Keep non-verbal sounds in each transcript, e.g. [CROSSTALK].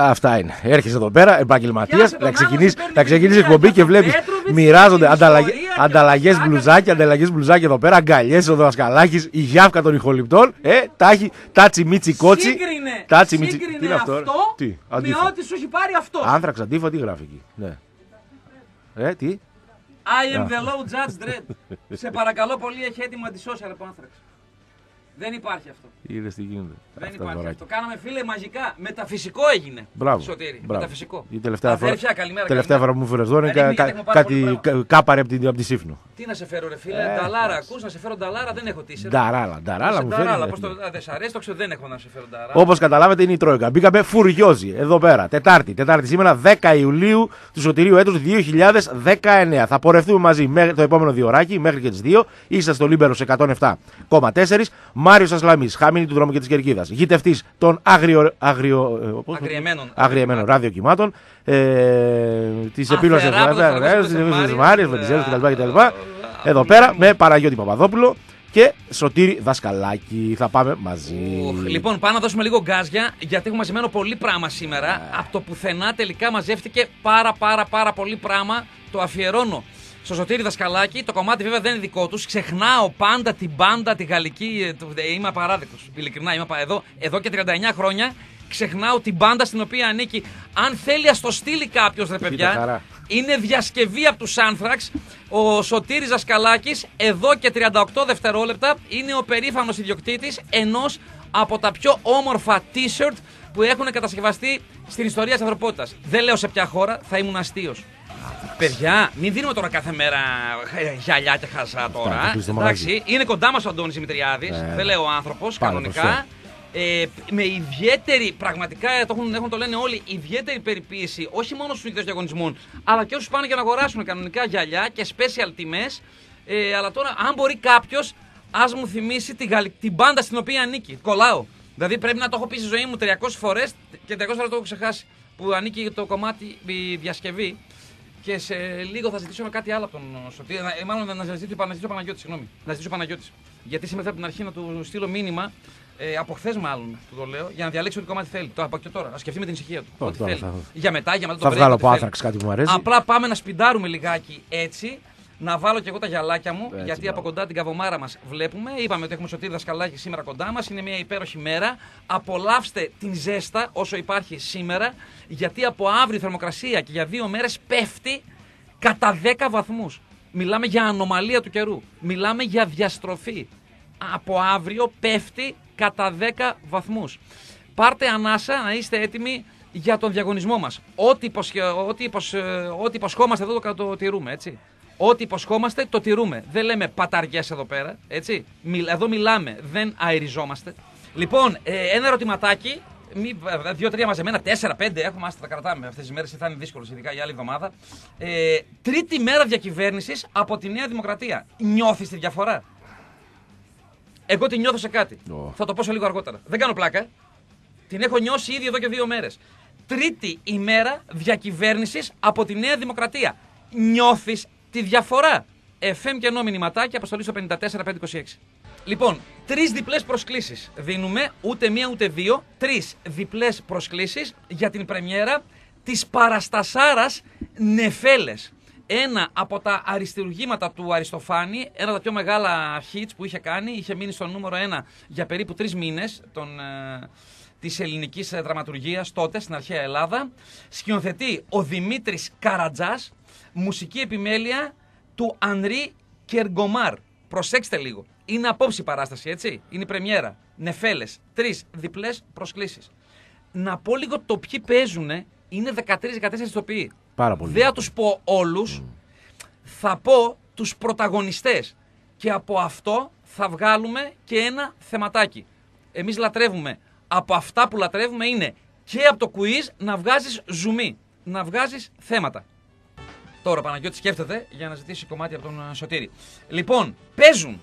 Αυτά είναι. Έρχεσαι εδώ πέρα, επαγγελματίας, Πιάσε τον να άμα ξεκινήσει σε παίρνεις να ξεκινήσεις την εκπομπή και βλέπεις Πέτροβιτς, μοιράζονται την ανταλλαγέ ιστορία και ανταλλαγές τα μπλουζάκια, ανταλλαγές μπλουζάκια εδώ πέρα, αγκαλιές ο δασκαλάκης, η γιάφκα των ηχοληπτών. Ε, τάχει, τάτσι μίτσι κότσι. Σύγκρινε, Τάτσι μίτσι. σύγκρινε Τι είναι αυτό, αυτό, ρε; Τι, με αντίφα. ό,τι σου έχει πάρει αυτός. Άνθραξ, αντίφα, τι γράφει εκεί; Ναι. Ε, τι; I am the low judge dread. Σε παρακαλώ πολύ, έχει έτοιμο αντισώσια από άνθραξ. Δεν υπάρχει αυτό. Είδες τι γίνεται. Δεν Αυτά υπάρχει δωράκια. αυτό. Κάναμε φίλε μαγικά. Μεταφυσικό έγινε. Μπράβο. Σωτήρη. Μπράβο. Μεταφυσικό. Η τελευταία φορά, Αδέρφια, καλημέρα. τελευταία φορά καλημέρα. που μου φέρες εδώ είναι Ρίχνει, κα- γιατί έχουμε πάρει κάτι πολύ κα- κάπαρε από την, από τη Σύφνο. Τι να σε φέρω, ρε φίλε. Ε, νταλάρα, εντάξει. ακούς να σε φέρω νταλάρα, δεν έχω τίσερ. Νταράλα, νταράλα μου φέρει. Νταράλα, ναι. πώς το. α, Δεν σ' αρέσει, το ξέρω, δεν έχω να σε φέρω νταράλα. Όπως καταλάβετε είναι η Τρόικα. Μπήκαμε φουριόζοι εδώ πέρα. Τετάρτη. Τετάρτη σήμερα 10 Ιουλίου του σωτηρίου έτου 2019. Θα πορευτούμε μαζί μέχρι το επόμενο διωράκι μέχρι και τις 2. Είστε στο Λίμπερο σε 107,4. Μάριος Ασλαμής, χάμινη του δρόμου και της κερκίδας. Γητευτής των αγριο, αγριο, ε, πώς- Αγριεμένων. αγριεμένων ραδιοκυμάτων. Ε, της επίλωσης Αφερά, που θα τη τραγουδούσε ο Μάριος, Μάριος, Βενιζέλου ε, κτλ. Εδώ πέρα με Παραγιώτη Παπαδόπουλο και Σωτήρη Δασκαλάκη. Θα πάμε μαζί. Ουχ, Λοιπόν, πάμε να δώσουμε λίγο γκάζια γιατί έχουμε μαζεμένο πολύ πράγμα σήμερα. Από το πουθενά τελικά μαζεύτηκε πάρα πάρα πάρα πολύ πράγμα. Το αφιερώνω στο Σωτήρη Δασκαλάκη. Το κομμάτι βέβαια δεν είναι δικό τους. Ξεχνάω πάντα την μπάντα, τη γαλλική. ε, το- ε, Είμαι απαράδεκτος. Ειλικρινά είμαι απα- εδώ, εδώ και 39 χρόνια. Ξεχνάω την μπάντα στην οποία ανήκει. Αν θέλει, ας το στείλει κάποιος ρε παιδιά. χαρά. Είναι διασκευή από τους Άνθραξ. Ο Σωτήρης Δασκαλάκης εδώ και 38 δευτερόλεπτα είναι ο περήφανος ιδιοκτήτης ενός από τα πιο όμορφα t-shirt που έχουν κατασκευαστεί στην ιστορία της ανθρωπότητας. Δεν λέω σε ποια χώρα, θα ήμουν αστείος. Παιδιά, μην δίνουμε τώρα κάθε μέρα ε, γυαλιά και χαζά τώρα. θα κλείσει το Εντάξει, μαγαζί. είναι κοντά μας ο Αντώνης Δημητριάδης, Ε, δεν λέω άνθρωπος, Πάρα κανονικά. μπροστά. Ε, με ιδιαίτερη, πραγματικά το έχουν, έχουν το λένε όλοι, ιδιαίτερη περιποίηση όχι μόνο στους νικητές διαγωνισμών, αλλά και όσους πάνε για να αγοράσουν κανονικά γυαλιά και special τιμές. Ε, αλλά τώρα, αν μπορεί κάποιος, ας μου θυμίσει τη γαλλ... την μπάντα στην οποία ανήκει. Κολλάω. Δηλαδή πρέπει να το έχω πει στη ζωή μου 300 φορές και 300 φορές το έχω ξεχάσει. Που ανήκει το κομμάτι η διασκευή. Και σε λίγο θα ζητήσω κάτι άλλο από τον Σωτήρη. Να- ε, Μάλλον να ζητήσω, να ζητήσω Παναγιώτης, συγγνώμη. Να ζητήσω Παναγιώτης. Γιατί σήμερα από την αρχή να του στείλω μήνυμα, ε, από χθες μάλλον του το λέω, για να διαλέξει ό,τι κομμάτι θέλει. Το από και τώρα. Να σκεφτεί με την ησυχία του. Τώρα, ό,τι τώρα θέλει. θα- Για μετά, για μετά Θα το break, βγάλω ό,τι από θέλει. άνθραξ κάτι που μου αρέσει. Απλά πάμε να σπιντάρουμε λιγάκι έτσι. Να βάλω και εγώ τα γυαλάκια μου, Έτσι, γιατί μπράβο. από κοντά την καβομάρα μας βλέπουμε. Είπαμε ότι έχουμε σωτήρι δασκαλάκι σήμερα κοντά μας. Είναι μια υπέροχη μέρα. Απολαύστε την ζέστα όσο υπάρχει σήμερα, γιατί από αύριο η θερμοκρασία και για δύο μέρες πέφτει κατά 10 βαθμούς. Μιλάμε για ανομαλία του καιρού. Μιλάμε για διαστροφή. Από αύριο πέφτει κατά 10 βαθμούς. Πάρτε ανάσα να είστε έτοιμοι για τον διαγωνισμό μας. Ό,τι, υποσχε- ό,τι, υποσ- ε, ό,τι υποσχόμαστε εδώ το, το τηρούμε, έτσι. Ό,τι υποσχόμαστε το τηρούμε. Δεν λέμε παταριές εδώ πέρα, έτσι. Μιλ- Εδώ μιλάμε, δεν αεριζόμαστε. Λοιπόν, ε, ένα ερωτηματάκι. Μη, ε, δύο-τρία μαζεμένα, τέσσερα-πέντε έχουμε. Άστα τα κρατάμε αυτές τις μέρες. Θα είναι δύσκολο, ειδικά η άλλη εβδομάδα. Ε, τρίτη μέρα διακυβέρνησης από τη Νέα Δημοκρατία. Νιώθεις τη διαφορά; Εγώ τη νιώθω σε κάτι. Ω. Θα το πω σε λίγο αργότερα. Δεν κάνω πλάκα. Την έχω νιώσει ήδη εδώ και δύο μέρες. Τρίτη ημέρα διακυβέρνησης από τη Νέα Δημοκρατία. Νιώθεις τη διαφορά. FM και ενώ μηνυματάκι, αποστολή στο 54526. Λοιπόν, τρεις διπλές προσκλήσεις δίνουμε, ούτε μία ούτε δύο. Τρεις διπλές προσκλήσεις για την πρεμιέρα της Παραστασάρας Νεφέλες. Ένα από τα αριστουργήματα του Αριστοφάνη, ένα από τα πιο μεγάλα hits που είχε κάνει, είχε μείνει στο νούμερο ένα για περίπου τρεις μήνες των, ε, της ελληνικής ε, δραματουργίας τότε στην αρχαία Ελλάδα. Σκηνοθετεί ο Δημήτρης Καρατζάς, μουσική επιμέλεια του Ανρί Κεργομάρ. Προσέξτε λίγο. Είναι απόψη η παράσταση, έτσι. Είναι η πρεμιέρα. Νεφέλες. Τρεις διπλές προσκλήσεις. Να πω λίγο το ποιοι παίζουν. Είναι 13-14 ηθοποιοί. Πάρα πολύ. Δεν θα τους πω όλους. Θα πω τους πρωταγωνιστές. Και από αυτό θα βγάλουμε και ένα θεματάκι. Εμείς λατρεύουμε. Από αυτά που λατρεύουμε είναι και από το quiz να βγάζεις ζουμί. Να βγάζεις θέματα. Τώρα ο Παναγιώτη σκέφτεται για να ζητήσει κομμάτι από τον ε, Σωτήρη. Λοιπόν, παίζουν.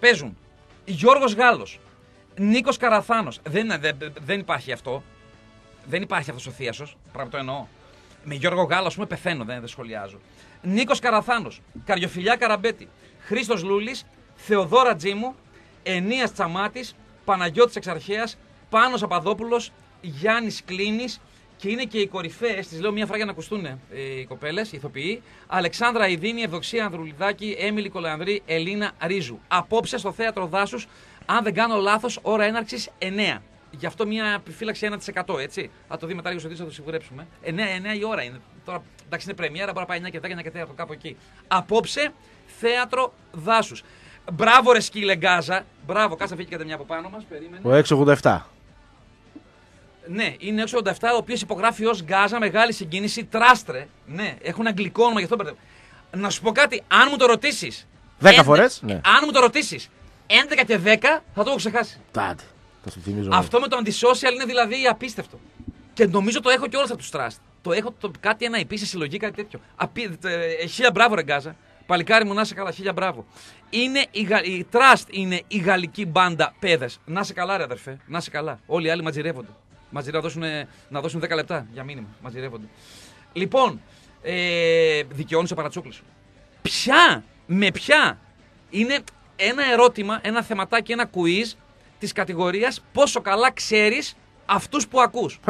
Παίζουν. Γιώργος Γάλλος. Νίκος Καραθάνος. Δεν, είναι- δεν, δεν υπάρχει αυτό. Δεν υπάρχει αυτός ο θίασο. Πράγμα το εννοώ. Με Γιώργο Γάλλο, ας πούμε, πεθαίνω, δεν, δεν σχολιάζω. Νίκος Καραθάνος. Καριοφιλιά Καραμπέτη. Χρήστος Λούλης. Θεοδόρα Τζίμου. Ενίας Τσαμάτης. Παναγιώτης Εξαρχαία. Πάνος Απαδόπουλος. Γιάννης Κλίνης. Και είναι και οι κορυφαίες, τις λέω μία φορά για να ακουστούν ε, οι κοπέλες, οι ηθοποιοί. Αλεξάνδρα Ιδίνη, Ευδοξία Ανδρουλιδάκη, Έμιλη Κολανδρή, Ελίνα Ρίζου. Απόψε στο θέατρο Δάσους, αν δεν κάνω λάθος, ώρα έναρξης 9. Γι' αυτό μια επιφύλαξη 1%, έτσι. Θα το δει μετά λίγο στο θα το σιγουρέψουμε. 9, 9 η ώρα είναι. Τώρα, εντάξει, είναι πρεμιέρα, μπορεί να πάει 9 και 10, 9 και 4 κάπου εκεί. Απόψε, θέατρο δάσους. Μπράβο, ρε σκύλε Γκάζα. Μπράβο, κάτσε φύγει και μια από πάνω μας. Ο 687. Ναι, είναι 687, ο οποίος υπογράφει ως Γκάζα, μεγάλη συγκίνηση. Τράστρε. Ναι, έχουν αγγλικό όνομα, γι' αυτό μπερδεύω. Να σου πω κάτι, αν μου το ρωτήσεις. 10 φορές. Ναι. Αν μου το ρωτήσεις 11 και 10, θα το έχω ξεχάσει. Τάτε. Αυτό με το antisocial είναι δηλαδή απίστευτο. Και νομίζω το έχω και όλα από τους Trust. Το έχω το, κάτι ένα επίσης συλλογή, κάτι τέτοιο. Απί, ε, χίλια μπράβο, ρε Γκάζα. Παλικάρι μου, να σε καλά, χίλια μπράβο. Είναι η, η Trust είναι η γαλλική μπάντα παιδες. Να σε καλά, ρε αδερφέ. Να σε καλά. Όλοι οι άλλοι μαζιρεύονται. Μαζιρεύονται να δώσουν, να δώσουν 10 λεπτά για μήνυμα. Μαζιρεύονται. Λοιπόν, ε, δικαιώνει ο παρατσούκλι σου. Ποια, με ποια; Είναι ένα ερώτημα, ένα θεματάκι, ένα quiz της κατηγορίας πόσο καλά ξέρεις αυτούς που ακούς.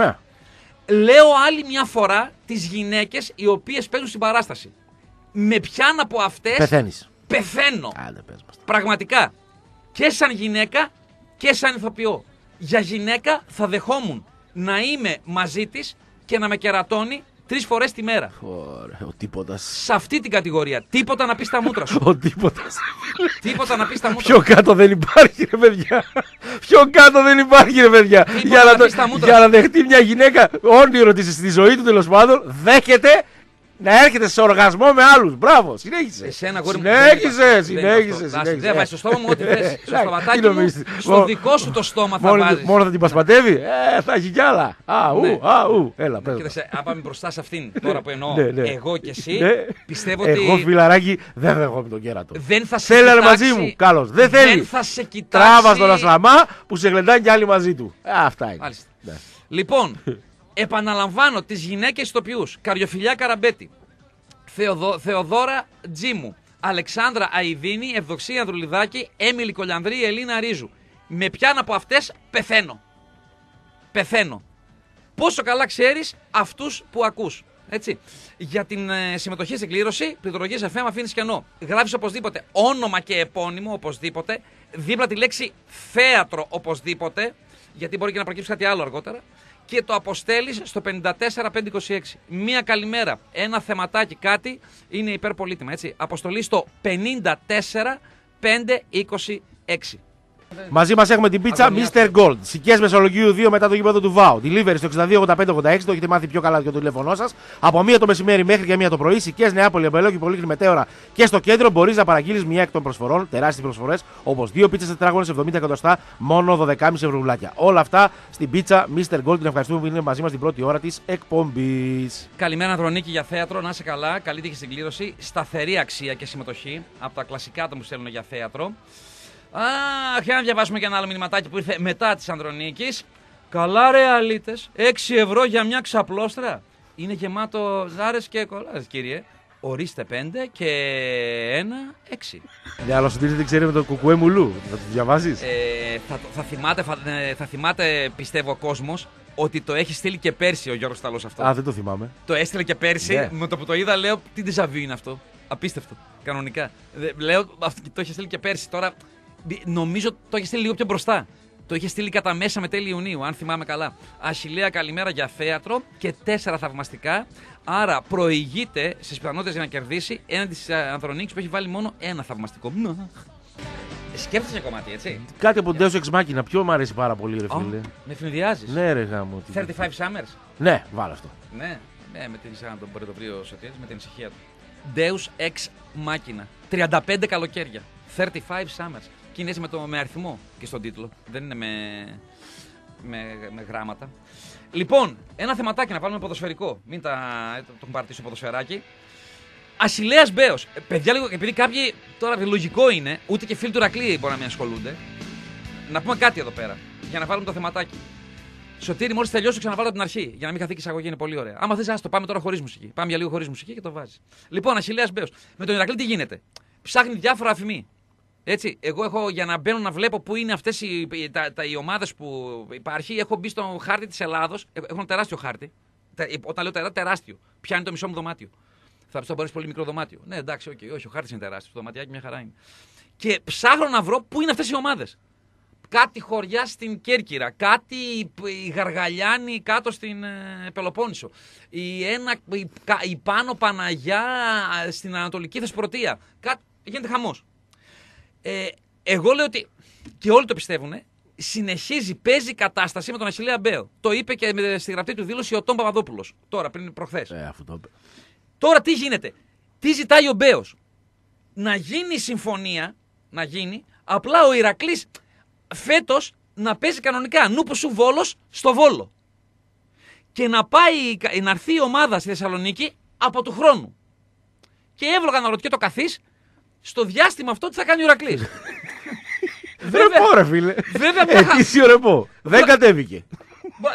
Λέω άλλη μια φορά τις γυναίκες οι οποίες παίζουν στην παράσταση. Με ποιαν από αυτές. Πεθαίνεις. Πεθαίνω. Πραγματικά. Και σαν γυναίκα και σαν ηθοποιό. Για γυναίκα θα δεχόμουν να είμαι μαζί της και να με κερατώνει τρεις φορές τη μέρα. Ωραία, ο τίποτα. Σε αυτή την κατηγορία. Τίποτα να πεις στα μούτρα σου. [LAUGHS] ο τίποτα. τίποτα να πεις στα μούτρα Πιο κάτω δεν υπάρχει, ρε παιδιά. Πιο κάτω δεν υπάρχει, ρε παιδιά. για να, το, για να δεχτεί μια γυναίκα όνειρο της στη ζωή του τέλος πάντων, δέχεται να έρχεται σε οργασμό με άλλους. Μπράβο, συνέχισε. Εσένα, γόρι συνέχισε, συνέχισε. Δεν βάζεις στο στόμα μου ό,τι θες. Στο στοματάκι μου, στο δικό σου το στόμα θα βάζεις. Μόνο θα την πασπατεύει. Ε, θα έχει κι άλλα. Αου, ναι. αου. Έλα, πέρα. Αν πάμε μπροστά σε αυτήν τώρα που εννοώ ναι, ναι. εγώ και εσύ, πιστεύω ότι. Εγώ φιλαράκι δεν δεχόμαι τον κέρατο. Δεν θα σε Θέλει μαζί μου. Καλώ. Δεν θέλει. Δεν θα σε κοιτάξει. Τράβα στον Ασλαμά που σε γλεντάει κι άλλοι μαζί του. Ε, αυτά είναι. Λοιπόν, [LAUGHS] Επαναλαμβάνω τις γυναίκες ηθοποιούς. Καριοφιλιά Καραμπέτη. Θεοδο, Θεοδόρα Τζίμου. Αλεξάνδρα Αϊδίνη, Ευδοξία Ανδρουλιδάκη, Έμιλη Κολιανδρή, Ελίνα Ρίζου. Με ποιαν από αυτές πεθαίνω. Πεθαίνω. Πόσο καλά ξέρεις αυτούς που ακούς. Έτσι. Για την ε, συμμετοχή στην κλήρωση, πληκτρολογία σε θέμα αφήνεις κενό. Γράφεις οπωσδήποτε όνομα και επώνυμο οπωσδήποτε. Δίπλα τη λέξη θέατρο οπωσδήποτε. Γιατί μπορεί και να προκύψει κάτι άλλο αργότερα και το αποστέλεις στο 54526. Μία καλημέρα, ένα θεματάκι, κάτι είναι υπερπολίτημα. Έτσι. Αποστολή στο 54526. Μαζί μας έχουμε την πίτσα Mr. Gold. Σικέ Μεσολογίου 2 μετά το γήπεδο του Βάου. Delivery στο 628586, το έχετε μάθει πιο καλά και το τηλέφωνό σας. Από μία το μεσημέρι μέχρι και μία το πρωί. Σικέ Νεάπολη, Αμπελόκη, Πολύκρη Μετέωρα και στο κέντρο μπορείς να παραγγείλεις μία εκ των προσφορών. Τεράστιες προσφορές όπως δύο πίτσες τετράγωνες 70 εκατοστά, μόνο 12,5 ευρουλάκια. Όλα αυτά στην πίτσα Mr. Gold. Την ευχαριστούμε που είναι μαζί μας την πρώτη ώρα της εκπομπής. Καλημέρα, Ανδρονίκη για θέατρο. Να είσαι καλά. Καλή τύχη στην κλήρωση. Σταθερή αξία και συμμετοχή από τα κλασικά τα μου στέλνουν για θέατρο. Αχ, για να διαβάσουμε και ένα άλλο μηνυματάκι που ήρθε μετά της Ανδρονίκης. Καλά, ρε αλήτες. 6 ευρώ για μια ξαπλώστρα. Είναι γεμάτο ζάρες και κολλάρε, κύριε. Ορίστε 5 και ένα 6. Ναι, αλλά σου δεν ξέρει με το κουκουέ μουλού. Θα το διαβάζει. Ε, θα, θα, θυμάται, θα, ε, θα θυμάται, πιστεύω, ο κόσμος ότι το έχει στείλει και πέρσι ο Γιώργος Ταλό αυτό. Α, δεν το θυμάμαι. Το έστειλε και πέρσι. Ναι. Με το που το είδα, λέω τι ντεζαβί είναι αυτό. Απίστευτο. Κανονικά. Λέω, το είχε στείλει και πέρσι. Τώρα Νομίζω το είχε στείλει λίγο πιο μπροστά. Το είχε στείλει κατά μέσα με τέλη Ιουνίου, αν θυμάμαι καλά. Αχιλέα, καλημέρα για θέατρο και τέσσερα θαυμαστικά. Άρα προηγείται στις πιθανότητες για να κερδίσει έναντι τη Ανδρονίκης που έχει βάλει μόνο ένα θαυμαστικό. Σκέφτεσαι κομμάτι, έτσι; Κάτι από τον Deus Ex Machina. Ποιο μου αρέσει πάρα πολύ, ρε φίλε. Oh, με φινδιάζεις; Ναι, ρε γάμο. 35 Summers; Ναι, βάλω αυτό. Ναι, ναι με την σαν τον Πρωτοβρίο Σωτήρης, με την ησυχία του. Deus Ex Machina. 35 καλοκαίρια. 35 Summers. Και είναι με, το, με αριθμό και στον τίτλο. Δεν είναι με, με, με γράμματα. Λοιπόν, ένα θεματάκι να βάλουμε ποδοσφαιρικό. Μην τα, το έχουν πάρει στο ποδοσφαιράκι. Ασυλέα Μπέος. Ε, παιδιά, λίγο, επειδή κάποιοι τώρα λογικό είναι, ούτε και φίλοι του Ρακλή μπορεί να μην ασχολούνται. Να πούμε κάτι εδώ πέρα, για να βάλουμε το θεματάκι. Σωτήρι, μόλις τελειώσω, ξαναβάλω από την αρχή. Για να μην χαθεί και εισαγωγή, είναι πολύ ωραία. Άμα θες, το πάμε τώρα χωρίς μουσική. Πάμε για λίγο χωρίς μουσική και το βάζεις. Λοιπόν, Ασυλέα Μπέος. Με τον Ηρακλή τι γίνεται; Ψάχνει διάφορα αφημί. Έτσι, εγώ έχω για να μπαίνω να βλέπω πού είναι αυτές οι, τα, τα, οι ομάδες που υπάρχει. Έχω μπει στο χάρτη της Ελλάδος. Έχω ένα τεράστιο χάρτη. Τε- Όταν λέω τερά, τεράστιο. Πιάνει το μισό μου δωμάτιο. Θα πει: Θα μπορείς πολύ μικρό δωμάτιο. Ναι, εντάξει, οκ, όχι, ο χάρτης είναι τεράστιος. Το δωματιάκι μια χαρά είναι. Και ψάχνω να βρω πού είναι αυτές οι ομάδες. Κάτι χωριά στην Κέρκυρα, κάτι οι Γαργαλιάνοι κάτω στην ε, Πελοπόννησο, η, ένα, η, κα- η Πάνω Παναγιά ε, στην Ανατολική Θεσπρωτεία. Κά, γίνεται χαμός. Ε, εγώ λέω ότι, και όλοι το πιστεύουν, συνεχίζει, παίζει κατάσταση με τον Αχιλέα Μπέο. Το είπε και με- στη γραπτή του δήλωση ο Τόμ Παπαδόπουλος, τώρα πριν προχθές. Ε, αφού το είπε. Τώρα τι γίνεται; Τι ζητάει ο Μπέος; Να γίνει συμφωνία, να γίνει, απλά ο Ηρακλής φέτος να παίζει κανονικά νούπος σου Βόλος στο Βόλο. Και να πάει, να έρθει η ομάδα στη Θεσσαλονίκη από του χρόνου. Και εύλογα να ρωτιέται το καθής στο διάστημα αυτό τι θα κάνει ο Ηρακλής. [LAUGHS] Ρεπό, ρε φίλε. βέβαια, μια χα- Ετήσιο ρεπό. Δεν κατέβηκε.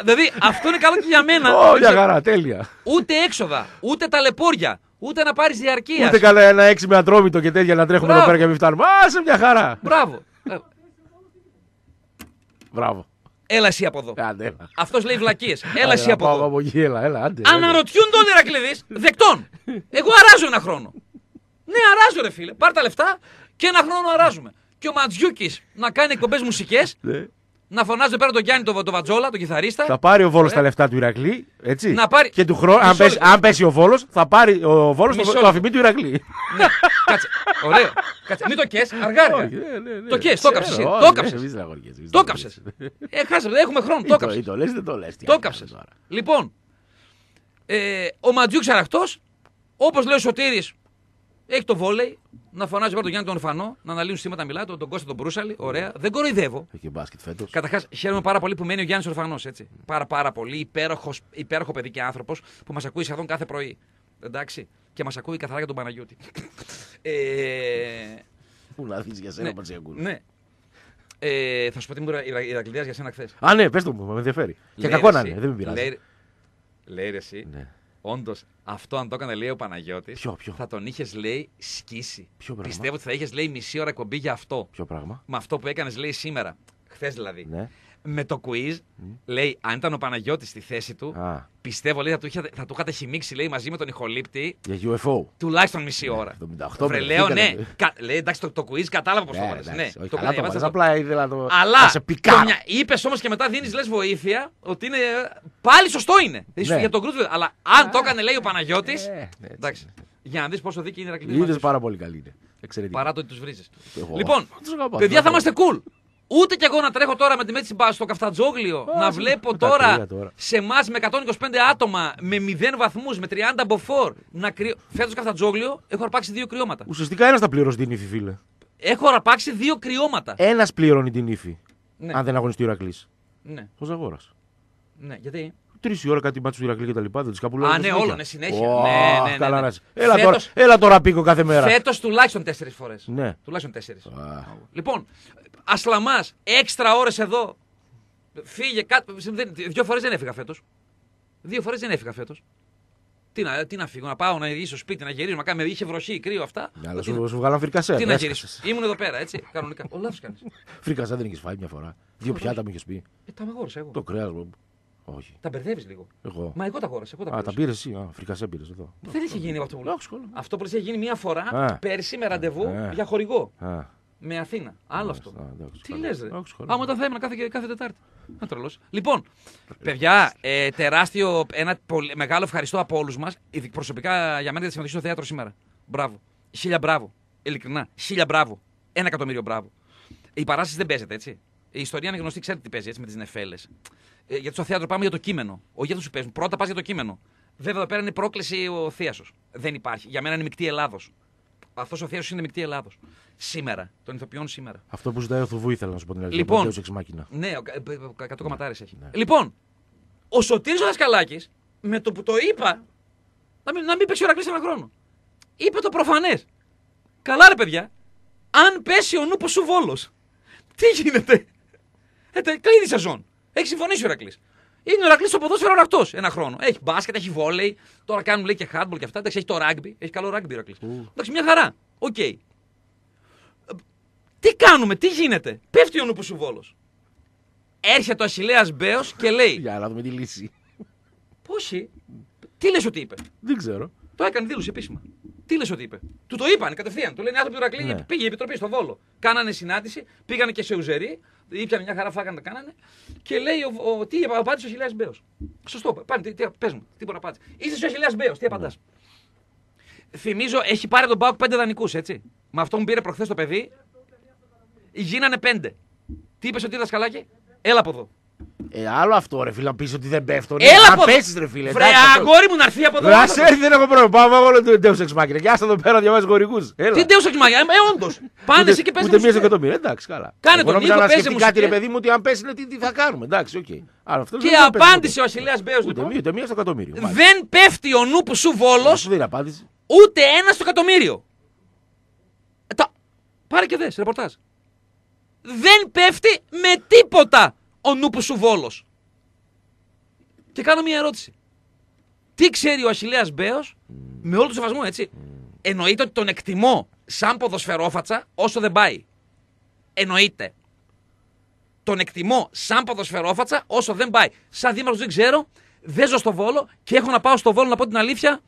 δηλαδή αυτό είναι καλό και για μένα. Ω, μια χαρά, τέλεια. Ούτε έξοδα, ούτε ταλαιπώρια, ούτε να πάρεις διαρκείας. Ούτε καλά ένα έξι με ατρόμητο και τέτοια να τρέχουμε εδώ Μπράβο. πέρα και μην φτάνουμε. Α, σε μια χαρά. Μπράβο. Ε, Μπράβο. Έλα εσύ από εδώ. Άντε, έλα. Αυτός λέει βλακίες. Έλα Άντε, εσύ να από πάω εδώ. από εκεί, έλα, έλα, άντε. άντε. Αναρωτιούνται όλοι οι Ηρακλήδης. Δεκτών. Εγώ αράζω ένα χρόνο. Ναι, αράζω ρε φίλε. Πάρ τα λεφτά και ένα χρόνο αράζουμε. Και ο Ματζιούκης να κάνει εκπομπές μουσικές, Ναι. να φωνάζει εδώ πέρα τον Γιάννη τον το Βατζόλα, τον κιθαρίστα. Θα πάρει ο Βόλος Ωραία. τα λεφτά του Ηρακλή. Έτσι. Να πάρει- Και του χρόνου, αν, Μισό πέσει, λεπτό. αν πέσει ο Βόλος, θα πάρει ο Βόλος Μισό το, λεπτό. το αφημί του Ηρακλή. ναι, κάτσε. Ωραίο. Κάτσε. Μην το κες. Αργά, αργά. Όχι, ναι, ναι, ναι. Το κες, το έκαψες Ξέρω, εσύ, όχι, το ναι, έκαψες. εμείς δεν αγοριές, εμείς Το δεν έκαψε. αγοριές. Ε, χάσε, δεν έχουμε χρόνο. Το Ή το- ή έκαψε. το λες, δεν το λες. τι Το άλλο έκαψε. τώρα. Λοιπόν, ε, ο Ματζιούκ αραχτός, όπως λέει ο Σωτήρης, έχει το βόλεϊ. Να φωνάζει τώρα τον Γιάννη τον Ορφανό, να αναλύουν σήματα μιλά, τον, τον Κώστα τον Μπρούσαλη. Ωραία. Δεν κοροϊδεύω. Έχει και μπάσκετ φέτος. Καταρχάς, χαίρομαι πάρα πολύ που μένει ο Γιάννης Ορφανός. Πάρα, πάρα πολύ. Υπέροχος, υπέροχο παιδί και άνθρωπος που μας ακούει σχεδόν κάθε πρωί. Εντάξει. Και μας ακούει καθαρά για τον Παναγιώτη. ε, Πού να δεις για σένα, ναι, Πατσιακού. ναι. Ε, θα σου πω τι μου είπε η Ηρακλήδας για σένα χθες. Α, ναι, πες το μου, με ενδιαφέρει. Και κακό να είναι, δεν με πειράζει. Λέει, λέει ρε εσύ, Ναι. Όντως αυτό αν το έκανε λέει ο Παναγιώτης, Ποιο, ποιο; θα τον είχες λέει σκίσει. Ποιο πράγμα; Πιστεύω ότι θα είχες λέει μισή ώρα εκπομπή για αυτό. Ποιο πράγμα; Με αυτό που έκανες λέει σήμερα. Χθες δηλαδή. Ναι. Με το quiz, λέει, αν ήταν ο Παναγιώτης στη θέση του, Α, πιστεύω λέει θα του, είχε, θα του είχατε χυμίξει λέει μαζί με τον ηχολήπτη για UFO. τουλάχιστον μισή ώρα. 78 Βρε, με λέω, ναι. δεχτήκανε. Κα, λέει, εντάξει, το, το quiz κατάλαβα πώς το Ναι, έβαλες. Ναι, εντάξει, όχι, το καλά το έβαλες βάζεις, αυτό. απλά ήθελα να το... Αλλά να σε πικάρω. είπες όμως και μετά δίνεις λες βοήθεια ότι είναι. Πάλι σωστό είναι. Ναι. Για τον Κρούτ. Αλλά αν το έκανε, λέει ο Παναγιώτης. Ε, ναι, έτσι εντάξει. Για να δεις πόσο δίκαιη είναι η Είδες Ηρακλήδη. πάρα πολύ καλή είναι. Εξαιρετική. Παρά το ότι τους βρίζεις. Εγώ. Λοιπόν, Τους αγαπάω, παιδιά θα τους είμαστε cool. Ούτε κι εγώ να τρέχω τώρα με τη μέση μπα στο καφτατζόγλιο, να βλέπω τα τώρα, κρύα τώρα. σε εμάς με 125 άτομα, με 0 βαθμούς, με 30 μποφόρ, να κρυω... Φέτος καφτατζόγλιο έχω αρπάξει δύο κρυώματα. Ουσιαστικά ένας θα πληρώσει την ύφη, φίλε. Έχω αρπάξει δύο κρυώματα. Ένας πληρώνει την ύφη. Ναι. Αν δεν αγωνιστεί ο Ηρακλής. Ναι, Ο Ζαγόρας. ναι, γιατί; Τρεις η ώρα κάτι μάτσος του Ηρακλή και τα λοιπά. Δεν τους καπουλάνε. Α, ναι, όλο, ναι, συνέχεια. Ω, Ναι, ναι, ναι, καλά ναι. να είσαι. Έλα, Φέτος- τώρα, έλα τώρα πίκο κάθε μέρα. Φέτος τουλάχιστον τέσσερις φορές. Ναι. Τουλάχιστον τέσσερις. Α. Λοιπόν, Ασλαμά, έξτρα ώρες εδώ. Φύγε κάτω. δεν- Δύο φορές δεν έφυγα φέτος. Δύο φορές δεν έφυγα φέτος. Τι να, τι να φύγω, να πάω να γυρίσω στο σπίτι, να γυρίσω, να κάνω. Είχε βροχή, κρύο αυτά. Ναι, αλλά τι, να- σου, σου βγάλαν φρικασέ. τι να Έσκασες. γυρίσω. Ήμουν εδώ πέρα, έτσι, κανονικά. Ο λάθο κάνεις. [LAUGHS] Φρικασέ δεν είχες φάει μια φορά. Δύο πιάτα μου είχες πει. Ε, τα αγόρασα εγώ. Το κρέας μου. Όχι. Τα μπερδεύεις λίγο. Εγώ. Μα εγώ τα αγόρασα. Εγώ τα Α, τα πλήρωσα. πήρες εσύ. Α, φρικασέ πήρες εδώ. Δεν είχε γίνει αυτό που λέω. Εντάξει, καλά. Αυτό που λες είχε γίνει μία φορά Α. πέρσι με ραντεβού Α. για χορηγό. Α, Με Αθήνα. Άλλο αυτό. α, εντάξει, Τι καλά. λες, ρε. Εντάξει, καλά. Άμα τα θα έμενα κάθε, κάθε Τετάρτη. Να τρελός. Λοιπόν, παιδιά, ε, τεράστιο, ένα πολύ, μεγάλο ευχαριστώ από όλους μας. Προσωπικά για μένα για τη συμμετοχή στο θέατρο σήμερα. Μπράβο. Χίλια μπράβο. Ειλικρινά. Χίλια μπράβο. Ένα εκατομμύριο μπράβο. Η παράσταση δεν παίζεται, έτσι. Η ιστορία είναι γνωστή, ξέρετε τι παίζει έτσι με τις νεφέλες. Ε, γιατί στο θέατρο πάμε για το κείμενο. Όχι για του που παίζουν. Πρώτα πας για το κείμενο. Βέβαια εδώ πέρα είναι πρόκληση ο Θίασο. Δεν υπάρχει. Για μένα είναι μεικτή Ελλάδος. Αυτό ο Θίασο είναι μεικτή Ελλάδος. Σήμερα. Των ηθοποιών σήμερα. Αυτό που ζητάει ο Θουβού ήθελα να σου πω την αλήθεια. Λοιπόν. το Deus Ex Machina. Ναι, ο, κα- ε, ε, 100 κομματάρες έχει. Ναι. Λοιπόν, ο Σωτήρης ο Δασκαλάκης, με το που το είπα, να μην, να μην παίξει ο Ηρακλής ένα χρόνο. Είπε το προφανές. Καλά ρε παιδιά, αν πέσει ο νούπος σου Βόλος, τι γίνεται; Ε, τε- κλείνει η σεζόν. Έχεις συμφωνήσει ο Ηρακλής. Είναι ο Ηρακλής στο ποδόσφαιρο αραχτός ένα χρόνο. Έχει μπάσκετ, έχει βόλεϊ, τώρα κάνουν λέει και handball και αυτά. Εντάξει, έχει το rugby, έχει καλό rugby ο Ηρακλής. Εντάξει, μια χαρά. Οκ. Ε, Τι κάνουμε, τι γίνεται. Πέφτει ο ΝΠΣ Βόλος. Έρχεται ο Αχιλλέας Μπέος και λέει Για να δούμε τη λύση. Όχι. Τι λες ότι είπε; Δεν ξέρω. Το έκανε δήλωση επίσημα. Τι λες ότι είπε; Του το είπαν κατευθείαν. Του λένε άνθρωποι του Ηρακλή, Ναι. πήγε η επιτροπή στο Βόλο. Κάνανε συνάντηση, πήγανε και σε ουζερί, ήπιανε μια χαρά, φάγανε, τα κάνανε. Και λέει ο, ο, τι απάντησε ο Χιλιάς Μπέος. Σωστό, πάνε, τι, τι, πες μου, τι μπορεί να απάντησε. Είσαι ο Χιλιάς Μπέος, τι απαντάς. Θυμίζω, έχει πάρει τον Πάουκ πέντε δανεικούς, έτσι. Με αυτό μου πήρε προχθές το παιδί. Γίνανε πέντε. Τι είπες ότι είδα σκαλάκι, έλα από εδώ. Ε, άλλο αυτό ρε φίλε, να πεις ότι δεν πέφτω. Έλα να από εδώ. πέσεις ρε φίλε. Βρε, εντάξει, αυτό. αγόρι μου να έρθει από εδώ. Ρε, ας άνθρωπος. έρθει, δεν έχω πρόβλημα. Πάμε όλο το Deus Ex Machina. Και άστα εδώ πέρα να διαβάζεις γορικούς. Τι ντέο εξημάγια, ε, όντως. Πάνε εσύ και πες Ούτε μία στο εκατομμύριο. Εντάξει, καλά. Κάνε Εγώ τον νόμιζα Νίκο, να παίζε σκεφτεί κάτι, ρε μουσική. παιδί μου, ότι αν πέσεις, είναι τι, τι θα κάνουμε. Εντάξει, οκ. Αλλά αυτός Και δεν θα πέσεις απάντησε ο Αχιλέα Μπέος ποτέ. Ούτε λοιπόν. μία, ούτε μία στο εκατομμύριο. Μάλιστα. Δεν πέφτει ο νούπου σου βόλος Σου δίνει απάντηση. ούτε ένα στο εκατομμύριο. Ε, Τα... Πάρε και δες, ρεπορτάζ. Δεν πέφτει με τίποτα ο νούπου σου βόλος. Και κάνω μια ερώτηση. Τι ξέρει ο Αχιλέας Μπέος, με όλο το σεβασμό έτσι, εννοείται ότι τον εκτιμώ σαν ποδοσφαιρόφατσα όσο δεν πάει. Εννοείται. Τον εκτιμώ σαν ποδοσφαιρόφατσα όσο δεν πάει. Σαν δήμαρχος δεν ξέρω, δεν ζω στο Βόλο και έχω να πάω στο Βόλο να πω την αλήθεια.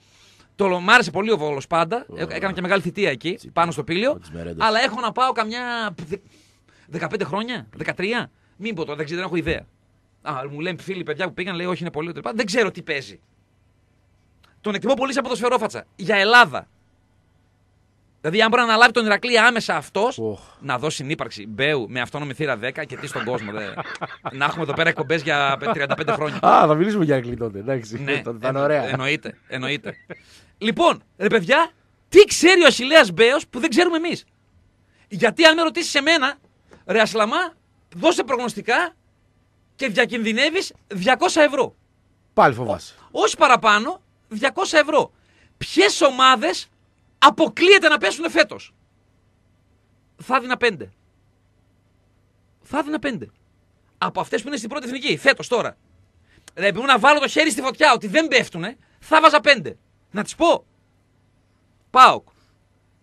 Το μ' άρεσε πολύ ο Βόλος πάντα. Ε, Έκανα και μεγάλη θητεία εκεί, πάνω στο πήλιο. τις μερέντες. Αλλά έχω να πάω καμιά δε- 15 χρόνια, 13. Μην πω τώρα, δεν ξέρω, δεν έχω ιδέα. Α, μου λένε φίλοι παιδιά που πήγαν, λέει όχι είναι πολύ. τέλος Δεν ξέρω τι παίζει. Τον εκτιμώ πολύ σαν ποδοσφαιρόφατσα. Για Ελλάδα. Δηλαδή, αν μπορεί να αναλάβει τον Ηρακλή άμεσα αυτός, Οχ. να δώσει συνύπαρξη Μπέου με αυτόνομη θύρα 10 και τι στον κόσμο. Δε. να έχουμε εδώ πέρα εκπομπές για 35 χρόνια. Α, θα μιλήσουμε για Αγγλί τότε. Εντάξει, ναι, τότε θα είναι εννο- ωραία. Εννοείται, εννοείται. λοιπόν, ρε παιδιά, τι ξέρει ο Αχηλέα Μπέος που δεν ξέρουμε εμείς; Γιατί αν με ρωτήσεις εμένα, ρε Ασλαμά, δώσε προγνωστικά και διακινδυνεύεις 200 ευρώ. Πάλι φοβάσαι. Όχι παραπάνω, 200 ευρώ. Ποιες ομάδες αποκλείεται να πέσουν φέτος; Θα έδινα 5. Θα έδινα 5. Από αυτές που είναι στην πρώτη εθνική, φέτος τώρα. Δηλαδή, επειδή να βάλω το χέρι στη φωτιά ότι δεν πέφτουνε, θα βάζα 5. Να τις πω. Πάοκ.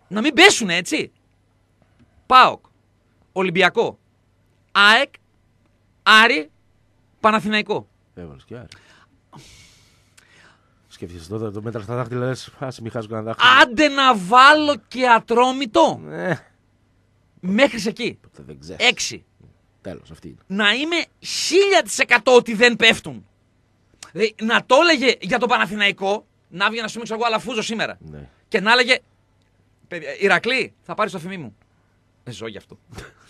Να μην πέσουν έτσι. Πάοκ. Ολυμπιακό. ΑΕΚ. Άρη. Παναθηναϊκό. Έβαλες και άρη. Σκέφτεσαι τότε το μέτρα στα δάχτυλα, λες, ας μην χάσω κανένα δάχτυλο. Άντε να βάλω και ατρόμητο. Ε, Μέχρι εκεί. τότε δεν ξέρεις. Έξι. Τέλος, αυτή είναι. Να είμαι 1000% ότι δεν πέφτουν. Δηλαδή, να το έλεγε για τον Παναθηναϊκό, να βγει να σου ξέρω εγώ αλαφούζο σήμερα. Ναι. Και να έλεγε. Παιδιά, Ηρακλή, θα πάρεις το φημί μου. Ε, ζω γι' αυτό. [LAUGHS]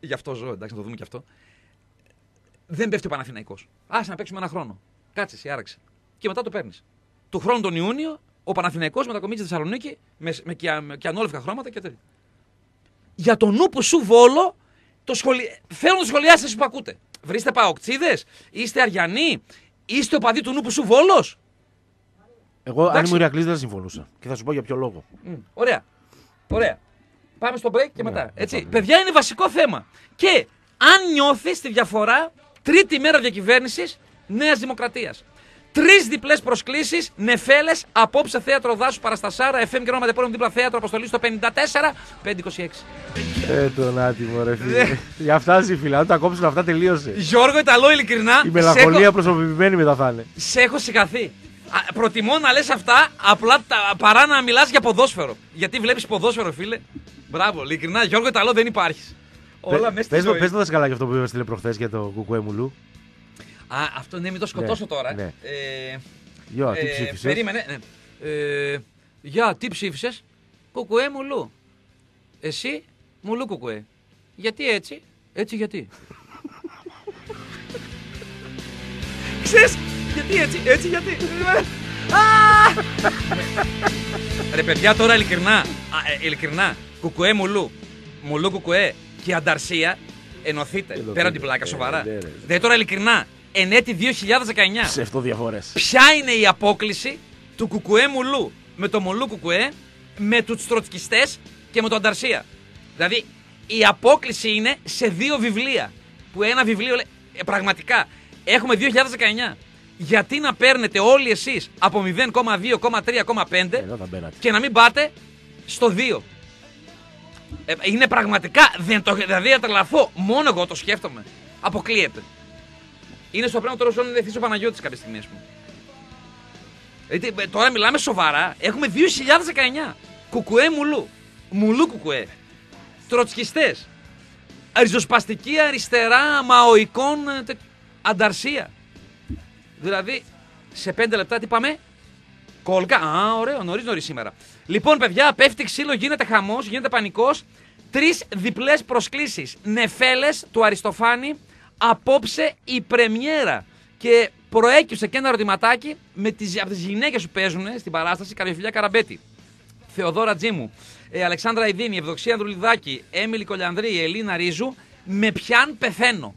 γι' αυτό ζω, εντάξει, να το δούμε κι αυτό. Δεν πέφτει ο Παναθηναϊκός. Άσε να παίξουμε ένα χρόνο. Κάτσε, εσύ άραξε. Και μετά το παίρνεις. Του χρόνου τον Ιούνιο, ο Παναθηναϊκός μετακομίζει στη Θεσσαλονίκη με, με, κια- με κιανόλευκα χρώματα και τέτοια. Για τον νου που σου βόλο, το σχολι... θέλω να το σχολιάσετε εσείς που ακούτε. Βρίστε παοκτσίδε, είστε αριανοί, είστε ο παδί του νου που σου βόλος. Εγώ, αν Εντάξει. ήμουν Ηρακλής, δεν θα συμφωνούσα. Και θα σου πω για ποιο λόγο. Ωραία. Ωραία. Πάμε στο break και μετά. ναι, Έτσι. πάμε. Παιδιά είναι βασικό θέμα. Και αν νιώθεις τη διαφορά, τρίτη μέρα διακυβέρνησης Νέας Δημοκρατίας. Τρεις διπλές προσκλήσεις, νεφέλες, απόψε θέατρο δάσου Παραστασάρα, FM και όνομα τεπώνυμο δίπλα θέατρο αποστολή στο 54-526. Ε, τον άτιμο, ρε φίλε. Για φτάσει, φίλε. Αν τα κόψουν αυτά, τελείωσε. Γιώργο Ιταλό, ειλικρινά. Η σε μελαγχολία έχω- προσωπημένη μετά θα είναι. Σε έχω συγχαθεί. Α, προτιμώ να λες αυτά απλά τα, παρά να μιλάς για ποδόσφαιρο. Γιατί βλέπεις ποδόσφαιρο, φίλε. Μπράβο, ειλικρινά, Γιώργο Ιταλό δεν υπάρχεις. Όλα μέσα στη Πες μου- ζωή. Πες το δασκαλάκι αυτό που είπες στείλε προχθές για το κουκουέ μουλού. Α, αυτό ναι, μην το σκοτώσω Ναι, τώρα. ναι. Ε, Γεια, τι ε, ψήφισες; Περίμενε. Ναι. Ε, για, τι ψήφισες; Κουκουέ μουλού. Εσύ, μουλού κουκουέ. Γιατί έτσι; Έτσι γιατί; Ξέρεις, γιατί έτσι, έτσι γιατί. Α! Ρε παιδιά τώρα ειλικρινά, α, ε, ειλικρινά, κουκουέ μουλού, μουλού κουκουέ και ανταρσία ενωθείτε, Ενωθείτε. πέρα από την πλάκα Ε, σοβαρά. ναι, ρε. Δηλαδή τώρα ειλικρινά, εν έτη 2019, Ψευτοδιαφορές. ποια είναι η απόκληση του κουκουέ μουλού με το μουλού κουκουέ, με τους τροτσκιστές και με το ανταρσία; Δηλαδή η απόκληση είναι σε δύο βιβλία, που ένα βιβλίο λέει, ε, πραγματικά, έχουμε 2019. Γιατί να παίρνετε όλοι εσείς από 0,2,3,5 Εδώ θα μπαίνατε. και να μην πάτε στο 2. Ε, είναι πραγματικά. Δεν το, δηλαδή, θα τρελαθώ. Μόνο εγώ το σκέφτομαι. Αποκλείεται. Είναι στο πράγμα τώρα όσο είναι ευθύς ο Παναγιώτης κάποια στιγμή, ας πούμε. Γιατί, ε, τώρα μιλάμε σοβαρά. Έχουμε 2019. Κουκουέ μουλού. Μουλού κουκουέ. Τροτσκιστέ. Ριζοσπαστική αριστερά μαοικών ε, τε- ανταρσία. Δηλαδή, σε πέντε λεπτά τι πάμε; Κόλκα. Α, ωραίο, νωρίς νωρίς σήμερα. Λοιπόν, παιδιά, πέφτει ξύλο, γίνεται χαμός, γίνεται πανικός. Τρεις διπλές προσκλήσεις. Νεφέλες του Αριστοφάνη. Απόψε η πρεμιέρα. Και προέκυψε και ένα ερωτηματάκι με τις, από τις γυναίκες που παίζουν στην παράσταση. Καριοφιλιά Καραμπέτη. Θεοδόρα Τζίμου, ε, Αλεξάνδρα Ιδίνη, Ευδοξία Ανδρουλιδάκη, Έμιλη Κολιανδρή, Ελίνα Ρίζου, με πιάν πεθαίνω.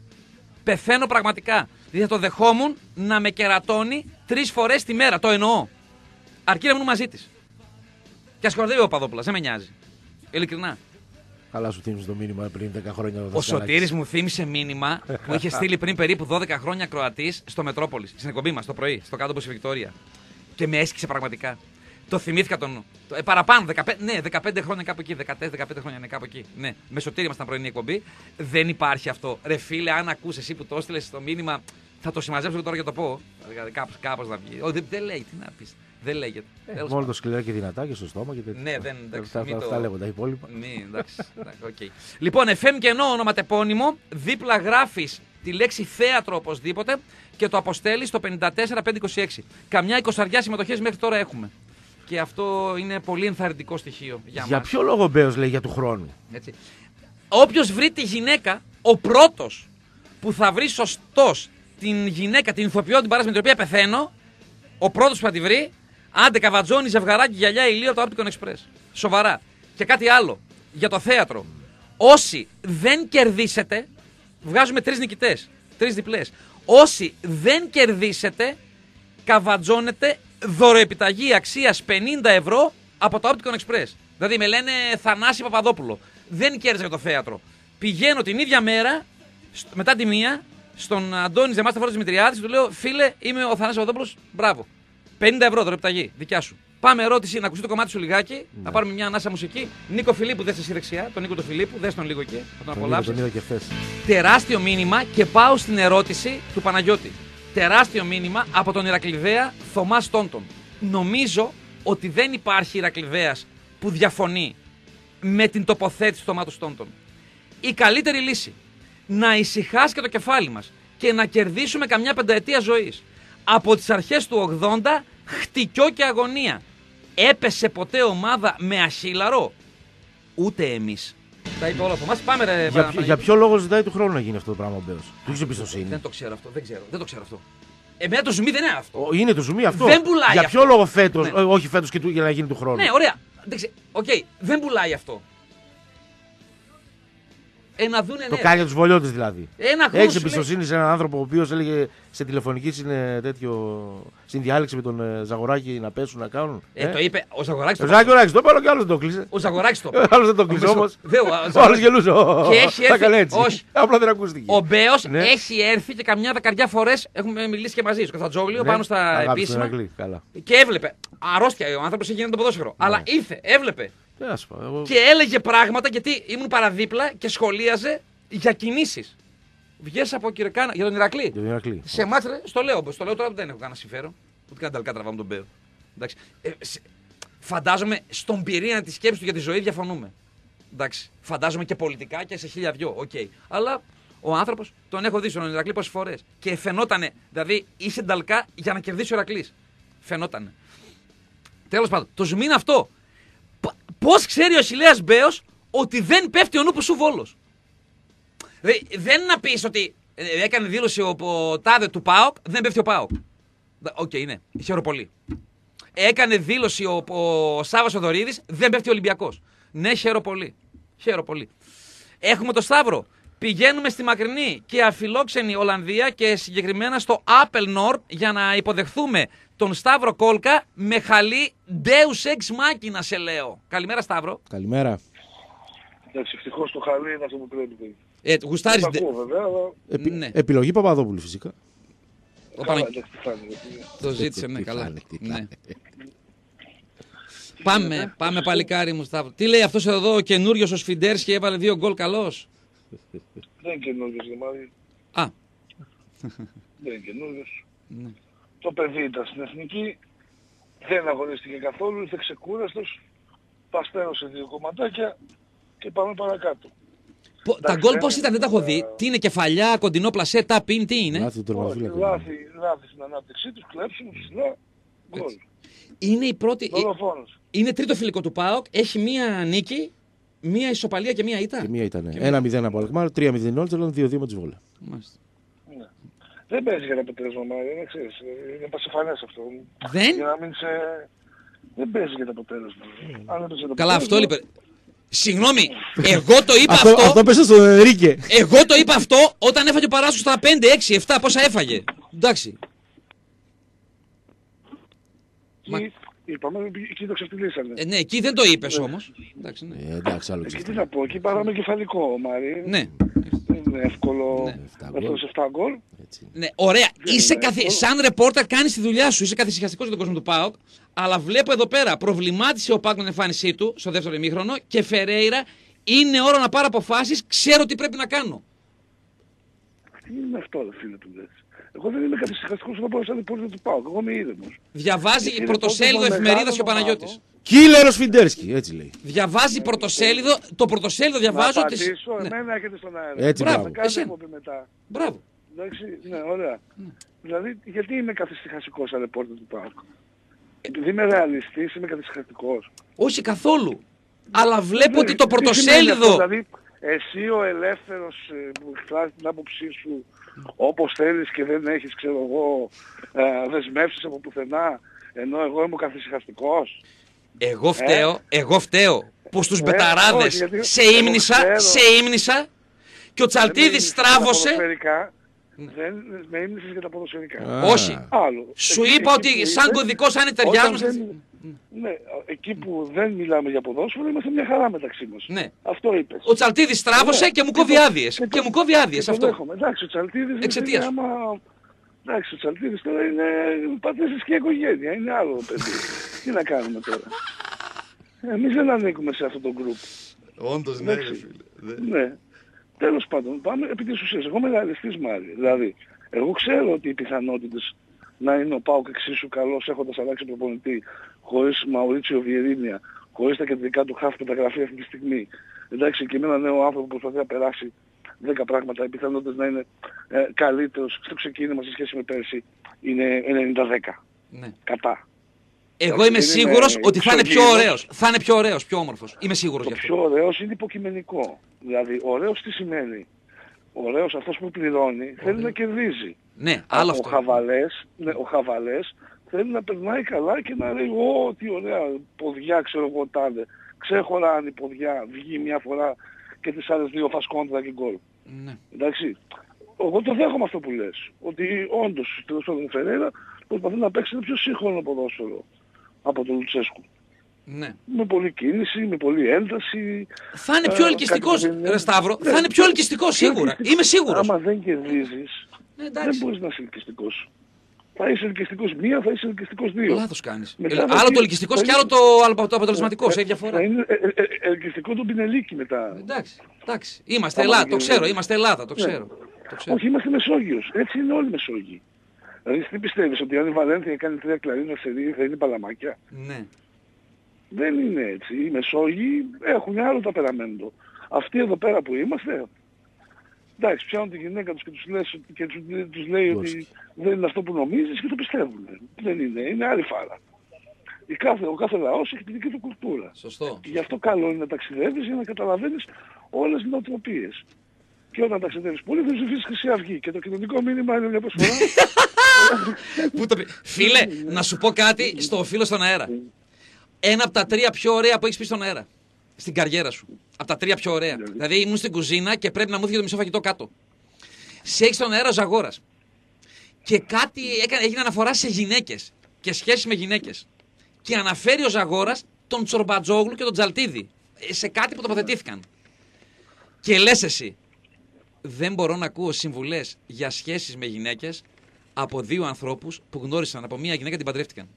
Πεθαίνω πραγματικά. Δηλαδή θα το δεχόμουν να με κερατώνει τρεις φορές τη μέρα. Το εννοώ. Αρκεί να ήμουν μαζί της. Και ασχολείται ο Παδόπουλας, δεν με νοιάζει. Ειλικρινά. Καλά σου θύμισε το μήνυμα πριν 10 χρόνια. Ο Σωτήρης μου θύμισε μήνυμα [LAUGHS] που είχε στείλει πριν περίπου 12 χρόνια Κροατής στο Μετρόπολης, στην εκπομπή μας το πρωί, στο κάτω από Βικτόρια. Και με έσκησε πραγματικά. Το θυμήθηκα τον. το- Ε, παραπάνω, 15, ναι, 15 χρόνια κάπου εκεί. 14-15 χρόνια είναι κάπου εκεί. Ναι, με Σωτήρη ήμασταν πρωινή εκπομπή. Δεν υπάρχει αυτό. Ρε φίλε, αν ακούς εσύ που το έστειλες στο μήνυμα, θα το συμμαζέψω και τώρα για το πω. Δηλαδή, κάπως, κάπως να βγει. Ω, δεν, δεν λέει, τι να πεις. Δεν λέγεται. Τέλος Μόνο το σκληρά και δυνατά και στο στόμα και τέτοια. Ναι, δεν- εντάξει, Αυτά, μην αυτά, το- αυτά λέγονται, τα υπόλοιπα. ναι, εντάξει. εντάξει, οκ. Λοιπόν, FM και ενώ ονοματεπώνυμο, δίπλα γράφεις τη λέξη θέατρο οπωσδήποτε και το αποστέλλεις στο 54526. Καμιά εικοσαριά συμμετοχές μέχρι τώρα έχουμε. Και αυτό είναι πολύ ενθαρρυντικό στοιχείο για, Για μας. ποιο λόγο ο Μπέος λέει για του χρόνου; Έτσι. Όποιος βρει τη γυναίκα, ο πρώτος που θα βρει σωστός την γυναίκα, την ηθοποιό, την παράσταση με την οποία πεθαίνω, ο πρώτος που θα τη βρει, άντε καβατζόνι, ζευγαράκι, γυαλιά, ηλίου από το Opticon Express. Σοβαρά. Και κάτι άλλο. Για το θέατρο. Όσοι δεν κερδίσετε, βγάζουμε τρεις νικητές, τρεις διπλές. Όσοι δεν κερδίσετε, καβατζώνετε δωροεπιταγή αξίας 50 ευρώ από το Opticon Express. Δηλαδή με λένε Θανάση Παπαδόπουλο. Δεν κέρδισα για το θέατρο. Πηγαίνω την ίδια μέρα, σ- μετά τη μία, στον Αντώνη Ζεμάστα Φόρο Δημητριάδης και του λέω: Φίλε, είμαι ο Θανάσης Παπαδόπουλος. Μπράβο. 50 ευρώ δωροεπιταγή, δικιά σου. Πάμε ερώτηση, να ακουστεί το κομμάτι σου λιγάκι. Να πάρουμε μια ανάσα μουσική. Νίκο Φιλίππου, δες εσύ δεξιά. Τον Νίκο του Φιλίππου, δες τον λίγο εκεί. Θα τον Τον είδα, απολαύσει τον είδα και χθες. τεράστιο μήνυμα και πάω στην ερώτηση του Παναγιώτη. Τεράστιο μήνυμα από τον Ηρακλειδέα Θωμάς Τόντον. Νομίζω ότι δεν υπάρχει Ηρακλειδέας που διαφωνεί με την τοποθέτηση του Θωμάτου Τόντον. Η καλύτερη λύση να ησυχάσει και το κεφάλι μας και να κερδίσουμε καμιά πενταετία ζωής. Από τις αρχές του 80 χτυκιό και αγωνία. Έπεσε ποτέ ομάδα με αχύλαρο; Ούτε εμείς. Τα είπε όλα ο Θωμάς. Πάμε ρε Για, Παναγιώτη. ποιο- για ποιο λόγο ζητάει του χρόνου να γίνει αυτό το πράγμα ο Μπέος; Του έχεις εμπιστοσύνη. Δεν το ξέρω αυτό, δεν ξέρω. Δεν το ξέρω αυτό. Εμένα το ζουμί δεν είναι αυτό. Ο- Είναι το ζουμί αυτό. Δεν πουλάει Για αυτό. ποιο λόγο φέτος, Ναι. όχι φέτος και του, για να γίνει του χρόνου. Ναι, ωραία. Δεν ξέρω. Οκ, δεν πουλάει αυτό. Ε, να δούνε, Το ναι. κάνει για τους Βολιώτες δηλαδή. Ένα Έχει χρόνο σου λέει- εμπιστοσύνη σε έναν άνθρωπο ο οποίος έλεγε σε τηλεφωνική συνε, τέτοιο, συνδιάλεξη με τον ε, Ζαγοράκη να πέσουν, να κάνουν. Ε, το είπε ο Ζαγοράκης. Ο το- Ζαγοράκης το είπε, και άλλος δεν το κλείσε. Ο Ζαγοράκης το Ο άλλος δεν το κλείσε Όμως, όμως. δε, ο Ο άλλος Ζαγοράκης- γελούσε. Ω, Και έχει Τα έρθει- έκανε έτσι. όχι. Απλά δεν ακούστηκε. Ο Μπέος Ναι. έχει έρθει και καμιά δεκαριά φορές έχουμε μιλήσει και μαζί στο Καθατζόγλιο Ναι. πάνω στα Αγάπη στον επίσημα. Ηρακλή, Καλά. Και έβλεπε. Αρρώστια ο άνθρωπος είχε γίνει το ποδόσφαιρο. Αλλά ήρθε, έβλεπε. Τι να σου πω, εγώ- Και έλεγε πράγματα γιατί ήμουν παραδίπλα και σχολίαζε για κινήσεις. Βγες από Κυρκάνα για τον Ηρακλή. Για τον Ηρακλή. Σε μάτς, ρε, στο λέω, στο λέω τώρα που δεν έχω κανένα συμφέρον. Ούτε καν ταλκά τραβάμε τον Μπέο. Εντάξει. Ε, σε- φαντάζομαι στον πυρήνα της σκέψης του για τη ζωή διαφωνούμε. Εντάξει. Φαντάζομαι και πολιτικά και σε χίλια δυο. Οκ. Αλλά ο άνθρωπος τον έχω δει στον Ηρακλή πόσες φορές. Και φαινότανε. Δηλαδή είχε νταλκά για να κερδίσει ο Ηρακλής. Φαινότανε. Τέλος πάντων, το ζουμί είναι αυτό. Πώς ξέρει ο Αχιλλέα Μπέος ότι δεν πέφτει ο ΝΠΣ Βόλος; Δηλαδή, δεν να πεις ότι ε, έκανε δήλωση ο, ο τάδε του ΠΑΟΚ, δεν πέφτει ο ΠΑΟΚ. Δα- Οκ, ναι. Χαίρομαι πολύ. Έκανε δήλωση ο, ο Σάβα Οδωρίδη, δεν πέφτει ο Ολυμπιακός. Ναι, χαίρομαι πολύ. Χαίρομαι πολύ. Έχουμε το Σταύρο. Πηγαίνουμε στη μακρινή και αφιλόξενη Ολλανδία και συγκεκριμένα στο Apple Nord για να υποδεχθούμε τον Σταύρο Κόλκα με χαλή Deus Ex Machina, σε λέω. Καλημέρα, Σταύρο. Καλημέρα. Εντάξει, ευτυχώς το χαλί είναι αυτό που πρέπει. Ε, γουστάρεις... Δεν το ακούω βέβαια, αλλά... Επι- Ναι. Επιλογή Παπαδόπουλου φυσικά. Ο Καλά, Παναγ- εντάξει, τι φάνηκε. γιατί- Το ζήτησε, Τι ναι, καλά. φάνε, τι Ναι. φάνε. Πάμε, πάμε παλικάρι μου Σταύρο. Τι λέει αυτός εδώ ο καινούριος ο Σφιντέρς και έβαλε δύο γκολ καλός; Δεν είναι καινούργιος Γεμάδη. Α, Δεν είναι καινούργιος. Ναι. Το παιδί ήταν στην εθνική. δεν αγωνίστηκε καθόλου, ήρθε ξεκούραστος, παστέρωσε δύο κομματάκια και πάμε παρακάτω. Πο- Τα Εντάξει, γκολ δεν πώ είναι ήταν, δεν τα έχω δει. τίποτα. Τι είναι κεφαλιά, κοντινό πλασέ, ταπίν, τι είναι; Λάθη του Όχι, τερματοφύλακα. λάθη, λάθη στην ανάπτυξή τους, κλέψιμο ψηλά, γκολ. Έτσι. Είναι η πρώτη. Δολοφόνος. Είναι τρίτο φιλικό του ΠΑΟΚ. Έχει μία νίκη, μία ισοπαλία και μία ήττα. Και μία ήταν 1-0 από Αλκμάρ, 3-0 Όλτσελον, 2-2 με τη Βόλα. Μάλιστα. Ναι. Δεν παίζει για το αποτέλεσμα, Μάρια, δεν ξέρεις. ε, Είναι πασιφανές αυτό. Δεν; Για να μην σε... Δεν παίζει για το αποτέλεσμα. Αν έπαιζε το Καλά, αυτό αποτέλεσμα, είπε. Συγγνώμη, εγώ το είπα Αυτό, αυτό. αυτό πέσε στο Ρίκε. Εγώ το είπα αυτό όταν έφαγε ο Παράσου στα 5, 6, 7. Πόσα έφαγε. Εντάξει. Μα- Εκεί, είπαμε, εκεί το ξεφτυλίσανε. Ε, ναι, εκεί δεν το είπες όμως. Εντάξει, ναι. Ε, εντάξει, άλλο Εκεί τι ξέρει. να πω, εκεί πάραμε κεφαλικό, Μάρι. ναι. Δεν είναι εύκολο Ναι. Εφτά να γκολ. δώσει 7 γκολ. Ναι, ωραία. Δεν Είσαι είναι καθη... εύκολο. Σαν ρεπόρτερ κάνεις τη δουλειά σου. Είσαι καθησυχαστικός για τον κόσμο του ΠΑΟΚ. Αλλά βλέπω εδώ πέρα προβλημάτισε ο ΠΑΟΚ την εμφάνισή του στο δεύτερο ημίχρονο και Φερέιρα είναι ώρα να πάρω αποφάσεις. Ξέρω τι πρέπει να κάνω. Τι είναι αυτό, ρε φίλε του λες. Εγώ δεν είμαι καθυσυχαστικός όταν πάω σαν υπόλοιπο του πάω. Εγώ είμαι ήρεμος. Διαβάζει Είναι πρωτοσέλιδο τόσο εφημερίδας μεγάλο και ο το Παναγιώτης. μάθο. Κίλερο Φιντέρσκι, έτσι λέει. Διαβάζει πρωτοσέλιδο. Το πρωτοσέλιδο Να διαβάζω. τις- απαντήσω, Ναι. εμένα έχετε στον αέρα. Έτσι, Μπράβο, Να κάνετε εσένα. εκπομπή μετά. Μπράβο. Εντάξει, ναι, ωραία. Δηλαδή, γιατί είμαι καθυσυχαστικός σαν ρεπόρτερ του ΠΑΟΚ; Επειδή είμαι ρεαλιστής, είμαι καθυσυχαστικός. Όχι καθόλου. Αλλά βλέπω Ναι, ότι το τι σημαίνει αυτό, πρωτοσέλιδο. Δηλαδή, εσύ ο ελεύθερος ε, που εκφράζει την άποψή σου όπως θέλεις και δεν έχεις, ξέρω εγώ, ε, δεσμεύσεις από πουθενά, ενώ εγώ είμαι ο καθησυχαστικός; Εγώ φταίω, εγώ φταίω που στους Ε, μπεταράδες όχι, γιατί σε εγώ ήμνησα, ξέρω. σε ήμνησα και ο Δεν Τσαλτίδης με ήμνησες για τα στράβωσε. Ποδοσφαιρικά, Δεν με ήμνησες για τα ποδοσφαιρικά. Α. Όχι. Άλλο. Σου Εκεί- είπα εκεί ότι που σαν είμαι, κωδικός αν όταν ταιριάζουμε. δεν- Ναι, εκεί που δεν μιλάμε για ποδόσφαιρο είμαστε μια χαρά μεταξύ μας. Ναι. Αυτό είπες. Ο Τσαλτίδης στράβωσε Ναι. και μου κόβει Και το- άδειες. και το- Και μου κόβει άδειες Και το αυτό. δέχομαι. Εντάξει, ο Τσαλτίδης Εξαιτίας είναι σου. άμα... Εντάξει, ο Τσαλτίδης τώρα είναι πατέρας και οικογένεια. Είναι άλλο παιδί. Τι να κάνουμε τώρα. [LAUGHS] Εμείς δεν ανήκουμε σε αυτό το γκρουπ. Όντως ναι, ρε φίλε. Ναι. Τέλος πάντων, πάμε επί της ουσίας. Εγώ είμαι ρεαλιστής Μάρι. Δηλαδή, εγώ ξέρω ότι οι πιθανότητες να είναι ο Πάουκ εξίσου καλός έχοντας αλλάξει προπονητή χωρίς Μαουρίτσιο Βιερίνια, χωρίς τα κεντρικά του χάφ μεταγραφή αυτή τη στιγμή. Εντάξει, και με ένα νέο άνθρωπο που προσπαθεί να περάσει 10 πράγματα, οι πιθανότητες να είναι ε, καλύτερος στο ξεκίνημα σε σχέση με πέρσι είναι 90-10. Ναι. Κατά. Εγώ Εντάξει, είμαι δεν είναι σίγουρος ότι θα είναι πιο εξωγήινος. ωραίος. Θα είναι πιο ωραίος, πιο όμορφος. Είμαι σίγουρος Το γι' αυτό. πιο ωραίος είναι υποκειμενικό. Δηλαδή, ωραίος τι σημαίνει; Ωραίος αυτός που πληρώνει θέλει να κερδίζει. Ναι, άλλο ο αυτό. Χαβαλές, ναι, ο Χαβαλές θέλει να περνάει καλά και να λέει «Ω, τι ωραία ποδιά, ξέρω εγώ τάδε». Ξέχωραν η ποδιά, βγει μια φορά και τις άλλες δύο φας κόντρα και γκολ. Ναι. Εντάξει. Εγώ το δέχομαι αυτό που λες. Ότι όντως, τέλος πάντων, η Φεραίρα προσπαθεί να παίξει ένα πιο σύγχρονο ποδόσφαιρο από τον Λουτσέσκου. Ναι. Με πολλή κίνηση, με πολλή ένταση. Θα είναι πιο Ε, ελκυστικός, κάτι που δεν είναι. ρε Σταύρο. Ναι. Θα είναι πιο ελκυστικός Πιο σίγουρα. ελκυστικός. Είμαι σίγουρος. Άμα δεν κερδίζεις, Ναι, δεν εντάξει. μπορείς να είσαι ελκυστικός. Θα είσαι ελκυστικός μία, θα είσαι ελκυστικός δύο. Λάθος κάνεις. Μετά Ε, θα Άλλο πει- το ελκυστικός θα και άλλο είναι- το, το αποτελεσματικό. Σε Ε, διαφορά. Θα είναι ε, ε, ε, ελκυστικό τον Πινελίκη μετά. Εντάξει, εντάξει. Είμαστε Άμα Ελλάδα, δεν το ξέρω. κερδίζει. Είμαστε Ελλάδα, το Ναι. ξέρω. Το ξέρω. Όχι, είμαστε Μεσόγειος. Έτσι είναι όλοι οι Μεσόγειοι. Δηλαδή, τι πιστεύεις, ότι αν η Βαλένθια κάνει τρία κλαρίνα σε ρί, θα είναι παλαμάκια; Ναι. Δεν είναι έτσι. Οι Μεσόγειοι έχουν άλλο ταπεραμέντο. Αυτοί εδώ πέρα που είμαστε, εντάξει, πιάνουν τη γυναίκα τους και τους, λες, και τους, τους λέει ότι δεν είναι αυτό που νομίζεις και το πιστεύουν. Δεν είναι, είναι άλλη φάρα. Η κάθε, ο κάθε λαός έχει τη δική του κουλτούρα. Σωστό. Και γι' αυτό καλό είναι να ταξιδεύεις για να καταλαβαίνεις όλες τις νοοτροπίες. Και όταν ταξιδεύεις πολύ δεν ψηφίσεις Χρυσή Αυγή. Και το κοινωνικό μήνυμα είναι μια προσφορά. [LAUGHS] Πού το πει- Φίλε, να σου πω κάτι στο φίλο στον αέρα. Ένα από τα τρία πιο ωραία που έχεις πει στον αέρα. Στην καριέρα σου. Από τα τρία πιο ωραία. Δηλαδή ήμουν στην κουζίνα και πρέπει να μου έφυγε το μισό φαγητό κάτω. Σε έχεις στον αέρα ο Ζαγόρα. Και κάτι έκανε, έγινε αναφορά σε γυναίκες και σχέσει με γυναίκες. Και αναφέρει ο Ζαγόρα τον Τσορμπατζόγλου και τον Τζαλτίδη. ε, Σε κάτι που τοποθετήθηκαν. Και λες εσύ, δεν μπορώ να ακούω συμβουλές για σχέσεις με γυναίκες από δύο ανθρώπους που γνώρισαν από μία γυναίκα και την παντρεύτηκαν.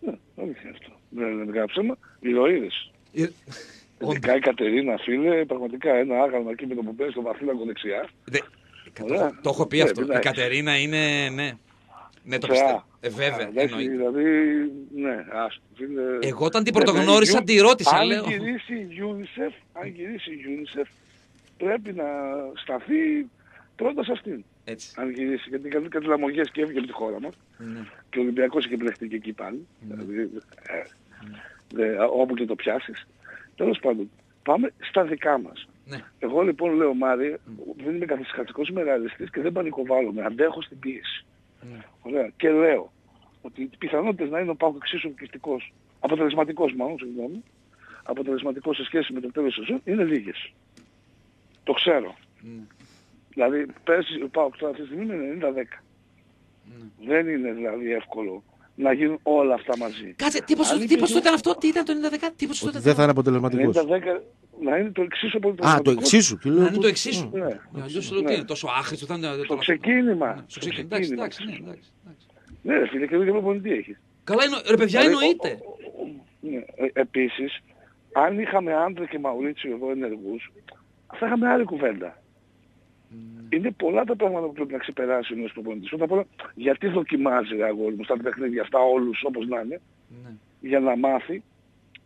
ναι, αλήθεια αυτό. Δεν είναι κανένα ψέμα. Ηρωίδες. Ε, Ειδικά η Κατερίνα, φίλε, πραγματικά ένα άγαλμα εκεί με το που παίζει στο βαθύλακο δεξιά. Δε- Ωραία. Το έχω πει Ναι, αυτό. Η εντάξει. Κατερίνα είναι. Ναι. Ναι, το Θεά. πιστεύω. Ε, βέβαια, Α, εντάξει, εννοείται. Δηλαδή, ναι, άστο. φίλε. Εγώ όταν την Ναι, πρωτογνώρισα, ναι, τη ρώτησα, Αν λέω. γυρίσει η UNICEF, αν γυρίσει η UNICEF, πρέπει να σταθεί πρώτα σε αυτήν. Έτσι. Αν γυρίσει, γιατί κάνει κάτι λαμογές και έβγαινε από τη χώρα μας. Ναι. Και ο Ολυμπιακός είχε μπλεχτεί και εκεί πάλι. Δηλαδή, ε, δε, όπου και το πιάσεις. Τέλος πάντων, πάμε στα δικά μας. Ναι. Εγώ λοιπόν λέω Μάρι, δεν είμαι καθυσυχαστικός, είμαι ρεαλιστής και δεν πανικοβάλλομαι. Αντέχω στην πίεση. Ναι. Ωραία. Και λέω ότι οι πιθανότητες να είναι ο Πάουκ εξίσου ελκυστικός, αποτελεσματικός μάλλον, συγγνώμη, αποτελεσματικός σε σχέση με το τέλος της σεζόν, είναι λίγες. Το ξέρω. Ναι. Δηλαδή παίζει ο Πάουκ τώρα αυτή τη στιγμή με 90-10. Ναι. Δεν είναι δηλαδή εύκολο να γίνουν όλα αυτά μαζί. Κάτσε, τι ποσοστό, Αν τι υπήρχε- ποσοστό ήταν αυτό, τι ήταν το 90 τι ποσοστό Ότι ήταν δεν θα αυτό. είναι αποτελεσματικό. 90-10 να είναι το εξίσου Α, το αποτελεσματικό. εξίσου. και λέω, Να είναι το το- εξίσου. Ναι. Ε, Αλλιώς λέω Ναι. τι είναι, τόσο άχρηστο θα είναι. Στο το- ξεκίνημα. Ναι, Στο Στο ξεκίνημα. Εντάξει, ξεκίνημα. εντάξει, ναι, εντάξει. εντάξει. Ναι, ρε φίλε, και δεν προπονητή έχει. Καλά, εννο- ρε παιδιά, Δηλαδή, εννοείται. ο- ο- ο- ναι, ε, Επίσης, αν είχαμε άντρε και Μαουρίτσιο εδώ ενεργούς, θα είχαμε άλλη κουβέντα. Είναι πολλά τα πράγματα που πρέπει να ξεπεράσει ο νέος προπονητής. Πρώτα απ' όλα, γιατί δοκιμάζει ρε αγόρι μου στα παιχνίδια αυτά όλους όπως να είναι, Ναι. για να μάθει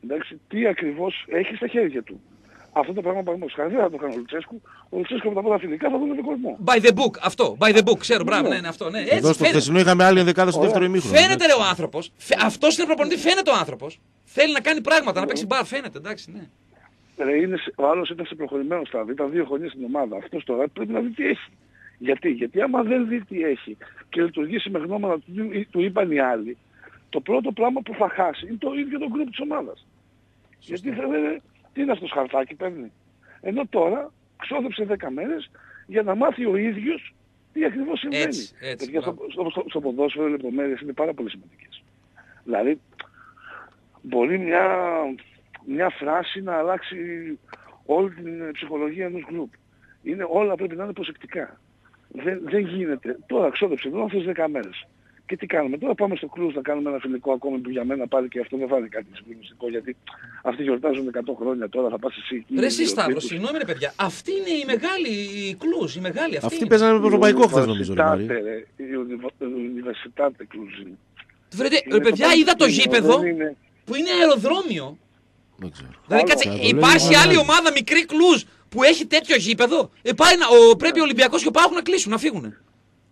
εντάξει, τι ακριβώς έχει στα χέρια του. Αυτό το πράγμα παραδείγματος χάρη δεν θα το κάνει ο Λουτσέσκου. Ο Λουτσέσκου με τα πρώτα φιλικά θα δούμε τον κόσμο. By the book, αυτό. By the book, ξέρω, μπράβο, Ναι. ναι, ναι, αυτό. Ναι. Εδώ Έτσι, στο φαίνεται, χθεσινό είχαμε άλλη ενδεκάδα στο Ωραία. δεύτερο ημίχρονο. φαίνεται ρε ο άνθρωπος. Αυτός είναι προπονητή, φαίνεται ο άνθρωπος. Θέλει να κάνει πράγματα, να παίξει μπαρ, φαίνεται, εντάξει, ναι. Ρε, είναι, σε- ο άλλος ήταν σε προχωρημένο στάδιο, ήταν δύο χρονιές στην ομάδα. Αυτός τώρα πρέπει να δει τι έχει. Γιατί, γιατί άμα δεν δει τι έχει και λειτουργήσει με γνώμονα του, του είπαν οι άλλοι, το πρώτο πράγμα που θα χάσει είναι το ίδιο το γκρουπ της ομάδας. Γιατί θα λένε, τι είναι αυτός χαρτάκι παίρνει. Ενώ τώρα ξόδεψε 10 μέρες για να μάθει ο ίδιος τι ακριβώς συμβαίνει. Έτσι, έτσι, Παιδιά, στο, στο, στο, στο ποδόσφαιρο οι λεπτομέρειες είναι πάρα πολύ σημαντικές. Δηλαδή, μπορεί μια, μια φράση να αλλάξει όλη την ε, ψυχολογία ενός γκρουπ. Είναι, όλα πρέπει να είναι προσεκτικά. Δεν, δεν γίνεται. Τώρα ξόδεψε εδώ αυτές 10 μέρες. Και τι κάνουμε. Τώρα πάμε στο κλουζ να κάνουμε ένα φιλικό ακόμη που για μένα πάλι και αυτό δεν βάζει κάτι συγκλονιστικό γιατί αυτοί γιορτάζουν 100 χρόνια τώρα θα πας εσύ εκεί. Ρε εσύ δύο Σταύρος, τύπους. συγγνώμη ρε παιδιά. Αυτή είναι η μεγάλη, η κλουζ, η μεγάλη αυτή. Αυτοί είναι. παίζανε με ευρωπαϊκό χθες νομίζω. ρε Μαρή. Universitate, ρε. Η Universitate Cluj είναι. Βρετε, ρε Είναι παιδιά, το είδα το πανεπιστήμιο, γήπεδο δεν είναι- που είναι αεροδρόμιο. Δεν ξέρω. Δηλαδή, Άλλο. κάτσε, Θα το υπάρχει λέει άλλη μεγάλη. ομάδα μικρή κλουζ που έχει τέτοιο γήπεδο. Ε, πάει να, ο, πρέπει ο Ολυμπιακός και ο Πάοκ να κλείσουν, να φύγουν.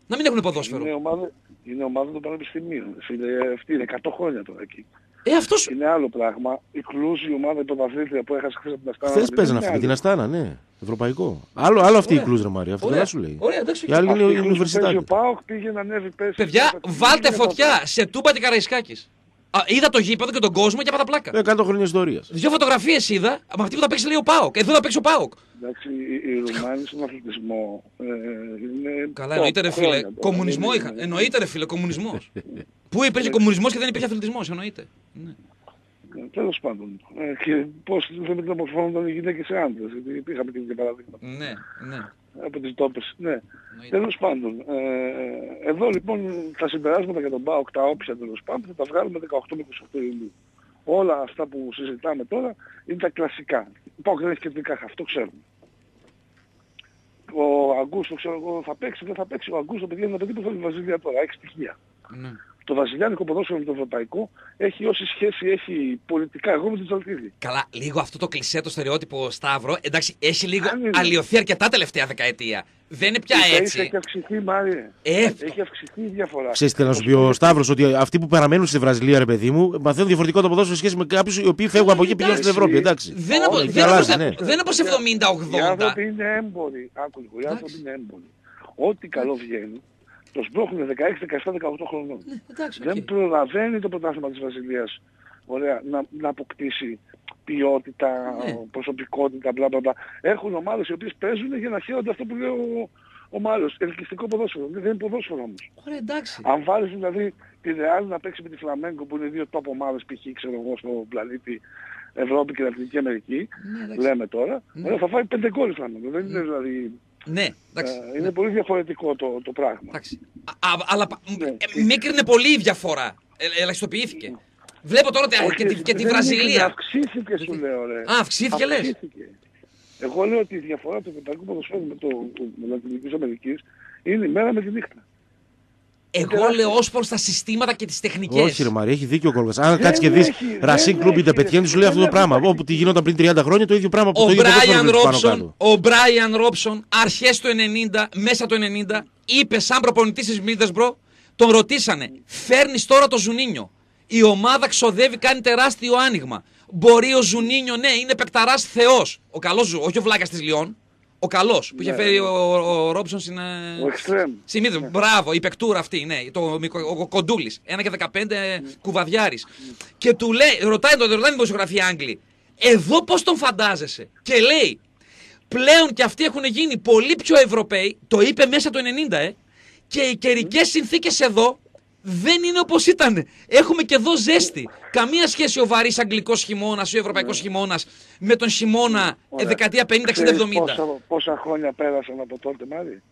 Να μην έχουν ποδόσφαιρο. Είναι ομάδα, είναι ομάδα των πανεπιστημίων. Φίλε, αυτή είναι 100 χρόνια τώρα εκεί. Ε, αυτός... Είναι άλλο πράγμα. Η Κλούζ, η ομάδα η πρωταθλήτρια που έχασε χθες από την Αστάνα. Χθες δεν παίζανε είναι αυτή με την άλλη. Αστάνα, ναι. Ευρωπαϊκό. Άλλο, άλλο αυτή η Ωραία. κλούζ, ρε Μαρία. Αυτό Ωραία. καλά σου λέει. Ωραία, εντάξει, Η άλλη Αυτή είναι η η Κλούζ που παίζει Ο Universitate. Πάοκ πήγε να ανέβει πέσει. Παιδιά, βάλτε φωτιά σε τούμπα και Καραϊσκάκης. Α, είδα το γήπεδο και τον κόσμο και έπαθα πλάκα. 100 χρόνια ιστορίας. Δύο φωτογραφίες είδα με αυτή που θα παίξει λέει ο Πάοκ. Εδώ θα παίξει ο Πάοκ. Εντάξει, οι, οι Ρουμάνοι στον αθλητισμό ε, είναι... Καλά, top εννοείται ρε φίλε. χρόνια τώρα. Κομμουνισμό Δεν είχα. είναι- Εννοείται ρε φίλε, κομμουνισμός. Πού υπήρχε κομμουνισμός και δεν υπήρχε αθλητισμός, εννοείται. Ναι. Ε, Τέλος πάντων. Ε, και πώς δεν μεταμορφώνονταν οι γυναίκες σε άντρες. Γιατί είχαμε και τέτοια παραδείγματα. Ναι, ναι. Από τις τόπες. Ναι. Εννοείται. Τέλος πάντων. Ε, εδώ λοιπόν τα συμπεράσματα για τον ΠΑΟΚ, τα όποια τέλος πάντων, θα τα βγάλουμε 18 με 28 Ιουλίου. Όλα αυτά που συζητάμε τώρα είναι τα κλασικά. Ο ΠΑΟΚ δεν έχει κεντρικά χαφ, το ξέρουμε. Ο Αγκούστο, ξέρω εγώ, θα παίξει, δεν θα παίξει. Ο Αγκούστο, παιδιά, είναι ένα παιδί που θέλει Βασιλεία τώρα, έχει στοιχεία. ναι. Το βασιλιάνικο ποδόσφαιρο με το ευρωπαϊκό έχει όση σχέση έχει πολιτικά εγώ με τον Τζαλτίδη. Καλά, λίγο αυτό το κλισέ, το στερεότυπο Σταύρο, εντάξει, έχει λίγο Αν είναι. αλλοιωθεί αρκετά τελευταία δεκαετία. Δεν είναι πια Ίσα ίσα έτσι. Έχει αυξηθεί, Μάρια. Ε, Έχει αυξηθεί η διαφορά. Ξέρεις τι θέλω να σου πει ο Σταύρος, ότι αυτοί που παραμένουν στη Βραζιλία, ρε παιδί μου, μαθαίνουν διαφορετικό το ποδόσφαιρο σε σχέση με κάποιους οι οποίοι φεύγουν από εκεί και πηγαίνουν στην Εντάξει. Ευρώπη. Εντάξει. δεν είναι από- Όχι, δεν είναι αλλάζει, όπως- ναι. δεν είναι όπως Οι 70-80. άνθρωποι είναι έμποροι. Άκου λίγο, οι άνθρωποι είναι έμποροι. Ό,τι καλό βγαίνει, το σπρώχνουν 16, 17, 18 χρονών. Εντάξει, Δεν οκ. προλαβαίνει το πρωτάθλημα της Βραζιλίας ωραία, να, να αποκτήσει ποιότητα, Ναι. προσωπικότητα, μπλα μπλα μπλα. Έχουν ομάδες οι οποίες παίζουν για να χαίρονται αυτό που λέει ο, ο άλλος. Ελκυστικό ποδόσφαιρο. Δεν είναι ποδόσφαιρο όμως. Ωραία, εντάξει. Αν βάλεις δηλαδή τη Ρεάλ να παίξει με τη Φλαμέγκο που είναι δύο top ομάδες π.χ. ξέρω εγώ στο πλανήτη Ευρώπη και Λατινική Αμερική, Ναι, εντάξει. λέμε τώρα, Ναι. ωραία, θα φάει πέντε γκολ η Φλαμέγκο. Δεν είναι δηλαδή... Ναι, εντάξει. ε, είναι πολύ διαφορετικό το, το πράγμα. Εντάξει. Α, α, αλλά πα- Ναι. ε, μίκρινε πολύ η διαφορά. Ε, ελαχιστοποιήθηκε. Βλέπω τώρα τε- Όχι, και, τη- και τη δεν είναι, Βραζιλία. Αυξήθηκε σου λέω ρε. Α, αυξήθηκε, λες. Αυξήθηκε. Εγώ λέω ότι η διαφορά του ευρωπαϊκού ποδοσφαίρου με το με Λατινικής Αμερικής είναι η μέρα με τη νύχτα. Εγώ τεράστιο. λέω ως προς τα συστήματα και τις τεχνικές. Όχι, ρε Μαρία, έχει δίκιο ο Κόλγα. Αν Δεν κάτσεις και δεις έχει, δεν Racing Club έχει, ή Τεπετιέν, ρε τους λέει αυτό το φίλε, πράγμα. δεν έχει. Όπου τι γινόταν πριν 30 χρόνια, το ίδιο πράγμα που Ο το ίδιο Μπράιαν ποδόσφαιρο πάνω Ρόψον, κάτω. ο Μπράιαν Ρόμπσον, αρχές του 90, μέσα του 90, είπε σαν προπονητής της Μίντλεσμπρο, τον ρωτήσανε, φέρνεις τώρα το Ζουνίνιο. Η ομάδα ξοδεύει, κάνει τεράστιο άνοιγμα. Μπορεί ο Ζουνίνιο, ναι, είναι παικταράς Θεός. Ο καλός Ζου, όχι ο βλάκας της Λιόν. Ο καλός που είχε Ναι, φέρει ναι. ο, ο, ο Ρόμπσον στην. ε, Ο εξτρέμ. Στη Μίντλεσμπρο. Μπράβο, η παικτούρα αυτή, ναι, το, μικρο- ο, ο Κοντούλης. Ένα και 15 κουβαδιάρης. Και του λέει, ρωτάει τον ρωτάει η δημοσιογραφία Άγγλοι, εδώ πώς τον φαντάζεσαι; Και λέει, πλέον και αυτοί έχουν γίνει πολύ πιο Ευρωπαίοι, το είπε μέσα το 90, ε, και οι καιρικές συνθήκες εδώ δεν είναι όπως ήταν. Έχουμε και εδώ ζέστη. Καμία σχέση ο βαρύς αγγλικός χειμώνας ή ο ευρωπαϊκός χειμώνας με τον χειμώνα ε, Ωραία. δεκαετία 50, 60, 70. Ξέρεις Πόσα, πόσα χρόνια πέρασαν από τότε, Μάρι.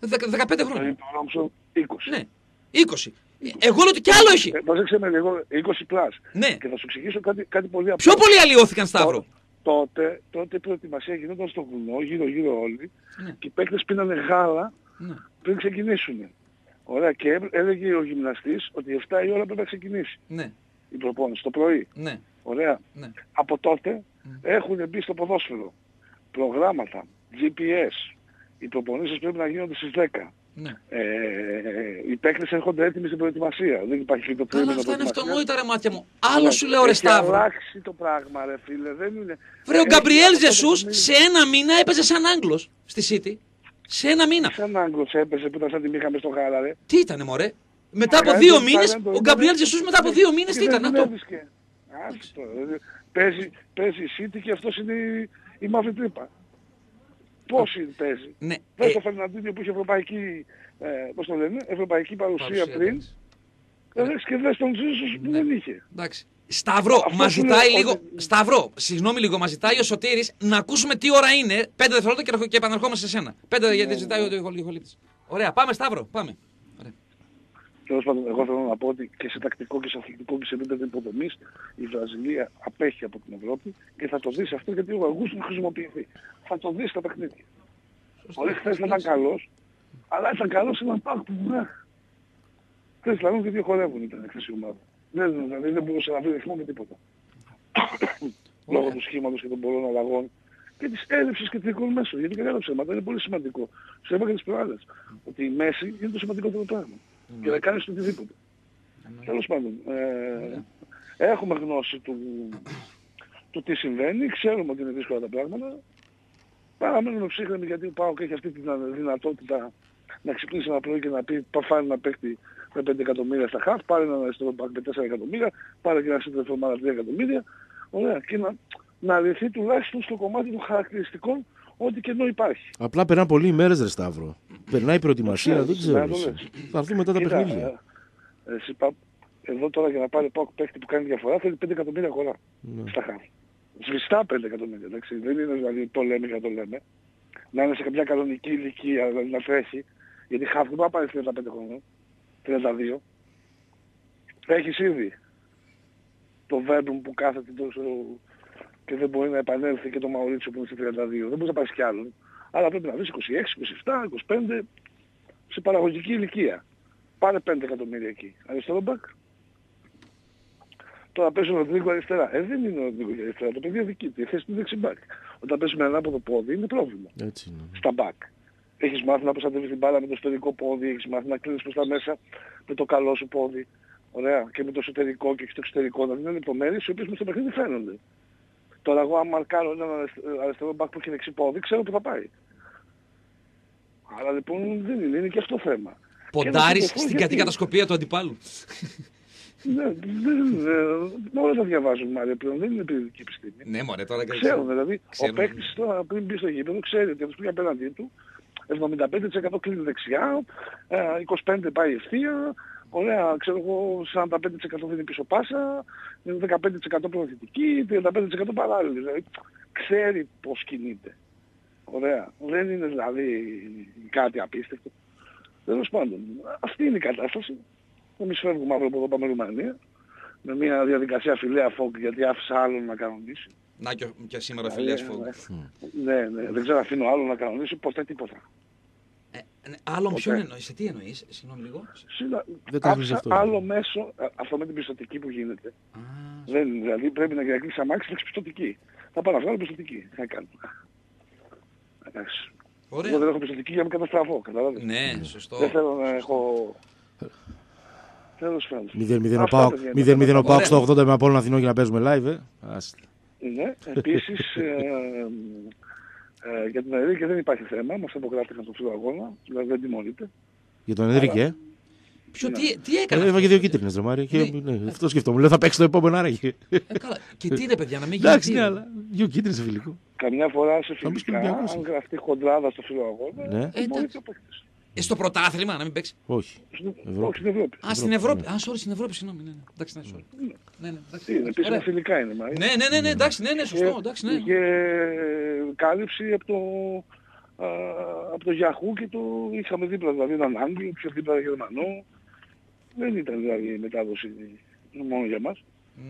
Δεκα- 15 Το χρόνια. είπε ο Ρόμπσον 20. Ναι. 20. Εγώ λέω ότι κι άλλο έχει. Ε, Πρόσεξε με λίγο, 20 plus. Ναι. Και θα σου εξηγήσω κάτι, κάτι πολύ απλό. Πιο πολύ αλλοιώθηκαν, Σταύρο. Τότε, τότε η προετοιμασία γινόταν στο βουνό, γύρω-γύρω όλοι, Ναι. και οι παίκτες πίνανε γάλα Ναι. πριν ξεκινήσουν. Ωραία, και έ- έλεγε ο γυμναστής ότι 7 η ώρα πρέπει να ξεκινήσει Ναι. η προπόνηση, το πρωί. Ναι. Ωραία. Ναι. Από τότε έχουν μπει στο ποδόσφαιρο προγράμματα, GPS. Οι προπονήσεις πρέπει να γίνονται στις 10. ναι. Ε, οι παίκτες έρχονται έτοιμοι στην προετοιμασία. Δεν υπάρχει Καλά, φυτοπρίμηνο αυτά είναι προετοιμασίας. αυτονόητα, ρε μάτια μου. Άλλο σου λέω, ρε Έχει Σταύρο. αλλάξει το πράγμα, ρε φίλε. Δεν είναι... Βρε, ο Έχει Γκαμπριέλ αυτό το Ζεσούς παιχνίδι. σε ένα μήνα έπαιζε σαν Άγγλος στη City. Σε ένα μήνα. Σαν Άγγλος έπεσε που ήταν σαν τη μήχα μες στο γάλα, ρε. Τι ήτανε, μωρέ; Μετά από Μα, δύο δεν μήνες, ήταν, ο ήταν- Γκαμπριέλ Ζεσούς μετά από δύο μήνες Και τι δεν ήταν. τον Να το. έβρισκε. Άσε το, δηλαδή, Παίζει, παίζει η City και αυτός είναι η, η μαύρη τρύπα. Πώς είναι, παίζει. Ναι, Πες ε, το Φερναντίνιο που είχε ευρωπαϊκή, ε, πώς το λένε, ευρωπαϊκή παρουσία, παρουσία, πριν. εντάξει. Ε, δες και δες τον Ζήσος που Ναι. δεν είχε. Εντάξει. Σταυρό, Αυτό μα σου ζητάει λέω, λίγο. ότι- Σταυρό, συγγνώμη λίγο, μα ζητάει ο Σωτήρης να ακούσουμε τι ώρα είναι. Πέντε δευτερόλεπτα και, ερχο- και επαναρχόμαστε σε σένα. Πέντε γιατί ζητάει ο Ιωχολήτη. Ωραία, πάμε Σταύρο, πάμε. Ωραία. Τέλος πάντων, εγώ θέλω να πω ότι και σε τακτικό και σε αθλητικό και σε επίπεδο υποδομής η Βραζιλία απέχει από την Ευρώπη και θα το δεις αυτό γιατί ο Αγούστου χρησιμοποιηθεί. Θα το δεις στα παιχνίδια. Ο χθες δεν ήταν καλός, αλλά ήταν καλός σε έναν πάκ που ναι. Χθες δηλαδή και δύο χορεύουν ήταν χθες η ομάδα. Δεν, δηλαδή δεν μπορούσε να βρει ρυθμό με τίποτα. [COUGHS] Λόγω του σχήματος και των πολλών αλλαγών και της έλλειψης κεντρικών μέσων. Γιατί κατά ψέματα είναι πολύ σημαντικό. Στο είπα και τις προάλλες. Ότι η μέση είναι το σημαντικότερο πράγμα. Και να κάνεις το οτιδήποτε. Τέλος πάντων, ε, έχουμε γνώση του, του τι συμβαίνει, ξέρουμε ότι είναι δύσκολα τα πράγματα. Παραμένουμε ψύχρεμοι γιατί ο ΠΑΟΚ έχει αυτή τη δυνατότητα να ξυπνήσει ένα πρωί και να πει «Πα- φάρει ένα παίκτη με 5 εκατομμύρια στα χαφ, πάρει ένα αριστερό μπακ με 4 εκατομμύρια, πάρει και ένα σύνδεσμο ομάδα 3 εκατομμύρια. Ωραία, και να, να λυθεί τουλάχιστον στο κομμάτι των χαρακτηριστικών ό,τι κενό υπάρχει. Απλά περνάνε πολλοί ημέρε, ρε Σταύρο. Περνάει η προετοιμασία, ξέρω, δεν ξέρω. να το εσύ. λες. Θα έρθουν μετά τα Κοίτα, παιχνίδια. ε, εσύ, πα- εδώ τώρα για να πάρει ΠΑΟΚ παίκτη που κάνει διαφορά θέλει 5 εκατομμύρια αγορά Ναι. στα χαφ. Σβηστά 5 εκατομμύρια, εντάξει. Δεν είναι δηλαδή το λέμε για το λέμε. Να είναι σε κάποια κανονική ηλικία, δηλαδή να τρέχει. Γιατί χαφ δεν πάει να πάρει 35 χρόνια. 32. Έχεις ήδη το Βέρντουμ που κάθεται τόσο και δεν μπορεί να επανέλθει και το Μαουρίτσιο που είναι σε 32. Δεν μπορείς να πάρεις κι άλλον. Αλλά πρέπει να βρεις 26, 27, 25 σε παραγωγική ηλικία. Πάρε 5 εκατομμύρια εκεί. Αριστερό μπακ. Τώρα παίζει ο Ροντρίγκο αριστερά. Ε, δεν είναι ο Ροντρίγκο για αριστερά. Το παιδί είναι δική του. Η θέση του είναι δεξιμπάκ. Όταν παίζει με ανάποδο πόδι είναι πρόβλημα. Έτσι είναι. Στα μπακ. Έχεις μάθει να προστατεύεις την μπάλα με το εσωτερικό πόδι, έχεις μάθει να κλείνεις προς τα μέσα με το καλό σου πόδι. Ωραία. Και με το εσωτερικό και έχεις το εξωτερικό. Δηλαδή είναι λεπτομέρειες οι οποίες μες στο παιχνίδι φαίνονται. Τώρα εγώ αν μαρκάρω έναν αριστε- αριστερό μπακ που έχει δεξί πόδι, ξέρω που θα πάει. Άρα λοιπόν δεν είναι, είναι και αυτό θέμα. Ποντάρεις Και να σου πω στην γιατί. κατή κατασκοπία του αντιπάλου. Ναι, δεν, ε, όλα τα διαβάζουν Μάρια πλέον, δεν είναι επιδική επιστήμη. ναι, μωρέ, τώρα και Ξέρουν δηλαδή, ο Ξέρουν. παίκτης τώρα πριν μπει στο γήπεδο ξέρει ότι αυτός που είναι απέναντί του 75% κλείνει δεξιά, ε, 25% πάει ευθεία, ωραία, ξέρω εγώ 45% δίνει πίσω πάσα, 15% προωθητική, 35% παράλληλη. Δηλαδή ξέρει πώς κινείται. Ωραία. Δεν είναι δηλαδή κάτι απίστευτο. Τέλος πάντων, αυτή είναι η κατάσταση. Εμείς φεύγουμε αύριο από εδώ πάμε Ρουμανία με μια διαδικασία φιλέα φόγκ γιατί άφησα άλλον να κανονίσει. Να και, και σήμερα Ναι, φιλιά ναι, Φόγκ. Ναι, ναι, δεν ξέρω αφήνω άλλο να κανονίσει ποτέ τίποτα. Ναι, Άλλο Ποτέ. ποιον εννοείς, σε τι εννοείς, συγγνώμη λίγο. Συνα... Δεν το βρίσκεις Άψα αυτό. άλλο μέσο, α, αυτό με την πιστοτική που γίνεται. Α, Δεν, δηλαδή πρέπει να διακλείσει αμάξι να έχεις πιστοτική. Θα πάω να βγάλω πιστοτική. Τι θα κάνω. Εντάξει. Εγώ Ωραία. δεν έχω πιστοτική για να μην καταστραφώ. Καταλάβεις. Ναι, σωστό. Δεν θέλω να έχω... Τέλος πάντων. 0-0 ο Αυτά, Πάοκ παιδιά, 0-0 ο είναι Πάοκ Ωραία. στο 80 με Απόλλωνα Αθηνών για να παίζουμε live. Ε. Άστε. Ναι, επίσης ε, ε, για την Ενρίκε δεν υπάρχει θέμα, μας απογράφηκαν στον φίλο αγώνα, δηλαδή δεν τιμωρείται. Για τον Ενρίκε. Ε. Ποιο, τι, τι Ε, έκανε. Έβαγε αυτός, δύο ε; κίτρινες ρε Μάρια. Και, Ναι. ναι, αυτό σκεφτόμουν. Λέω θα παίξει το επόμενο άραγε. Ε, καλά. Και τι είναι, παιδιά, να μην γίνει. Εντάξει, τι ναι, είναι. αλλά δύο κίτρινες σε φιλικό. Καμιά φορά σε Θα μπεις και φιλικά, Ολυμπιακός. αν γραφτεί χοντράδα στο φίλο αγώνα, Ναι. τιμωρείται ο παίκτης. Ε, στο πρωτάθλημα, να μην παίξει. Όχι. Στην- Ευρώπη. Όχι στην Ευρώπη. Α, στην Ευρώπη. Α, sorry, στην Ευρώπη, συγγνώμη. Ναι, ναι. Εντάξει, ναι, sorry. Ναι, ναι, εντάξει. Τι είναι, επίσημα Ωραία. φιλικά είναι. Μα. Ναι, ναι, ναι, ναι, εντάξει, ναι, ναι, σωστό, εντάξει, ναι. Είχε κάλυψη από το, α, από το Yahoo και το είχαμε δίπλα, δηλαδή έναν Άγγλιο, πιο δίπλα Γερμανό. Δεν ήταν δηλαδή η μετάδοση μόνο για μας.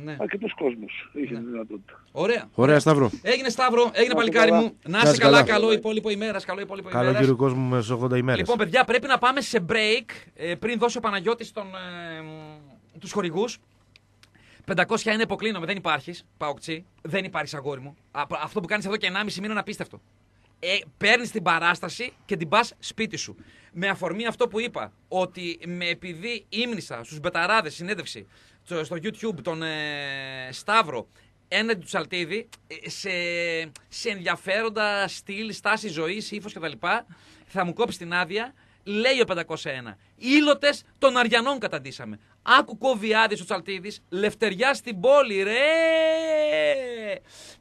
Ναι. Αρκετός κόσμος είχε τη δυνατότητα. Ωραία. Ωραία, Σταύρο. Έγινε Σταύρο, έγινε είστε παλικάρι καλά. μου. Να Να είσαι είστε καλά, καλά. καλό υπόλοιπο ημέρα. Καλό υπόλοιπο Καλό ημέρας. κύριο κόσμο με 80 ημέρες. Λοιπόν, παιδιά, πρέπει να πάμε σε break ε, πριν δώσει ο Παναγιώτης τον, ε, μ, τους χορηγούς. 500 είναι υποκλίνομαι, δεν υπάρχεις, Παοκτσί. Δεν υπάρχεις αγόρι μου. Α, αυτό που κάνεις εδώ και 1,5 μήνα είναι απίστευτο. Ε, παίρνεις την παράσταση και την πας σπίτι σου. Με αφορμή αυτό που είπα, ότι με επειδή ήμνησα στους μπεταράδες συνέντευξη στο, στο YouTube τον ε, Σταύρο έναντι του Σαλτίδη ε, σε, σε ενδιαφέροντα στυλ, στάση ζωής, ύφος κτλ. Θα μου κόψει την άδεια. Λέει ο 501. Ήλωτες των Αριανών καταντήσαμε. Άκου κόβει άδειε ο Τσαλτίδης. Λευτεριά στην πόλη, ρε!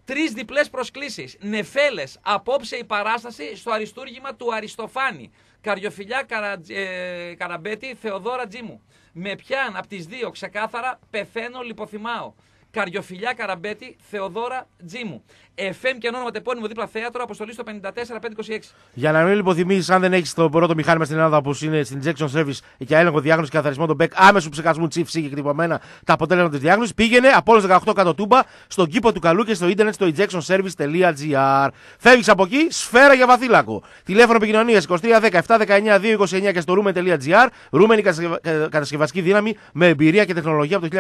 Τρεις διπλές προσκλήσεις. Νεφέλες. Απόψε η παράσταση στο αριστούργημα του Αριστοφάνη. Καριοφιλιά Καρα... ε, Καραμπέτη, Θεοδόρα Τζίμου. Με πιάν από τις δύο ξεκάθαρα πεθαίνω, λιποθυμάω. Καριοφιλιά Καραμπέτη, Θεοδόρα Τζίμου. FM και ονόματα επώνυμο δίπλα θέατρο, αποστολή στο 54526. Για να μην λιποθυμήσει, αν δεν έχεις το πρώτο μηχάνημα στην Ελλάδα που είναι στην injection service για έλεγχο διάγνωση και καθαρισμό των μπέκ άμεσου ψεκασμού τσιφ και εκτυπωμένα τα αποτέλεσματα της διάγνωσης, πήγαινε από όλε 18 κάτω τούμπα στον κήπο του καλού και στο ίντερνετ στο injectionservice.gr. Φεύγεις από εκεί, σφαίρα για βαθύλακο. Τηλέφωνο επικοινωνίας 2310 719 229 και στο rumen.gr. Ρούμενη κατασκευα- κατασκευαστική δύναμη με εμπειρία και τεχνολογία από το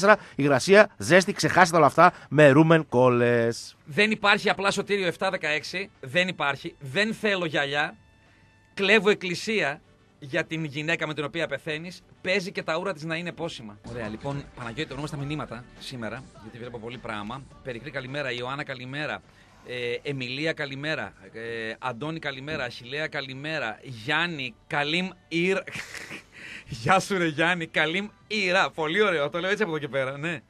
1964. Υγρασία, ζέστη, ξεχάσετε όλα αυτά με Ρούμεν κόλλε. Δεν υπάρχει απλά σωτήριο 716. Δεν υπάρχει. Δεν θέλω γυαλιά. Κλέβω εκκλησία για την γυναίκα με την οποία πεθαίνεις. Παίζει και τα ούρα της να είναι πόσιμα. Ωραία, λοιπόν, Παναγιώτη, το στα μηνύματα σήμερα, γιατί βλέπω πολύ πράγμα. Περικλή καλημέρα, Ιωάννα καλημέρα. Ε, Εμιλία καλημέρα. Ε, Αντώνη καλημέρα. Αχιλέα καλημέρα. Γιάννη καλήμ Ιρ. [LAUGHS] Γεια σου, ρε Γιάννη. Καλήμ Ιρά. Πολύ ωραίο. Το λέω έτσι από εδώ και πέρα. Ναι.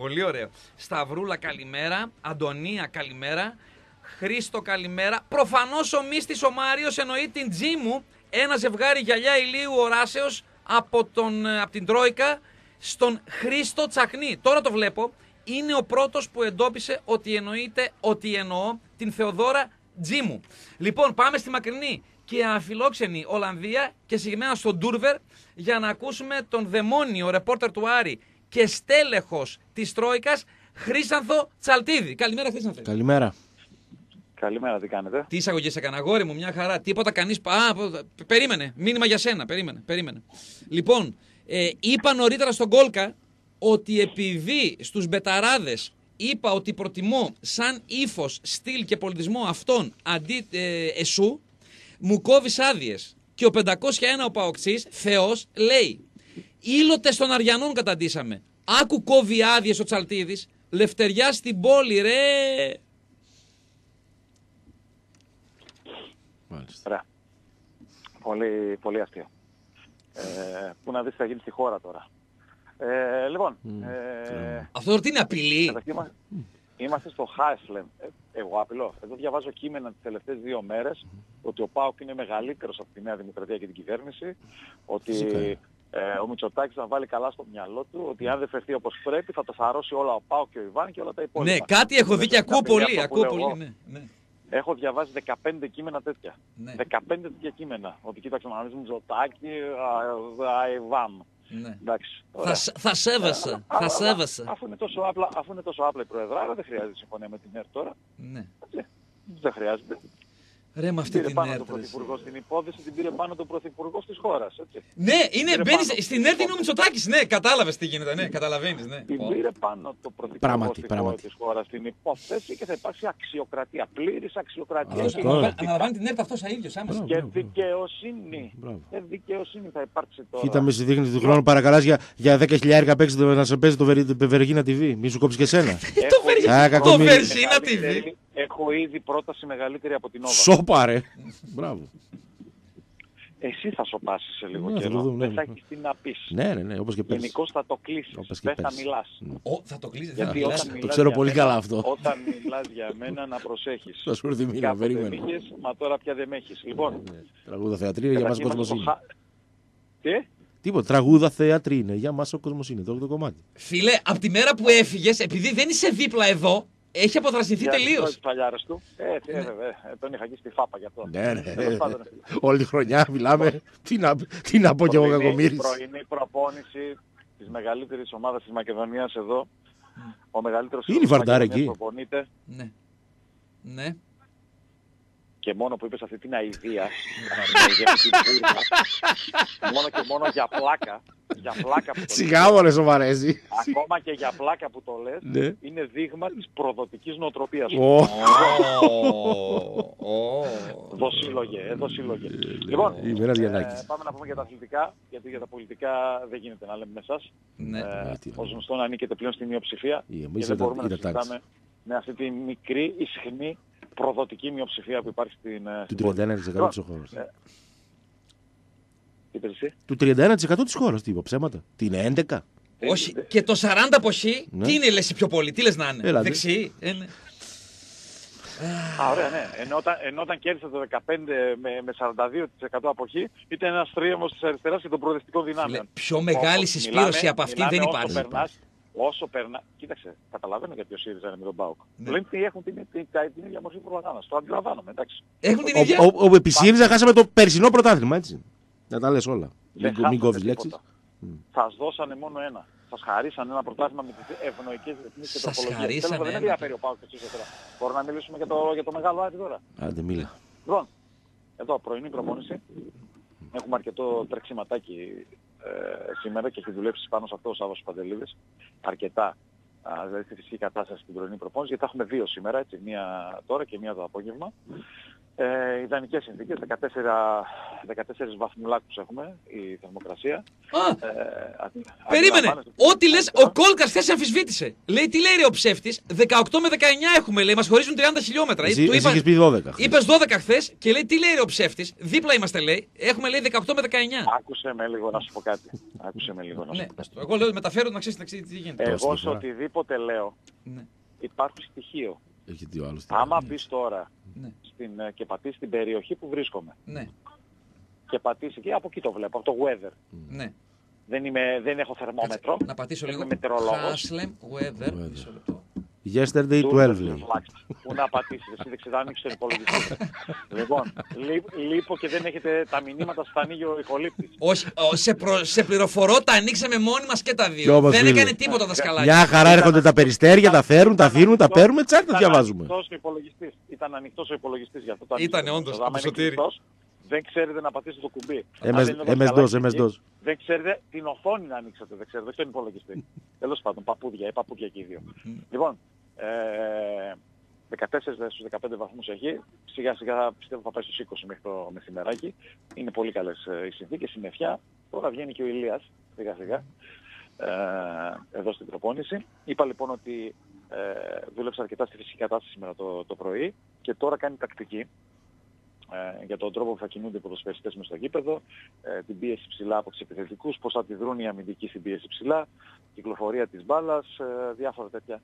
Πολύ ωραίο. Σταυρούλα καλημέρα. Αντωνία καλημέρα. Χρήστο καλημέρα. Προφανώς ο Μίστης ο Μάριος εννοεί την τζι μου. Ένα ζευγάρι γυαλιά ηλίου οράσεω από, τον, ε, από την Τρόικα στον Χρήστο Τσαχνή. Τώρα το βλέπω. Είναι ο πρώτος που εντόπισε ότι εννοείται ότι εννοώ την Θεοδόρα τζι μου. Λοιπόν, πάμε στη μακρινή και αφιλόξενη Ολλανδία και συγκεκριμένα στον Ντούρβερ για να ακούσουμε τον δαιμόνιο ρεπόρτερ του Άρη και στέλεχος της Τρόικας Χρήσανθο Τσαλτίδη. Καλημέρα Χρήσανθε. Καλημέρα. Καλημέρα, τι κάνετε; Τι εισαγωγές έκανα, αγόρι μου, μια χαρά. Τίποτα κανείς. Α, πο- περίμενε. Μήνυμα για σένα. Περίμενε. περίμενε. Λοιπόν, ε, είπα νωρίτερα στον Κόλκα ότι επειδή στους μπεταράδες είπα ότι προτιμώ σαν ύφος, στυλ και πολιτισμό αυτόν αντί ε, εσού, μου κόβεις άδειες. Και ο 501 ο Παοξής, Θεός, λέει Ήλωτες των Αριανών καταντήσαμε. Άκου κόβει άδειες ο Τσαλτίδης. Λευτεριά στην πόλη, ρε! Μάλιστα. Ωραία. Πολύ, πολύ αστείο. Ε, πού να δεις τι θα γίνει στη χώρα τώρα. Ε, λοιπόν, ε, Αυτό τώρα τι είναι απειλή. καταρχήν είμαστε, είμαστε στο Χάισλεν. Ε, εγώ απειλώ. Εδώ διαβάζω κείμενα τις τελευταίες δύο μέρες ότι ο ΠΑΟΚ είναι μεγαλύτερος από τη Νέα Δημοκρατία και την κυβέρνηση. Ότι Φυσικά. Ε, ο Μητσοτάκης θα βάλει καλά στο μυαλό του ότι αν δεν φερθεί όπως πρέπει θα τα σαρώσει όλα ο ΠΑΟΚ και ο Ιβάν και όλα τα υπόλοιπα. Ναι, κάτι έχω δει και ακούω Απειλή πολύ. αυτό που Ακούω λέω πολύ, εγώ. ναι. ναι. Έχω διαβάσει 15 κείμενα τέτοια. Ναι. 15 τέτοια κείμενα. Ότι κοίταξε να δεις Μητσοτάκη, Αϊβάν. Ναι. Εντάξει. Θα, ωραία. σ- θα σέβεσαι. Α, Θα α, σέβεσαι. Αφού είναι τόσο απλά, αφού είναι τόσο απλά η Προεδρά, δεν χρειάζεται συμφωνία με την ΕΡΤ τώρα. Ναι. Έτσι. Δεν χρειάζεται. Ρε με Την αυτή πήρε την πάνω τον έρτ. ρε, εσύ. Πρωθυπουργό στην υπόθεση, την πήρε πάνω τον Πρωθυπουργό της χώρας. Έτσι. Ναι, είναι, Πήρε μπαίνεις πάνω. στην έρτ είναι ο Μητσοτάκης. Ναι, κατάλαβες τι γίνεται. Ναι, καταλαβαίνεις. Ναι. Την Πω. πήρε πάνω το Πρωθυπουργό Πράγματι, της πράγματι. της χώρας στην υπόθεση και θα υπάρξει αξιοκρατία, πλήρης αξιοκρατία. Αυτό. Και- Αναλαμβάνει- Αναλαμβάνει την έρτ αυτός ίδιος άμεσα. Και δικαιοσύνη. Μπράβο. Και δικαιοσύνη θα υπάρξει τώρα. Κοίτα με δείχνει του χρόνου παρακαλάς για, για 10.000 παίξεις το- να σε παίζει το Βερι- το Βεργίνα TV. Μη σου κόψεις και σένα. [LAUGHS] Το Έχω φέρει- ήδη Α, Το κακομοίρη. Βερσίνα TV. Μεγαλύτερη- Έχω ήδη πρόταση μεγαλύτερη από την Όβα. Σόπα ρε. Μπράβο. Εσύ θα σοπάσεις σε λίγο Ναι, θα καιρό. το δούμε, Δεν ναι. θα έχεις τι να πεις. Ναι, ναι, ναι, όπως και πέρσι. Γενικώς θα το κλείσεις. Όπως και Δεν θα πέρσι. μιλάς. Ω, θα το κλείσεις. δεν θα Γιατί μιλάς. όταν μιλάς ξέρω για πολύ μένα- καλά αυτό. Όταν μιλάς για μένα να προσέχεις. Θα σου έρθει μήνα, Κάποτε περίμενε. μήχες, μα τώρα πια δεν με έχεις. Λοιπόν, Τραγούδα θεατρή είναι για μας ο καταρχήν κόσμος είμαστε είναι. στο χα- Τι; Τίποτα, τραγούδα θεατρή είναι για μας ο κόσμος είναι. Το, το κομμάτι. Φίλε, από τη μέρα που έφυγες, επειδή δεν είσαι δίπλα εδώ, έχει αποδραστηθεί Για τελείως. τις παλιάρες του. Ε, τι, ε, βέβαια. Ε, τον είχα εκεί στη φάπα γι' αυτό. Ναι, ναι. Τέλος πάντων. Όλη τη χρονιά μιλάμε. Τι να, τι να πω κι εγώ Πρωινή- κακομύρης. Πρωινή προπόνηση της μεγαλύτερης ομάδας της Μακεδονίας εδώ. Ο μεγαλύτερος Είναι η σύλλογος Βαρντάρ Μακεδονίας εκεί. προπονείται Ναι. Ναι. Και μόνο που είπες αυτή την αηδία, μόνο και μόνο για πλάκα, για πλάκα που το λες, Σιγά μωρέ σοβαρέζει. ακόμα και για πλάκα που το λες, Ναι. είναι δείγμα της προδοτικής νοοτροπίας. Ω, Ω, ω. Δοσύλλογε, ε, δοσύλλογε. Λοιπόν, Είμαι ένας Γιαννάκης. ε, πάμε να πούμε για τα αθλητικά, γιατί για τα πολιτικά δεν γίνεται να λέμε με εσάς. Ναι. Ε, τι να ως γνωστό να ανήκετε πλέον στην μειοψηφία Ή εμείς και δεν ήταν- μπορούμε να ήταν τάξη. συζητάμε με αυτή τη μικρή, ισχνή, προδοτική μειοψηφία που υπάρχει στην, ε, Του στην πόλη. 31% της χώρας. Ε, Τι είπες εσύ; Του 31% της χώρας, τι είπα, ψέματα. Τι είναι, 11. Όχι. Και το 40 από εσύ, Ναι. τι είναι λες η πιο πολύ, τι λες να είναι. Έλατε. Δεξί. Ε, ναι. Α, ωραία, ναι. Ενώ όταν, ενώ όταν κέρδισε το 15 με, με 42% αποχή, ήταν ένας θρίαμβος της αριστεράς και των προοδευτικών δυνάμεων. Φίλε, πιο μεγάλη Όσο συσπήρωση μιλάμε- από αυτή μιλάμε δεν όσο υπάρχει. Περνάς, όσο περνά... Κοίταξε, καταλαβαίνω γιατί ο ΣΥΡΙΖΑ είναι με τον ΠΑΟΚ. Ναι. Λένε ότι έχουν την, την, την, την ίδια μορφή προπαγάνδας. Το αντιλαμβάνομαι, εντάξει. Έχουν την Ο- ίδια. ο- Ο επί ΣΥΡΙΖΑ χάσαμε το περσινό πρωτάθλημα, έτσι. Να τα λες όλα. Δεν Μην, μην χάσατε κόβεις τίποτα. λέξεις. Σας δώσανε μόνο ένα. Σας χαρίσαν ένα πρωτάθλημα με τις ευνοϊκές ρυθμίσεις και Σας τροπολογίες. χαρίσανε Τέλος, δεν με ένα. ενδιαφέρει ο ΠΑΟΚ και εσείς τώρα. Μπορούμε να μιλήσουμε για το, για το μεγάλο Άρη τώρα. Άντε μίλα. Λοιπόν, εδώ πρωινή προπόνηση. Έχουμε αρκετό τρεξιματάκι ε, σήμερα και έχει δουλέψει πάνω σε αυτό ο Σάββας Παντελίδης. Αρκετά. Α, δηλαδή στη φυσική κατάσταση στην πρωινή προπόνηση, γιατί θα έχουμε δύο σήμερα, έτσι, μία τώρα και μία το απόγευμα. Ε, ιδανικές συνθήκες, 14, 14 βαθμουλάκους έχουμε η θερμοκρασία. Α, Ε, α- Περίμενε. αντιλαμβάνεστε- Ό,τι λες, ο Κόλκαρ χθε αμφισβήτησε. Λέει, τι λέει ρε ο ψεύτης, 18 με 19 έχουμε, λέει, μας χωρίζουν 30 χιλιόμετρα. Εσύ, Του εσύ είπα- είχες πει 12. Είπες 12 χθες και λέει, τι λέει ρε ο ψεύτης, δίπλα είμαστε, λέει, έχουμε λέει 18 με 19. Άκουσε με λίγο να σου πω κάτι. Άκουσε με λίγο να σου Ναι, πω κάτι. εγώ λέω μεταφέρω να ξέρεις τι τι γίνεται. Ε, Εγώ στη σε φορά. οτιδήποτε λέω Ναι, υπάρχει στοιχείο. Έχει δύο άλλους. Άμα μπεις τώρα ναι, στην, ε, και πατήσεις την περιοχή που βρίσκομαι ναι, και πατήσει και από εκεί το βλέπω, από το weather. ναι. Δεν, είμαι, δεν έχω θερμόμετρο. Να πατήσω Είμαι λίγο. μετεωρολόγος. Haslem weather. Weather. Μισό λεπτό. Yesterday Του- 12 λέει. Πού να πατήσεις, εσύ δεν ξέρεις, ανοίξεις τον υπολογιστή. [LAUGHS] λοιπόν, λείπ- λείπω και δεν έχετε τα μηνύματα στο ανοίγει ο ηχολήπτης. Όχι, ο, σε, προ, σε πληροφορώ, τα ανοίξαμε μόνοι μας και τα Κι δύο. όμως, Δεν φίλε. έκανε τίποτα τα σκαλάκια. Μια χαρά έρχονται τα περιστέρια, τα φέρουν, τα αφήνουν, τα παίρνουμε, τσακ τα Ήταν διαβάζουμε. ανοιχτός ο υπολογιστής. Ήταν ανοιχτός ο υπολογιστής για αυτό το Ήτανε ανοίξτε. όντως, Άμα από είναι Σωτήρη. κλειστός, Δεν ξέρετε να πατήσετε το κουμπί. MS Αν δεν είναι το MS-DOS, σκαλάκι MS-DOS. εκεί, Δεν ξέρετε την οθόνη να ανοίξετε, δεν ξέρετε, όχι τον υπολογιστή. [LAUGHS] Τέλος πάντων, παππούδια, ή παππούδια και οι δύο. Λοιπόν, ε, 14 στους 15 βαθμούς έχει. Σιγά σιγά πιστεύω θα πάει στους 20 μέχρι το μεσημεράκι. Είναι πολύ καλές ε, οι συνθήκες, η νεφιά. Τώρα βγαίνει και ο Ηλίας σιγά σιγά ε, εδώ στην προπόνηση. Είπα λοιπόν ότι ε, δούλεψα αρκετά στη φυσική κατάσταση σήμερα το, το πρωί και τώρα κάνει τακτική ε, για τον τρόπο που θα κινούνται οι ποδοσφαιριστές μες στο γήπεδο, ε, την πίεση ψηλά από τους επιθετικούς, πώς θα τη δρούν οι αμυντικοί στην πίεση ψηλά, κυκλοφορία της μπάλας, ε, διάφορα τέτοια ε,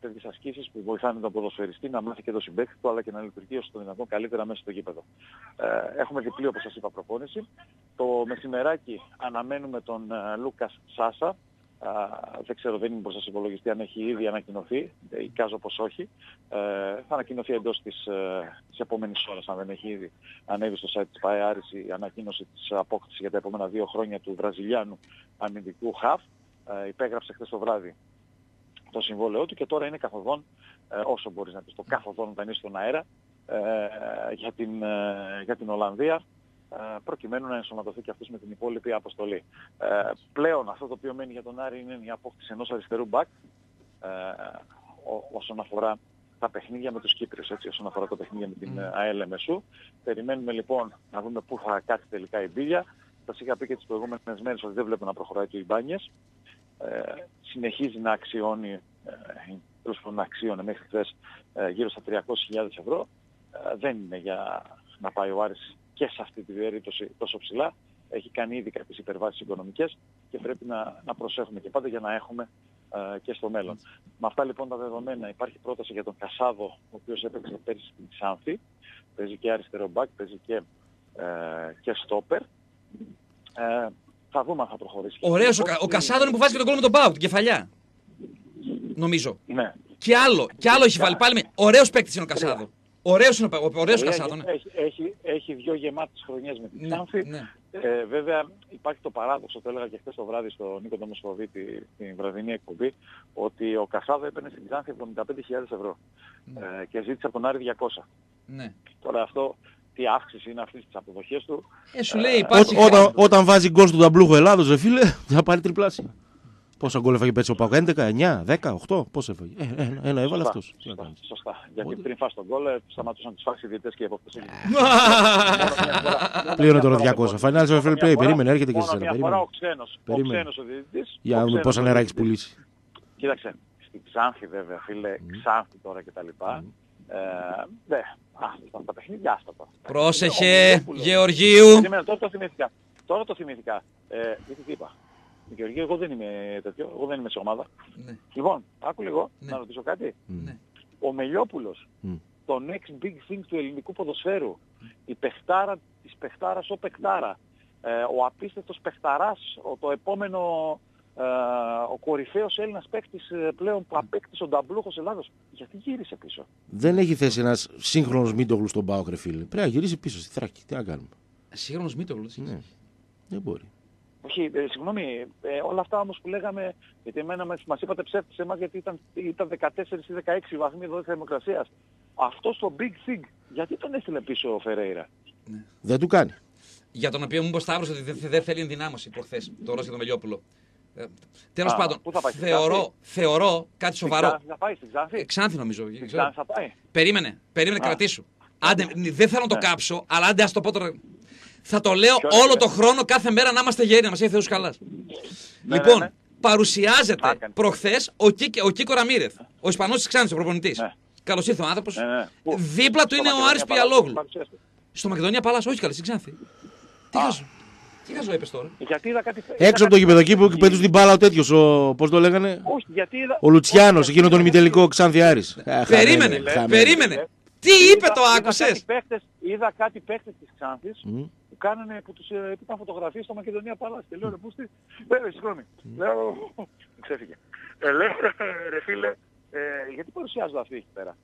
τέτοιες ασκήσεις που βοηθάνε τον ποδοσφαιριστή να μάθει και το συμπέκτη του αλλά και να λειτουργεί όσο το δυνατόν καλύτερα μέσα στο γήπεδο. Ε, έχουμε διπλή όπως σας είπα προπόνηση. Το μεσημεράκι αναμένουμε τον ε, Λούκας Σάσα. Α, δεν ξέρω, δεν είναι μπροστά στο υπολογιστή αν έχει ήδη ανακοινωθεί. Ε, εικάζω πως όχι. Ε, θα ανακοινωθεί εντός της, ε, της επόμενης ώρας αν δεν έχει ήδη ανέβει στο site της ΠαΕΑΡης η ανακοίνωση της απόκτησης για τα επόμενα δύο χρόνια του Βραζιλιάνου αμυντικού ΧΑΦ. Ε, υπέγραψε χθες το βράδυ το συμβόλαιό του και τώρα είναι καθοδόν, ε, όσο μπορείς να πεις, το καθοδόν όταν είσαι στον αέρα, ε, για, την, ε, για την Ολλανδία ε, προκειμένου να ενσωματωθεί και αυτός με την υπόλοιπη αποστολή. Ε, πλέον αυτό το οποίο μένει για τον Άρη είναι η απόκτηση ενός αριστερού μπακ ε, ό, όσον αφορά τα παιχνίδια με τους Κύπριους, έτσι, όσον αφορά το παιχνίδια με την Mm. ΑΕΛ Μεσού. Περιμένουμε λοιπόν να δούμε πού θα κάτσει τελικά η Μπίλια. Σας είχα πει και τις προηγούμενες μέρες ότι δεν βλέπω να προχωράει το Ιμπάνιες. Ε, συνεχίζει να αξιώνει, ε, τέλος πάντων να αξίωνε μέχρι χθες ε, γύρω στα 300.000 ευρώ. Ε, δεν είναι για να πάει ο Άρης και σε αυτή τη περίπτωση τόσο ψηλά. Έχει κάνει ήδη κάποιες υπερβάσεις οικονομικές και πρέπει να, να προσέχουμε και πάντα για να έχουμε ε, και στο μέλλον. Με αυτά λοιπόν τα δεδομένα υπάρχει πρόταση για τον Κασάδο, ο οποίος έπαιξε πέρυσι στην Ξάνθη. Παίζει και αριστερό μπακ, παίζει και, ε, και στόπερ. Ε, θα δούμε αν θα προχωρήσει. Ωραίος ο, Κα- ο Κασάδο είναι που βάζει και τον κόλλο με τον Πάου, την κεφαλιά. Νομίζω. Ναι. Και άλλο, και άλλο έχει βάλει πάλι με. Ωραίος παίκτης είναι ο Κασάδο. Ωραίος είναι ο, ο- ωραίος ο Έχει, Κασάδο, ναι. έχει, έχει, έχει δύο γεμάτες χρονιές με την Ναι, Ξάνθη. ναι. Ε, βέβαια υπάρχει το παράδοξο, το έλεγα και χθες το βράδυ στο Νίκο Τομοσχοβίτη, την βραδινή εκπομπή, ότι ο Κασάδο έπαιρνε στην Ξάνθη 75.000 ευρώ ε, και ζήτησε από τον Άρη 200. ναι. Τώρα αυτό τι αύξηση είναι αυτής στις αποδοχές του. Ε, σου λέει Ό, υπάρχει. όταν, όταν βάζει γκολ στον ταμπλούχο Ελλάδος, ρε φίλε, θα πάρει τριπλάσια. Πόσα γκολ έφαγε πέρσι ο Πάκο, 11, 9, 10, 8, πώς έφαγε; Ε, ένα, ένα έβαλε Σωστά, αυτός. Τι να Σωστά, κάνεις. σωστά. Γιατί Οπότε- πριν φας τον γκολ ε, σταματούσαν τις φάσεις οι διαιτές και οι επόπτες. [LAUGHS] Πλήρωνε τώρα 200. Final fair play, περίμενε, έρχεται και σε Μόνο σένα. μια φορά ο Περίμενε. ξένος, ο Περίμενε. ξένος ο διαιτητής. Για ο να δούμε ξένος πόσα ο νερά έχεις διαιτητής. πουλήσει. Κοίταξε, στην Ξάνθη βέβαια φίλε, Ξάνθη τώρα και τα λοιπά. Ε, ναι, άστα τα παιχνίδια, άστα τα. Πρόσεχε, Ο Μιχαλόπουλος. Γεωργίου. Περίμενε, τώρα το θυμήθηκα. Τώρα το θυμήθηκα. Ε, γιατί τι είπα. Γεωργίου, εγώ δεν είμαι τέτοιο, εγώ δεν είμαι σε ομάδα. Ναι. Λοιπόν, άκου λίγο, Ναι. να ρωτήσω κάτι. Ναι. Ο Μελιόπουλος, Μμ. το next big thing του ελληνικού ποδοσφαίρου, η παιχτάρα της παιχτάρας ο παιχτάρα, ε, ο απίστευτος παιχταράς, ο, το επόμενο, ε, ο κορυφαίος Έλληνας παίκτης ε, πλέον που απέκτησε ο Νταμπλούχος Ελλάδος. Γιατί γύρισε πίσω; Δεν έχει θέση ένας σύγχρονος Μίτογλου στον Πάοκ, ρε φίλε. Πρέπει να γυρίσει πίσω στη Θράκη. Τι να κάνουμε; Σύγχρονος Μήτογλους. Ναι. Δεν μπορεί. Όχι, ε, συγγνώμη, ε, όλα αυτά όμως που λέγαμε, γιατί εμένα μας, μας είπατε ψεύτης σε εμάς γιατί ήταν, ήταν 14 ή 16 βαθμοί εδώ της δημοκρασίας. Αυτός στο big thing, γιατί τον έστειλε πίσω ο Φερέιρα; Δεν του κάνει. Για τον οποίο μου είπε ο Σταύρος ότι δεν, δεν θέλει ενδυνάμωση προχθές, το Ρώσο για τον Μελιόπουλο. Ε, Τέλος Α, πάντων, πού θα πάει, στην θεωρώ, Ξάνθη; θεωρώ κάτι Στην σοβαρό. Ξάνθη θα πάει, στην Ξάνθη; Ε, Ξάνθη νομίζω. δεν Στην ξέρω. Ξάνθη θα πάει. Περίμενε, περίμενε, Α. κρατήσου. Άντε, δεν θέλω να το Ναι. κάψω, αλλά άντε ας το πω τώρα. Θα το λέω Ποιος όλο είναι; το χρόνο, κάθε μέρα να είμαστε γέροι, να μας έχει Θεός καλά. Ναι, λοιπόν, ναι, ναι. παρουσιάζεται Άκανε. προχθές ο, Κίκ, ο Κίκο Ραμίρεθ, ο Ισπανός της Ξάνθης, ο προπονητής. Ναι. Καλώς ήρθε ο άνθρωπος. Ναι, ναι. Πού; Δίπλα του Στο είναι ο Μακεδονία Άρης Παλάς, Πιαλόγλου. παρουσίασε. Στο Μακεδονία Παλάς, όχι καλή, στην Ξάνθη. Τι Α. χάζω. Τι χάζω έπες τώρα; Γιατί είδα κάτι... είδα Έξω από το κάτι- γηπεδο εκεί που πέτουν την μπάλα ο τέτοιος, ο, πώς το λέγανε, Όχι, γιατί είδα... ο Λουτσιάνος, όχι, εκείνο τον γιατί- ημιτελικό Ξάνθη Άρης. Ε, Περίμενε, χαμένοι, χαμένοι. περίμενε. Τι Είδα- είπε το είδα άκουσες; κάτι παίχτες- Είδα κάτι παίχτες της Ξάνθης Μμ. που κάνανε, που τους ε, που ήταν φωτογραφίες στο Μακεδονία Παλάς και λέω ρε πούστη, βέβαια συγγνώμη, λέω, ξέφυγε. Ε, λέω ρε φίλε, ε, γιατί παρουσιάζω αυτή εκεί πέρα;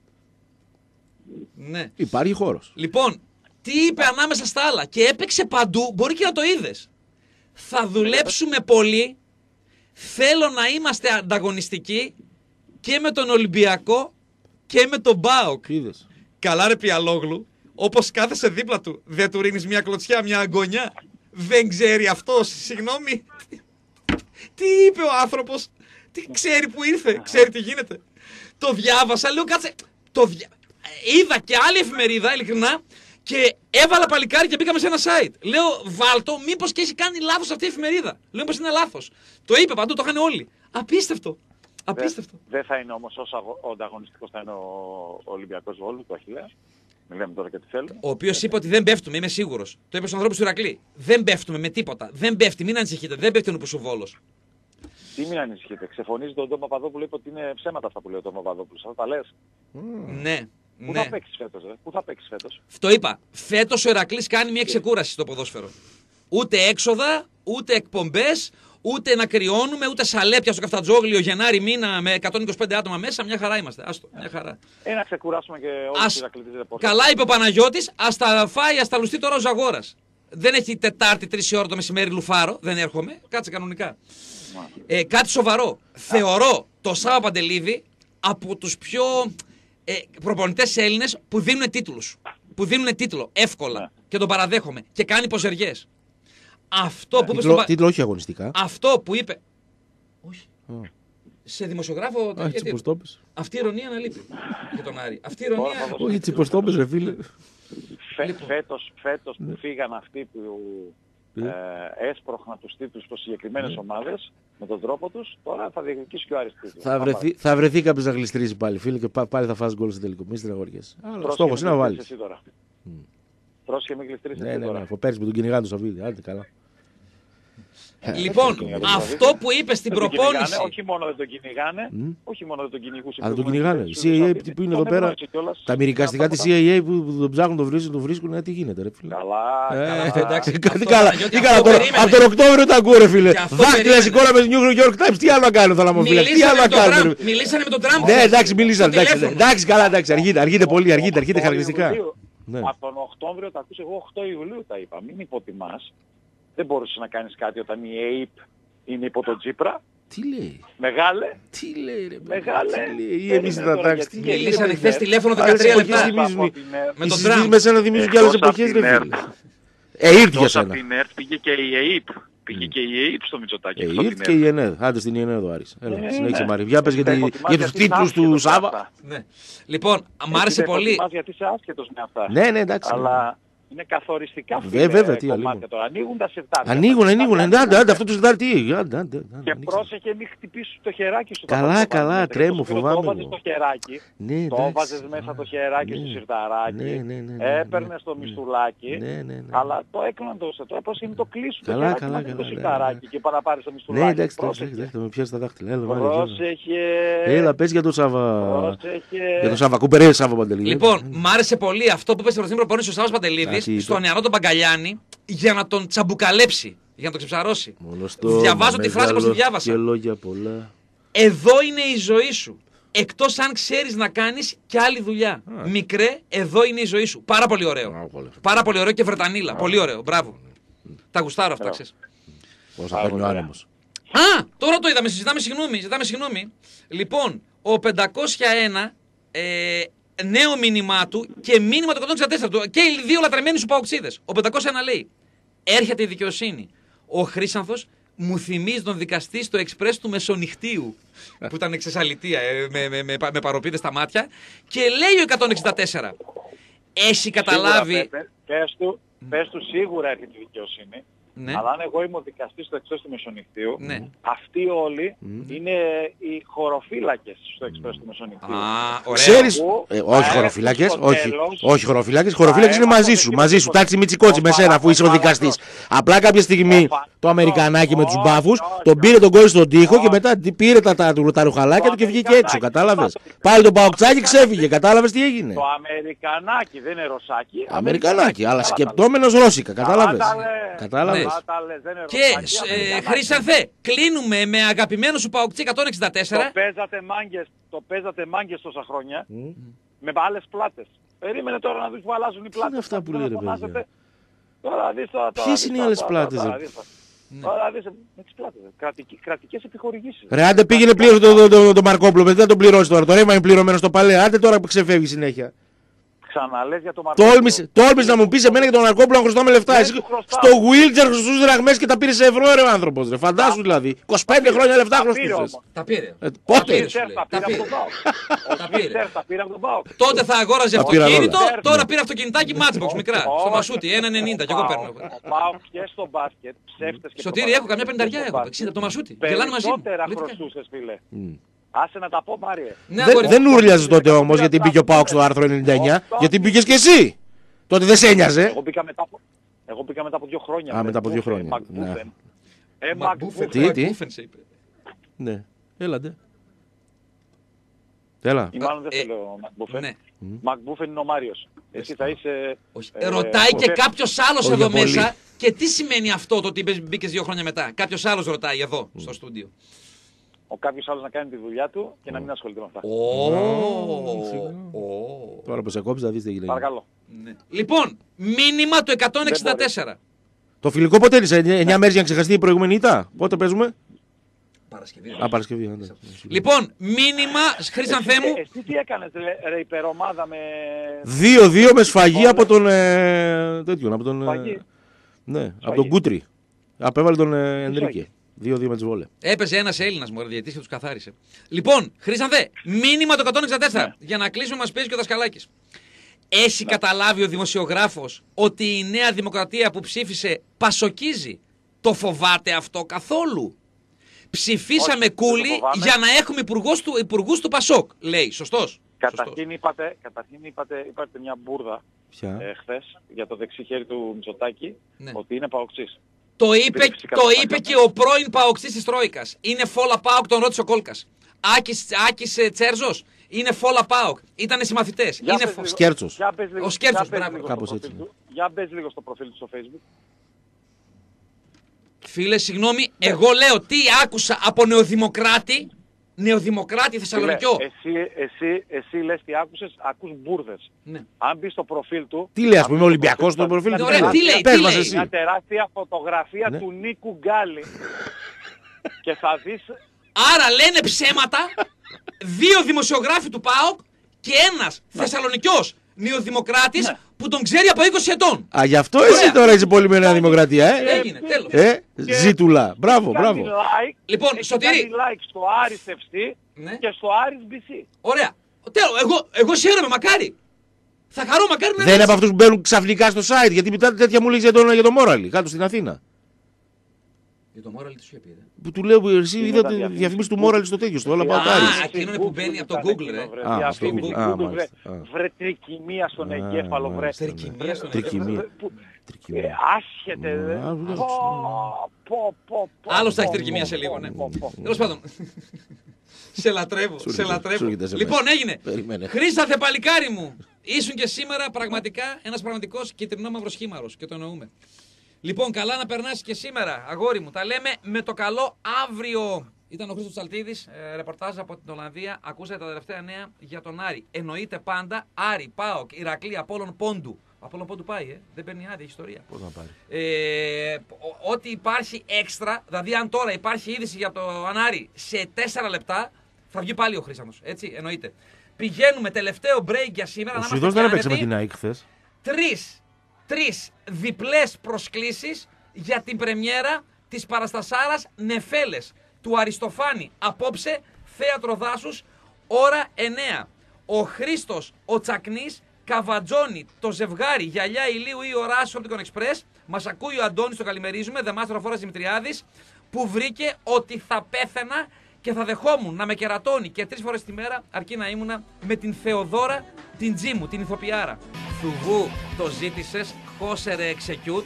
Ναι. Υπάρχει χώρος. Λοιπόν, τι είπε ανάμεσα στα άλλα και έπαιξε παντού, μπορεί και να το είδες. Θα δουλέψουμε πολύ. Θέλω να είμαστε ανταγωνιστικοί και με τον Ολυμπιακό και με τον Μπάοκ. Είδες. Καλά ρε Πιαλόγλου, όπως κάθεσαι δίπλα του, δεν του ρίνεις μια κλωτσιά, μια αγωνιά. Δεν ξέρει αυτός, συγγνώμη. Τι είπε ο άνθρωπος, τι ξέρει που ήρθε, ξέρει τι γίνεται. Το διάβασα, λέω κάτσε, το δια... είδα και άλλη εφημερίδα, ειλικρινά, και έβαλα παλικάρι και μπήκαμε σε ένα site. Λέω, βάλτο, μήπως και έχει κάνει λάθος αυτή η εφημερίδα. Λέω, μήπως είναι λάθος. Το είπε παντού, το είχαν όλοι. Απίστευτο. Απίστευτο. Δεν θα είναι όμως όσο αγω- ο ανταγωνιστικός θα είναι ο, ο Ολυμπιακός Βόλου του Αχιλέα. Μιλάμε τώρα και τι θέλουμε. Ο οποίος είπε ότι δεν πέφτουμε, είμαι σίγουρος. Το είπε στου ανθρώπου του Ηρακλή. Δεν πέφτουμε με τίποτα. Δεν πέφτει, μην ανησυχείτε. Δεν πέφτει ο Νοπουσουβόλο. Τι μην ανησυχείτε. Ξεφωνίζει τον Τόμα Παπαδόπουλο, είπε ότι είναι ψέματα αυτά που λέει ο Τόμας Παπαδόπουλο. Αυτά τα λες. Ναι, Πού ναι. θα παίξεις φέτος, ε; Πού θα παίξεις φέτος; Το είπα. Φέτος ο Ηρακλή κάνει μια ξεκούραση στο ποδόσφαιρο. Ούτε έξοδα, ούτε εκπομπές, ούτε να κρυώνουμε, ούτε σαλέπια στο καφτατζόγλιο Γενάρη μήνα με 125 άτομα μέσα. Μια χαρά είμαστε. Άστο, μια χαρά. Ε, να ξεκουράσουμε και όλους Ας... τους Ηρακλήδες ρεπόρτερ. Καλά είπε ο Παναγιώτης, ας τα φάει, ας τα λουστεί τώρα ο Ζαγόρας. Δεν έχει Τετάρτη 3 ώρα το μεσημέρι λουφάρο, δεν έρχομαι. Κάτσε κανονικά. Ε, κάτι σοβαρό. Θεωρώ το Σάβα Παντελίδη από τους πιο ε, προπονητές Έλληνες που δίνουν τίτλους. Που δίνουν τίτλο εύκολα Ναι. και τον παραδέχομαι και κάνει ποζεριέ. Αυτό που είπε στον Τίτλο, Πα- τίτλο όχι αγωνιστικά. Αυτό που είπε. Όχι. Α. Σε δημοσιογράφο. Α, έτσι γιατί- πως το είπες. Αυτή η ηρωνία να λείπει για τον Άρη. Αυτή η Τώρα θα ηρωνία. δώσω- Όχι, έτσι πως το είπες, ρε φίλε. Φε, Λοιπόν. φέτος, φέτος Ναι. που φύγαν αυτοί που ε, έσπροχναν τους τίτλους προς συγκεκριμένες ομάδες με τον τρόπο τους, τώρα θα διεκδικήσει και ο Άρης τίτλος. Ναι. Θα βρεθεί, θα βρεθεί κάποιος να γλιστρήσει πάλι, φίλε, και πά- πάλι θα φας γκολ στο τελικό. Μη στεναχωριέσαι. Αλλά Τρως στόχος και είναι μην να γλιστρήσεις βάλεις. εσύ τώρα. Τρως και μην γλιστρήσεις Ναι, εσύ ναι, ναι. τώρα. Από πέρσι που τον κυνηγάνε το Σαββίδι. Άντε καλά. Λοιπόν, κυνηγάνε. αυτό που είπες στην Δεν τον προπόνηση. κυνηγάνε, όχι μόνο δεν τον κυνηγάνε, Μμ. όχι μόνο δεν τον κυνηγούσε. Αλλά τον προηγούμενη κυνηγάνε. Η θέση, ο CIA Σαββίδη, που είναι τον εδώ πέρα, έβγαλε κιόλας τα μυρικαστικά ένα της πράγμα. CIA που που τον ψάχνουν, τον βρίσκουν, τον βρίσκουν. Ε, τι γίνεται, ρε φίλε. Καλά, Ε, καλά. εντάξει. τι Αυτό, καλά, Παναγιώτη, τι αυτό καλά τώρα. περίμενε. Από τον Οκτώβριο τα ακούω, ρε φίλε. Και αυτό Δάχτυλα περίμενε. σηκώνα με το New York Times. Τι άλλο να κάνω, θα μου φίλε. Τι Μιλήσανε άλλο με, να τον κάνω. Τραμπ, ρε. μιλήσανε με τον Τραμπ. Ναι, εντάξει, μιλήσατε. Στο Εντάξει, τηλέφωνο. εντάξει, καλά, εντάξει. Αργείτε, αργείτε πολύ, αργείτε, αργείτε 8 χαρακτηριστικά. Ιουλίου. Ναι. Από τον Οκτώβριο τα ακούς εγώ 8 Ιουλίου τα είπα. Μην υποτιμάς. Δεν μπορούσες να κάνεις κάτι όταν η ΑΕΠ είναι υπό τον Τζίπρα. Τι λέει, Μεγάλε. τι λέει, ρε παιδί, Μεγάλε. τι λέει, ή Περίμενε εμείς θα τώρα, τάξεις. γιατί τι λέει, Μιλήσανε ρε χθες παιδί. τηλέφωνο Άλλες 13 εποχές λεπτά. θυμίζουν. Από την ΕΡΤ. Με Οι τον συζητήσεις Τραμπ. με σένα θυμίζουν και άλλες Εκτός εποχές, από ρε την φίλε. Ε, ήρθε για Εκτός από σένα. την ΕΡΤ πήγε και η ΑΕΠ. Πήγε και η ΑΕΠ στο Μητσοτάκι. Ε, εκτός από ήρθε την και ΕΡΤ. η ΕΝΕΔ. Άντε στην ΕΝΕΔ ο Άρης. Έλα, Ε, συνέχισε ναι. Μάρη. Για πες για, Τα τη- υποτιμάς για τους γιατί είσαι τίτλους του άσχετος με Σάβα. αυτά. Ναι. Λοιπόν, μ' άρεσε Εσύ τα πολύ. υποτιμάς γιατί είσαι άσχετος με αυτά. Ναι, ναι, εντάξει. Αλλά είναι καθοριστικά Βε- φίλε, βέβαια, τι κομμάτια αλλήμον. τώρα. Ανοίγουν τα σιρτάρια. Ανοίγουν, Τα ανοίγουν. σιρτάρια Άντε, άντε, ανοίγουν. αυτό το ζητάρει τι. Άντε, άντε, άντε, Και ανοίξτε. πρόσεχε μην χτυπήσεις το χεράκι σου. Καλά, όταν το καλά, βάζεις. τρέμω, Το Σπύρο φοβάμαι Το έβαζες εγώ. στο χεράκι. Ναι, Το εντάξει. έβαζες μέσα το χεράκι Ναι. στο σιρταράκι. Ναι, ναι, ναι, ναι, Έπαιρνες το ναι. μισθουλάκι. Ναι, ναι, ναι. Αλλά το έκαναν το σε τώρα πώς είναι το κλείσου το Καλά, χεράκι καλά, μαζί με το καλά, ναι, σιρταράκι ναι. και para να πάρεις το μισθουλάκι. Ναι, εντάξει, εντάξει, Πρόσεχε. εντάξει, θα με πιάσεις τα δάχτυλα. Έλα, βάλε, έλα. Πρόσεχε. Έλα, πες για το Σάβα. Πρόσεχε. Για το Σάβα, κουμπερέ Σάβα Παντελή. Λοιπόν, μ' άρεσε πολύ αυτό που είπε στην προθυμία προπόνηση ο Σάβας Α, τι Παντελίδης είπε. στον νεαρό τον Παγκαλιάνη για να τον τσαμπουκαλέψει, για να τον ξεψαρώσει. Μόνος στο Διαβάζω τη φράση όπως τη μεγάλο διάβασα. Και λόγια πολλά. Εδώ είναι η ζωή σου. Εκτός αν ξέρεις να κάνεις και άλλη δουλειά. Μικρέ, εδώ είναι η ζωή σου. Πάρα πολύ ωραίο. Α, πολύ. Πάρα πολύ ωραίο και βρετανίλα. Πολύ ωραίο. Μπράβο. Τα γουστάρω αυτά, ξέρεις. Πόσα χρόνια ο ωραία. άνεμος. Α, τώρα το είδαμε. Συζητάμε συγγνώμη. Ζητάμε συγγνώμη. Λοιπόν, ο 501 ε, νέο μήνυμά του και μήνυμα του 164 του. Και οι δύο λατρεμένοι σου παοξίδες. Ο 501 λέει: Έρχεται η δικαιοσύνη. Ο Χρήσανθο μου θυμίζει τον δικαστή στο εξπρές του Μεσονυχτίου. που ήταν εξεσαλητία ε, με, με, με, με παροπίδες στα μάτια. Και λέει ο 164. Έχει καταλάβει. Σίγουρα, πες- πες του, πες του σίγουρα έρχεται η δικαιοσύνη. Ναι. Αλλά αν εγώ είμαι ο δικαστής στο εξπρές του Μεσονυχτίου, Ναι. αυτοί όλοι είναι οι χωροφύλακες στο εξπρές του Μεσονυχτίου. Α, ωραία. Ξέρεις, Εγώ ε, θα όχι έρθω χωροφυλάκε, στο όχι, τέλος, όχι χωροφυλάκε. Χωροφυλάκε θα είναι μαζί έμαθα σου, εκεί μαζί με σου. το- Τάτσι Μιτσικότσι το με σένα που είσαι ο παρα- δικαστής. παρα- Απλά κάποια στιγμή Το πα- το Αμερικανάκι με τους όχι, μπάφους όχι, τον πήρε τον κόλλη στον τοίχο και όχι. μετά τι πήρε τα, τα, τα ρουχαλάκια του και βγήκε έξω. Αμερικανάκι, Κατάλαβες; το είπα. Πάλι τον παοκτσάκι ξέφυγε. Κατάλαβες τι έγινε; Το Αμερικανάκι δεν είναι ρωσάκι. Αμερικανάκι, αλλά Καλά τα σκεπτόμενος Ρώσικα. λες. Κατάλαβες; Καλά τα λες. Κατάλαβες; Ναι. Καλά τα λες, δεν είναι Και ρωσάκι, ε, Αμερικανάκι. Χρήσανθε, κλείνουμε με αγαπημένος σου Παοκτσί 164. Το παίζατε μάγκες, το παίζατε μάγκες τόσα χρόνια με άλλες πλάτες. Περίμενε τώρα να δεις που αλλάζουν οι πλάτες. είναι αυτά που Δεν λέει, ρε φωνάζετε. παιδιά; Τώρα δεις τώρα. τώρα Ποιες δεις είναι οι τώρα, άλλες τώρα, πλάτες, τώρα, ρε; Δεις τώρα. Τώρα δεις, με τις πλάτες. Κρατικ- Κρατικές επιχορηγήσεις. Ρε, άντε πήγαινε πλήρω το, το, το, το Μαρκόπουλο, δεν θα τον πληρώσει τώρα. Το ρεύμα είναι πληρωμένο στο παλέ. Άντε τώρα που ξεφεύγει συνέχεια. Ξαναλές για το Μαρκόπουλο. Τόλμησε, τόλμησε να μου πεις εμένα για τον Μαρκόπουλο να χρωστάμε λεφτά. Δεν Εσύ του χρωστάω. στο wheelchair χρωστούς δραχμές και τα πήρες σε ευρώ ρε ο άνθρωπος ρε. Φαντάσου δηλαδή. 25 χρόνια λεφτά Τα πήρε χρωστούσες. όμως. Τα πήρε. Ε, Ο πότε; πήρε. Σπίρτερ τα Τα πήρε από πήρε. τον ΠΑΟΚ. Ο Τα πήρε. Σπίρτερ τα πήρε από τον ΠΑΟΚ. Τότε θα αγόραζε Τα πήραν αυτοκίνητο, όλα. τώρα Ναι. πήρε αυτοκινητάκι Matchbox μικρά. Στο Μασούτι, 1,90 και εγώ παίρνω. Ο ΠΑΟΚ και στο μπάσκετ, ψεύτες και Σωτήρι, έχω καμιά πενταριά έχω. 60 το Μασούτι. Γελάνε μαζί μου. Περισσότερα Λέει, τι κάνει. χρωστούσες φίλε. Άσε να τα πω Μάριε. Ναι, Δεν, αγόρι. δεν ούρλιαζες τότε όμως γιατί πήγε ο Πάοξ στο άρθρο 99. Γιατί πήγες και εσύ. Τότε δεν σε ένοιαζε. Εγώ μπήκα μετά από, εγώ μπήκα μετά από δύο χρόνια. Α, μετά από δύο χρόνια. Μακμπούφεν. Ναι. Ε, Μακμπούφεν, Μακμπούφεν. Τι, τι; Μακμπούφεν σε είπε. Ναι. Έλατε. Έλα. Ή μάλλον δεν Ε, θέλω Μακμπούφεν. Ναι. Μακμπούφεν είναι ο Μάριος. Εσύ θα είσαι... Όχι. ε, Ρωτάει και Μακμπούφεν. κάποιος άλλος Όχι εδώ πολύ. μέσα. Και τι σημαίνει αυτό το ότι μπήκες δύο χρόνια μετά. Κάποιος άλλος ρωτάει εδώ στο στούντιο. Ο κάποιος άλλος να κάνει τη δουλειά του και να μην ασχολείται με αυτά. Ω, σιγά. ω. Τώρα που σε κόψεις θα δεις τι έγινε. Παρακαλώ. Ναι. Λοιπόν, μήνυμα του 164. Το φιλικό πότε είναι, σε 9 μέρες για να ξεχαστεί η προηγούμενη ήττα; Πότε παίζουμε; Παρασκευή. Α, Παρασκευή. άντε. Λοιπόν, μήνυμα, Χρυσανθέ μου. Ε, Εσύ τι έκανες ρε, ρε υπερομάδα με... 2-2 με σφαγή από τον. Ε, τέτοιον, από τον. ε, Σφαγή. ναι, από τον Κούτρι. Απέβαλε τον ε, Ενρίκε. 2-2 με τις βόλε. Έπαιζε ένας Έλληνας μου, διαιτής και τους καθάρισε. Λοιπόν, Χρυσανθέ, μήνυμα το 164 Ναι. για να κλείσουμε, μας παίζει και ο Δασκαλάκης. Έχει καταλάβει ο δημοσιογράφος ότι η Νέα Δημοκρατία που ψήφισε πασοκίζει. Το φοβάται αυτό καθόλου; Ψηφίσαμε Όχι, δεν το κούλι φοβάμαι. για να έχουμε υπουργούς του, υπουργούς του Πασόκ. Λέει, σωστός. Καταρχήν είπατε, καταρχήν είπατε, είπατε μια μπουρδα Ποια; ε, χθες για το δεξί χέρι του Μητσοτάκη Ναι. ότι είναι παοξής. Το είπε, φυσικά το τα είπε πάντα. και ο πρώην παοξή της Τρόικας. Είναι φόλα πάοκ, τον ρώτησε ο Κόλκας. Άκης, Άκης ε, Τσέρζος, είναι φόλα πάοκ. Ήτανε συμμαθητές. Για Είναι πες φο... λίγο- Σκέρτσος. Για πες λίγο, Ο Σκέρτσος, για πες μπράβο. λίγο Κάπως στο έτσι, προφίλ ναι. του. Για μπες λίγο στο προφίλ του στο facebook. Φίλε, συγγνώμη, εγώ λέω τι άκουσα από νεοδημοκράτη. Νεοδημοκράτη Θεσσαλονικιό. Φίλε, Εσύ, εσύ, εσύ λες τι άκουσες, ακούς μπουρδες. Ναι. Αν μπεις στο προφίλ του... Τι λέει, ας αν πούμε, μπεις στο Ολυμπιακός στο προφίλ του. του. Ωραία, τι λέει, Πες τι μας λέει. εσύ. Μια τεράστια φωτογραφία Ναι. του Νίκου Γκάλη. και θα δεις... Άρα λένε ψέματα δύο δημοσιογράφοι του ΠΑΟΚ και ένας Θεσσαλονικιός νεοδημοκράτης Ναι. που τον ξέρει από 20 ετών. Α, γι' αυτό εσύ Ωραία. τώρα είσαι πολύ με Νέα Δημοκρατία, ε. Έγινε, τέλος. Ε, Και- ζήτουλα. Μπράβο, Κάνει μπράβο. like, Λοιπόν, έχει Σωτήρη. κάνει like στο Άρης FC Ναι. και στο Άρης BC. Ωραία. Τέλος, εγώ, εγώ χαίρομαι, μακάρι. Θα χαρώ, μακάρι να Δεν είναι έτσι. από αυτούς που μπαίνουν ξαφνικά στο site. Γιατί μετά τέτοια μου λέει για τον, για τον Μόραλι, κάτω στην Αθήνα. Για το moral τι σου είπε. ρε. Που του λέω, εσύ Είναι είδατε τα τη διαφήμιση διαφήμιση του του Μόραλι στο τέτοιο, στο όλα Α, πατάρι. εκείνο που μπαίνει από το ήταν Google, εκείνο, ρε. βρε, Α, διαφήμιση στο Google. Α, Google, βρε. μάλιστα. Α. Βρε τρικυμία στον Α, εγκέφαλο, βρε. μάλιστα, ναι. Τρικυμία στον Τρικυμία. Βρε, που- Τρικυμία. ε, Άσχετε, ρε. Α, εντάξει. Πω, πω, πω, πω, Άλλος θα έχει πω, τρικυμία πω, σε λίγο, πω, ναι. πω, πω. Τέλος πάντων. [LAUGHS] σε λατρεύω, Σου σε έρχεται, λατρεύω. σου έρχεται SMS. Λοιπόν, έγινε. Περιμένε. Χρήσταθε παλικάρι μου. Ήσουν και σήμερα πραγματικά ένας πραγματικός κυτρινό μαύρο σχήμαρο και το εννοούμε. Λοιπόν, καλά να περνάσει και σήμερα, αγόρι μου. Τα λέμε με το καλό αύριο. Ήταν ο Χρήστος Τσαλτίδη, ε, ρεπορτάζ από την Ολλανδία. Ακούσατε τα τελευταία νέα για τον Άρη. Εννοείται πάντα Άρη, Πάοκ, Ηρακλή, Απόλων Πόντου. Απόλων Πόντου πάει, ε. δεν παίρνει άδεια, έχει ιστορία. Πώς να πάρει. Ε, ο- ό,τι υπάρχει έξτρα, δηλαδή αν τώρα υπάρχει είδηση για το Ανάρι σε 4 λεπτά, θα βγει πάλι ο Χρήσανος, έτσι, εννοείται. Πηγαίνουμε τελευταίο break για σήμερα. Ο να Σουηδός είμαστε δεν έπαιξε με άνετοι. την ΑΕΚ χθες. Τρεις, τρεις διπλές προσκλήσεις για την πρεμιέρα της Παραστασάρας Νεφέλες του Αριστοφάνη. Απόψε, θέατρο δάσους, ώρα 9. Ο Χρήστος, ο Τσακνής, Καβατζόνη, το ζευγάρι, γυαλιά ηλίου ή οράσιο από την Express. Μας ακούει ο Αντώνης, το καλημερίζουμε, δεμάστρο φόρας Δημητριάδης, που βρήκε ότι θα πέθαινα και θα δεχόμουν να με κερατώνει και τρεις φορές τη μέρα αρκεί να ήμουνα με την Θεοδόρα την τζι μου, την ηθοποιάρα. Θουγού το ζήτησες, χώσερε execute.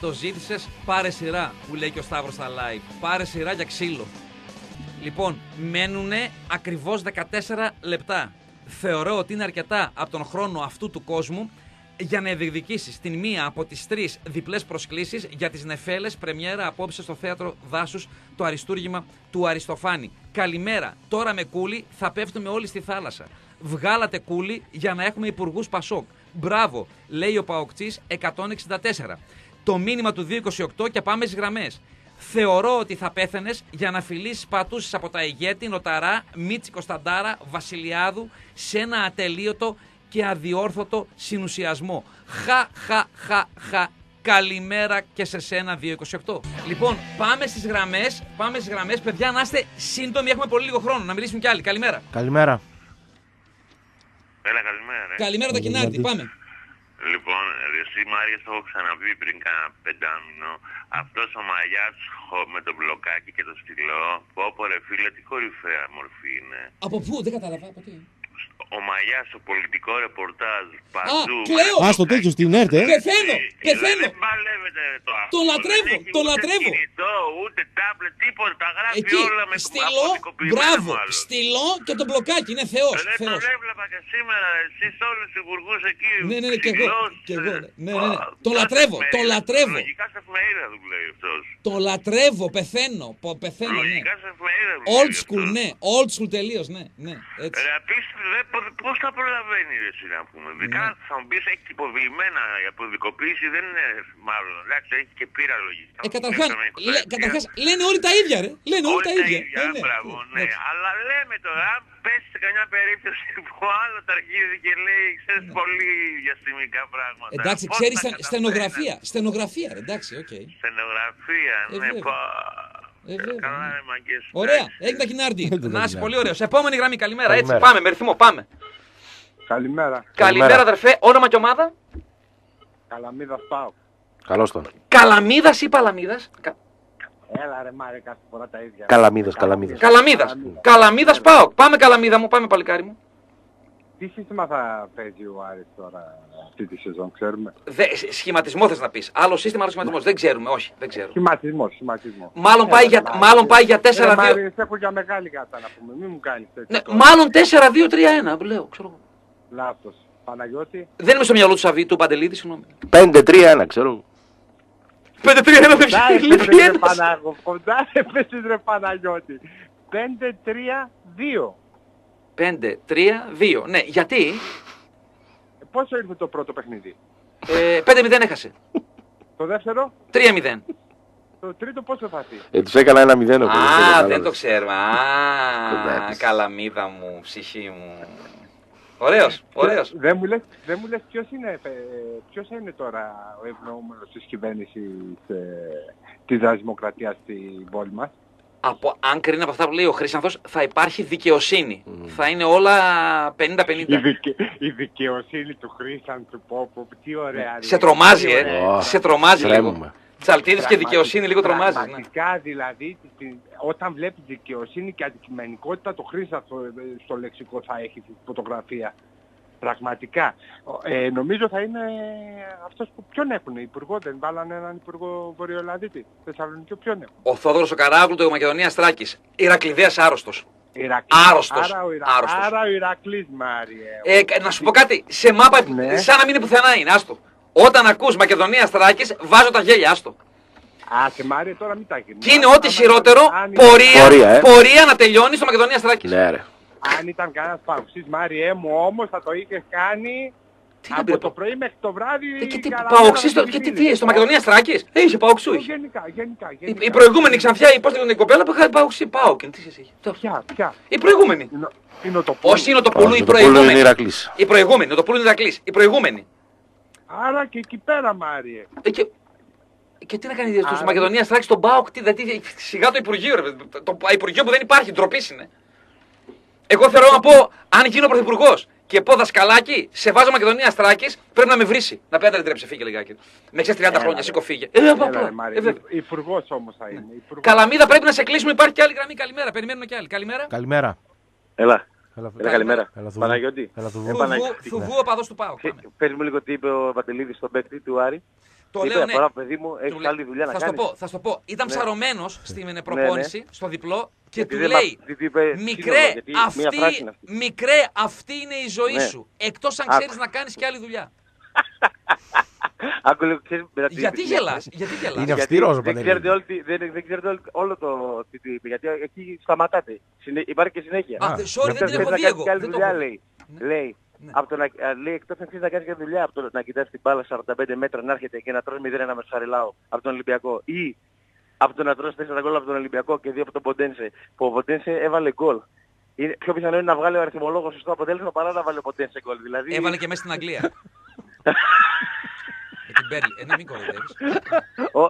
Το ζήτησες, πάρε σειρά που λέει και ο Σταύρος στα live. Πάρε σειρά για ξύλο. Λοιπόν, μένουνε ακριβώς 14 λεπτά. Θεωρώ ότι είναι αρκετά από τον χρόνο αυτού του κόσμου για να διεκδικήσεις την μία από τις τρεις διπλές προσκλήσεις για τις Νεφέλες πρεμιέρα απόψε στο θέατρο Δάσους το αριστούργημα του Αριστοφάνη. Καλημέρα, τώρα με κούλι θα πέφτουμε όλοι στη θάλασσα. Βγάλατε κούλι για να έχουμε υπουργούς Πασόκ. Μπράβο, λέει ο Παοκτσής 164. Το μήνυμα του 228 και πάμε στις γραμμές. Θεωρώ ότι θα πέθανε για να φιλήσεις πατούσες από τα ηγέτη, Νοταρά, Μίτσι Κωνσταντάρα, Βασιλιάδου σε ένα ατελείωτο και αδιόρθωτο συνουσιασμό. Χα, χα, χα, χα. Καλημέρα και σε σένα 228. Λοιπόν, πάμε στις γραμμές, πάμε στις γραμμές. Παιδιά, να είστε σύντομοι, έχουμε πολύ λίγο χρόνο να μιλήσουμε κι άλλοι. Καλημέρα. Καλημέρα. Έλα, καλημέρα. ρε. Καλημέρα το κοινάρτη, Κοινάρτη. πάμε. Λοιπόν, ρε, εσύ Μάρια, το έχω ξαναπεί πριν κάνα πεντάμινο. Αυτός ο μαλλιάς χω- με το μπλοκάκι και το στυλό, πω πω ρε φίλε, τι κορυφαία μορφή είναι. Από πού, δεν κατάλαβα, από τι. Ο μαλλιάς στο πολιτικό ρεπορτάζ, παντού. κλαίω. Α, στο τέτοιο στην ΕΡΤ, ε. Πεθαίνω, πεθαίνω. Δεν παλεύεται το αυτό. Το λατρεύω, Δεν έχει το ούτε λατρεύω. κινητό, ούτε τάμπλετ, τίποτα. Τα γράφει Εκεί, όλα με στυλό, αποδικοποιημένα μπράβο, μάλλον. στυλό και το μπλοκάκι, είναι θεός, Δεν τον θεός. έβλεπα και σήμερα, εσείς όλους τους υπουργούς εκεί. Ναι, ναι, ναι, και εγώ, ψηλός, και εγώ, ε, ναι, ναι, ναι, ναι. α, Το κάθε λατρεύω, το εφημερίδα, λατρεύω. Λογικά σε εφημερίδα δουλεύει αυτός. Το λατρεύω, πεθαίνω, πο- πεθαίνω, ναι. Λογικά σε εφημερίδα δουλεύει Old school, αυτός. ναι, old school τελείως, ναι, ναι, έτσι. Ρε, απίστευτο, δεν, πώς θα προλαβαίνει ρε, εσύ να πούμε. Ειδικά θα μου πεις έχει υποβλημένα η αποδικοποίηση δεν είναι μάλλον. Εντάξει, έχει και πείρα λογική. Ε, καταρχάς, λέ, καταρχάς, λένε όλοι τα ίδια, ρε. Λένε όλοι, Όλοι τα ίδια. Ε, ναι. μπράβο, ναι. Εντάξει. Αλλά λέμε τώρα, αν πέσει σε καμιά περίπτωση που ο άλλο τα αρχίζει και λέει, ξέρεις, πολύ διαστημικά πράγματα. Ναι. Εντάξει, Πώς ξέρεις τα καταφέρνει. στενογραφία. Στενογραφία, ρε, εντάξει, οκ. Στενογραφία, Ε, ναι, βέβαια. Πα. Ε, βέβαια, Καλά, ναι. ρε μαγκές. Ωραία, εντάξει. έγινε τα κοινάρτι. Έγινε τα Να είσαι κοινάρτι. πολύ ωραίος. Επόμενη γραμμή, καλημέρα. Έτσι, Καλημέρα. πάμε με ρυθμό, πάμε. Καλημέρα. Καλημέρα, αδερφέ. Όνομα και ομάδα; Καλαμίδας πάω. Καλώς τον. Καλαμίδας ή Παλαμίδας; Έλα ρε Μάρε κάθε φορά τα ίδια. Καλαμίδας, καλαμίδας. Καλαμίδας. Καλαμίδας. Καλαμίδας πάω. Πάμε, Καλαμίδα μου, πάμε, παλικάρι μου. Τι σύστημα θα παίζει ο Άρης τώρα αυτή τη σεζόν, ξέρουμε; Δε, σχηματισμό θες να πεις. Άλλο σύστημα, άλλο σχηματισμός. Δεν ξέρουμε, όχι, δεν ξέρουμε. Σχηματισμός, σχηματισμός. Μάλλον πάει για, μάλλον πάει για 4-2. Ρε Μάρε, σε έχω για μεγάλη γάτα να πούμε. Μην μου κάνεις τέτοιο. Ναι, τώρα. μάλλον 4-2-3-1, λέω. Ξέρω. εγώ. Λάθος. Παναγιώτη. Δεν είμαι στο μυαλό του Σαββί, του Παντελίδη, συγγνώμη. 5-3-1, ξέρω. 5-3-1 δεν Κοντά βγαίνει, έπεσες δεν ρε βγαίνει. Παναγιώτη. Κοντά έπεσες ρε Παναγιώτη. 5-3-2. 5-3-2. Ναι, γιατί; Ε, Πόσο ήρθε το πρώτο παιχνίδι; ε, 5-0 έχασε. Το δεύτερο, 3-0. το τρίτο πόσο θα έρθει; Ε, τους έκανα ένα 0 Α, δεν το ξέρουμε. Α, Κοντά καλαμίδα μου, ψυχή μου. Ωραίος, ωραίος. Δεν μου λες, δεν μου λες ποιος, είναι, ε, ποιος είναι τώρα ο ευνοούμενος της κυβέρνησης ε, της Νέας Δημοκρατίας στην πόλη μας; Από, αν κρίνει από αυτά που λέει ο Χρήσανθος, θα υπάρχει δικαιοσύνη. Θα είναι όλα 50-50. Η, δικαι, η δικαιοσύνη του Χρήσανθου, πω, πω, τι ωραία. Σε τρομάζει, Τι ε. ωραία. Ω, Σε τρομάζει λίγο. Τρέμουμε. Τσαλτίδης και Πραγματι- δικαιοσύνη λίγο τρομάζει. Ναι. Πραγματικά δηλαδή, τη- όταν βλέπει δικαιοσύνη και αντικειμενικότητα, το Χρήσανθο ε, στο λεξικό θα έχει τη φωτογραφία. Πραγματικά. Ο- Ε, νομίζω θα είναι αυτός που ποιον έχουν, υπουργό, δεν βάλανε έναν υπουργό Βορειοελλαδίτη. Θεσσαλονίκη, ποιον έχουν; Ο Θόδωρος ο Καράγλου του Μακεδονία Τράκης. Ηρακλειδέας άρρωστος. Ηρακλής. Άρρωστος. Άρα ο, Ιρα... Άρρωστος. Άρα ο Ηρακλής, Μάριε. Ε, κα- να σου πω κάτι, σε μάπα, Ναι. σαν να μην είναι πουθενά είναι, άστο. Όταν ακούς Μακεδονία Τράκης, βάζω τα γέλια, άστο. Α, σε Μάριε τώρα μην τα γίνει. Και είναι Αν- ό,τι αν- χειρότερο, αν ήταν- πορεία, Πορεία, ε. πορεία να τελειώνει στο Μακεδονία Τράκης. Ναι, ρε. Αν ήταν κανένας παουξής Μάριε μου όμως θα το είχες κάνει Τι να από πει, το το... πρωί μέχρι το βράδυ. Ε, και τι, καραμέλα παοξής, με στο- και τι, φίλοι. τι, στο Μακεδονίας Τράκης. Ε, είσαι παοξού. Ε, είχε. Γενικά, γενικά, Η, γενικά. η προηγούμενη ξανθιά, η πώς την κοπέλα που είχα παοξή, πάοκ. Τι είσαι εσύ. Το- Ποια, ποια; Η προηγούμενη. Είναι, ο- είναι ο τοπούλης. Όχι είναι ο Τοπούλου, η Όχι, το πουλο είναι προηγούμενη. Ηρακλής. Η προηγούμενη, ο Τοπούλου είναι Ηρακλής. Η προηγούμενη. Άρα και εκεί πέρα Μάριε. Ε, και, και τι να κάνει στο Άρα- Μακεδονίας Τράκης τον ΠΑΟΚ, τι, δηλαδή, σιγά το Υπουργείο, ρε, το, το Υπουργείο που δεν υπάρχει, ντροπή είναι. Εγώ θέλω να πω, αν γίνω πρωθυπουργός και πω δασκαλάκι, σε βάζω Μακεδονία Τράκη, πρέπει να με βρει. Να πει «Άντε, ρε τρέψε, φύγε λιγάκι. Με ξέρεις 30 χρόνια, ρε. σήκω φύγε. Ε, Έλα, απλά, ρε, απλά. Μάριε. Ε, βέβαια. Υ- Υπουργός όμως θα είναι. Υπουργός. Καλαμίδα πρέπει να σε κλείσουμε, υπάρχει και άλλη γραμμή. Καλημέρα, περιμένουμε και άλλη. Καλημέρα. Καλημέρα. Έλα, Έλα, έλα καλημέρα. Έλα, Θουβού. Παναγιώτη, Έλα, Θουβού. Ε, Θουβού, Παναγιώτη. Θουβού οπαδός του ΠΑΟΚ. Πε- Πάμε. πες μου λίγο τι είπε ο Βατελίδης στον παίκτη του Άρη. Το είπε, λέω, ναι. Τώρα παιδί μου, Του έχεις λέει- άλλη δουλειά να θα σου το κάνεις. πω, θα σου το πω. Ήταν Ναι. ψαρωμένος στην προπόνηση, στο διπλό και Γιατί του δεν λέει: μας- τι του είπε σύνολο, Μικρέ, γιατί μία φράση αυτή, είναι αυτή». μικρέ, αυτή είναι η ζωή Ναι. σου. Εκτός αν Άκου. ξέρεις να κάνεις και άλλη δουλειά. Άκου λίγο, ξέρεις, μετά τι Γιατί είπε. γελάς, γιατί γελάς. Είναι Γιατί αυστηρός ο δεν Παντελίδης. ξέρετε, όλη, τη- δεν, δεν ξέρετε όλη- όλο το τι του είπε, γιατί εκεί σταματάτε. Συνε, υπάρχει και συνέχεια. Α, δε- sorry, δεν Θες την έχω να δει κάνεις εγώ. και άλλη Δεν το δουλειά, έχω δει. λέει. Ναι. Λέει, Ναι. από το να, α, λέει, εκτός αν ξέρεις να κάνεις και δουλειά, από το να κοιτάς την μπάλα 45 μέτρα να έρχεται και να τρως 0-1 με το Σαριλάο από τον Ολυμπιακό ή από το να τρως 4 γκολ από τον Ολυμπιακό και 2 από τον Ποντένσε, που ο Ποντένσε έβαλε γκολ. Είναι, πιο πιθανό είναι να βγάλει ο αριθμολόγος σωστό αποτέλεσμα παρά να βάλει ο Ποντένσε γκολ. Δηλαδή, Έβαλε και μέσα στην Αγγλία. [LAUGHS] Με την Μπέρλι. Ε, ναι, μην κοροϊδεύεις. Ο,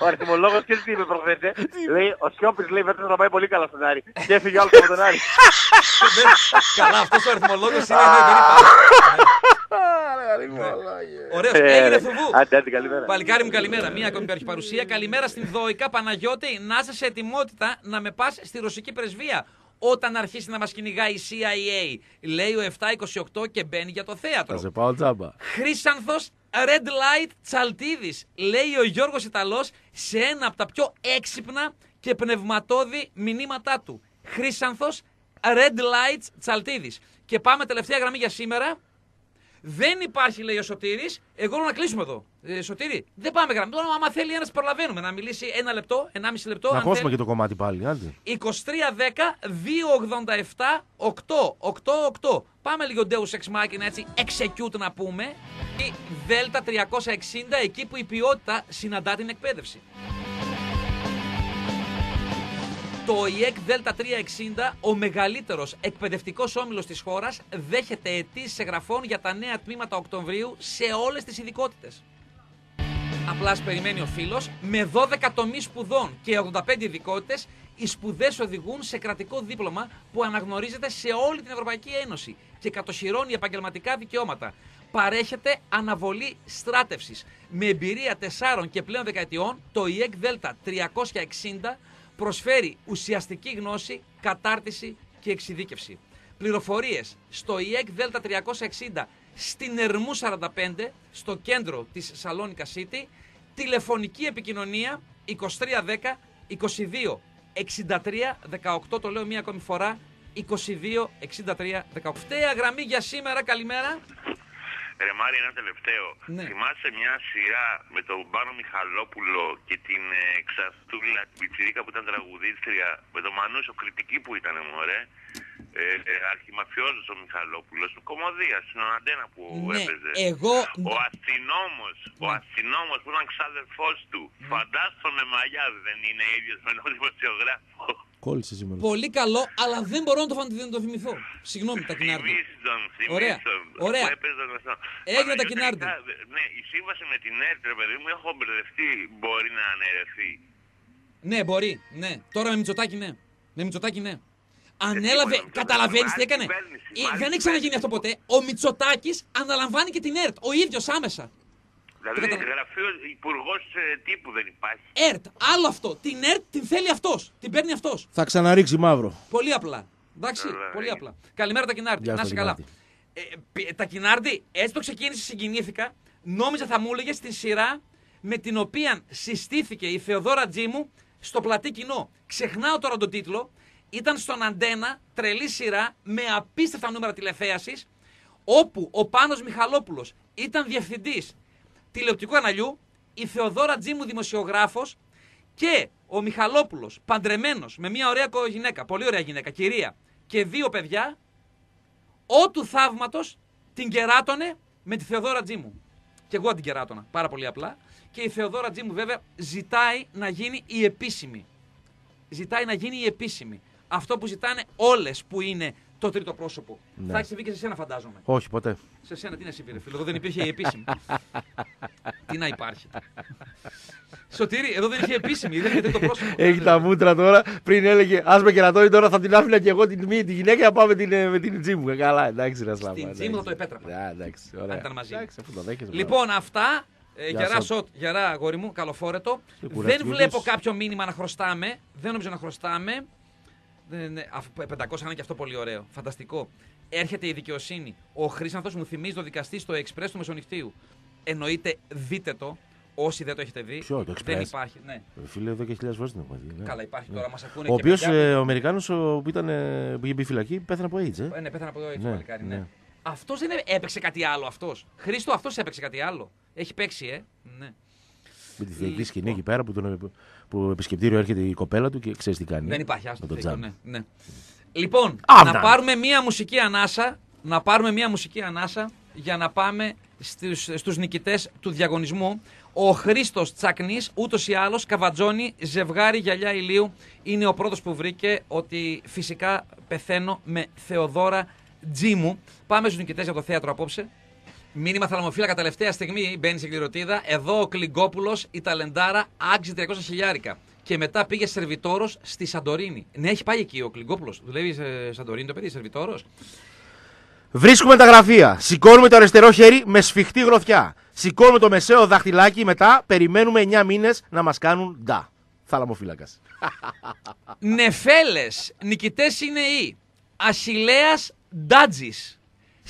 ο αριθμολόγος ξέρεις τι είπε προχθές, ε; λέει, ο Σιώπης λέει φέτος θα πάει πολύ καλά στον Άρη. Και έφυγε άλλος από τον Άρη. Καλά, αυτός ο αριθμολόγος είναι ναι, δεν υπάρχει. Ωραίος, Ε, έγινε ρε. Θουβού. Άντε, άντε, καλημέρα. Παλικάρι μου, καλημέρα. Μία ακόμη υπάρχει παρουσία. Καλημέρα στην Δόικα. Παναγιώτη, να είσαι σε ετοιμότητα να με πας στη ρωσική πρεσβεία. Όταν αρχίσει να μας κυνηγάει η CIA, λέει ο 728 και μπαίνει για το Θα θέατρο. σε πάω τζάμπα. Χρήσανθος Red Light Τσαλτίδης, λέει ο Γιώργος Ιταλός σε ένα από τα πιο έξυπνα και πνευματώδη μηνύματά του. Χρήσανθος Red Light Τσαλτίδης. Και πάμε τελευταία γραμμή για σήμερα. Δεν υπάρχει, λέει ο Σωτήρης. Εγώ λέω να κλείσουμε εδώ. Ε, Σωτήρη, δεν πάμε γραμμή. Τώρα, άμα θέλει ένας, προλαβαίνουμε να μιλήσει ένα λεπτό, ενάμιση λεπτό. Να αν ακούσουμε θέλει. και το κομμάτι πάλι. Άντε. 23-10-287-8-8-8. Πάμε λίγο Deus Ex Machina έτσι, execute να πούμε. Η Δέλτα 360, εκεί που η ποιότητα συναντά την εκπαίδευση. Το ΙΕΚ Δέλτα 360, ο μεγαλύτερος εκπαιδευτικός όμιλος της χώρας, δέχεται αιτήσεις εγγραφών για τα νέα τμήματα Οκτωβρίου σε όλες τις ειδικότητες. Απλά ας περιμένει ο φίλος. Με 12 τομείς σπουδών και 85 ειδικότητες, οι σπουδές οδηγούν σε κρατικό δίπλωμα που αναγνωρίζεται σε όλη την Ευρωπαϊκή Ένωση και κατοχυρώνει επαγγελματικά δικαιώματα. Παρέχεται αναβολή στράτευσης. Με εμπειρία 4 και πλέον δεκαετιών, το ΙΕΚ ΔΕΛΤΑ 360 προσφέρει ουσιαστική γνώση, κατάρτιση και εξειδίκευση. Πληροφορίες στο ΙΕΚ ΔΕΛΤΑ 360 στην Ερμού 45, στο κέντρο της Σαλόνικα City, τηλεφωνική επικοινωνία 2310 22 63 18, το λέω μία ακόμη φορά, 22 63 18. Φταία γραμμή για σήμερα, καλημέρα. Ρε Μάρη, ένα τελευταίο. Ναι. Θυμάσαι μια σειρά με τον Πάνο Μιχαλόπουλο και την ε, Ξαστούλα, την πιτσιρίκα που ήταν τραγουδίστρια, με τον Μανούσο, κριτική που ήταν, μωρέ. Ε, ε, αρχιμαφιόζος ο Μιχαλόπουλος, κομμωδίας, στην Αντένα που Ναι, έπαιζε. εγώ... Ο αστυνόμος, ο Ναι. αστυνόμος που ήταν ξάδερφός του, φαντάστο με μαλλιά δεν είναι ίδιος με τον δημοσιογράφο. Κόλλησε σήμερα. Πολύ καλό, αλλά δεν μπορώ να το, φαν- να το θυμηθώ. Συγγνώμη, τα κοινάρια. Θυμίσου τον, Ωραία, θυμίσου τον. ωραία. Που έπαιζε τον αυτό. Έγινε τα Παναγιώτη, κοινάρια. τελικά, Ναι, η σύμβαση με την ΕΡΤ, ρε παιδί μου, έχω μπερδευτεί. Μπορεί να αναιρεθεί. Ναι, μπορεί. Ναι. Τώρα με Μητσοτάκη, ναι. Με Μητσοτάκη, ναι. Ανέλαβε, τίποτα, αυτό καταλαβαίνεις δεν τι είναι. έκανε; Άλλη κυβέρνηση, Ε, άλλη δεν έχει ξαναγίνει αυτό ποτέ. Ο Μητσοτάκης αναλαμβάνει και την ΕΡΤ. Ο ίδιος άμεσα. Δηλαδή, καταλαβα- γραφείο υπουργός τύπου δεν υπάρχει. ΕΡΤ, άλλο αυτό. Την ΕΡΤ την θέλει αυτός. Την παίρνει αυτός. Θα ξαναρίξει μαύρο. Πολύ απλά. Εντάξει, Ωραία, πολύ είναι. απλά. Καλημέρα τα κοινάρτη. Γεια Να σου, είσαι καλά. Τακινάρτη. Ε, πι- τα κοινάρτη, έτσι το ξεκίνησε, συγκινήθηκα. Νόμιζα θα μου έλεγε στη σειρά με την οποία συστήθηκε η Θεοδόρα Τζίμου στο πλατή κοινό. Ξεχνάω τώρα τον τίτλο. Ήταν στον Αντένα, τρελή σειρά, με απίστευτα νούμερα τηλεθέασης, όπου ο Πάνος Μιχαλόπουλος ήταν διευθυντής τηλεοπτικού καναλιού, η Θεοδόρα Τζίμου δημοσιογράφος και ο Μιχαλόπουλος παντρεμένος με μια ωραία κο- γυναίκα, πολύ ωραία γυναίκα, κυρία, και δύο παιδιά, ο του θαύματος την κεράτωνε με τη Θεοδόρα Τζίμου. Και εγώ την κεράτωνα, πάρα πολύ απλά. Και η Θεοδόρα Τζίμου βέβαια ζητάει να γίνει η επίσημη. Ζητάει να γίνει η επίσημη. Αυτό που ζητάνε όλες που είναι το τρίτο πρόσωπο. Ναι. Θα έχεις συμβεί και σε σένα φαντάζομαι. Όχι, ποτέ. Σε σένα τι να συμβεί, ρε φίλε. Εδώ δεν υπήρχε η επίσημη. [LAUGHS] τι να υπάρχει. Σωτήρη, εδώ δεν είχε επίσημη, δεν είχε τρίτο πρόσωπο. Έχει τα μούτρα τώρα. Πριν έλεγε Α με κερατώνει τώρα θα την άφηνα και εγώ την, μη- τη γυναίκα να πάμε την, ε, με την τζι μου. Ε, Καλά, εντάξει, ρε Σλάβα. Στην τζι μου θα το επέτρεπα. Ναι, εντάξει, ωραία. Αν ήταν μαζί. Εντάξει, αφού το δέχεσαι. Λοιπόν, αυτά. Ε, Γεια γερά σας. σοτ, γερά αγόρι μου, καλοφόρετο. Και Δεν κουραστιούδες. βλέπω κάποιο μήνυμα να χρωστάμε. Δεν νομίζω να χρωστάμε. Δεν, ναι, αφού 500 είναι και αυτό πολύ ωραίο. Φανταστικό. Έρχεται η δικαιοσύνη. Ο Χρήσανθος μου θυμίζει το δικαστή στο Express του Μεσονυχτίου. Εννοείται, δείτε το. Όσοι δεν το έχετε δει. Ποιο, το Δεν Express? υπάρχει. Ναι. Ε, Φίλε, εδώ και χιλιάδες φορές την έχουμε δει. ναι. Καλά, υπάρχει τώρα. Μας ακούνε Ο και οποίος παιδιά. ο Αμερικάνος που, ήταν, ε, που είχε μπει φυλακή πέθανε από AIDS. Ε. Ε, ναι, πέθανε από εδώ έτσι Ναι, παλικάρι, ναι. ναι. Αυτός δεν έ- έπαιξε κάτι άλλο αυτός. Χρήστο, αυτός έπαιξε κάτι άλλο. Έχει παίξει, ε. Ναι. Με τη θεϊκή Λοιπόν. σκηνή εκεί πέρα που, τον, που επισκεπτήριο έρχεται η κοπέλα του και ξέρεις τι κάνει. Δεν υπάρχει, άστο. Με το φέικο, τζάμ. ναι, ναι. Λοιπόν, Άμνα. να πάρουμε μία μουσική ανάσα, να πάρουμε μία μουσική ανάσα για να πάμε στους, στους νικητές του διαγωνισμού. Ο Χρήστος Τσακνής, ούτως ή άλλως, καβατζώνει, ζευγάρι γυαλιά ηλίου, είναι ο πρώτος που βρήκε ότι φυσικά πεθαίνω με Θεοδόρα Τζίμου. Πάμε στους νικητές για το θέατρο απόψε. Μήνυμα θαλαμοφύλακα τελευταία στιγμή μπαίνει στην κληροτίδα. Εδώ ο Κλιγκόπουλος, η Ταλεντάρα, άξιζε 300 χιλιάρικα. Και μετά πήγε σερβιτόρος στη Σαντορίνη. Ναι, έχει πάει εκεί ο Κλιγκόπουλος. Δουλεύει σε Σαντορίνη το παιδί, σερβιτόρος. Βρίσκουμε τα γραφεία. Σηκώνουμε το αριστερό χέρι με σφιχτή γροθιά. Σηκώνουμε το μεσαίο δαχτυλάκι μετά. Περιμένουμε 9 μήνες να μας κάνουν ντα. Θαλαμοφύλακας. Νεφέλες. Νικητές είναι οι Ασιλέα Ντάτζης,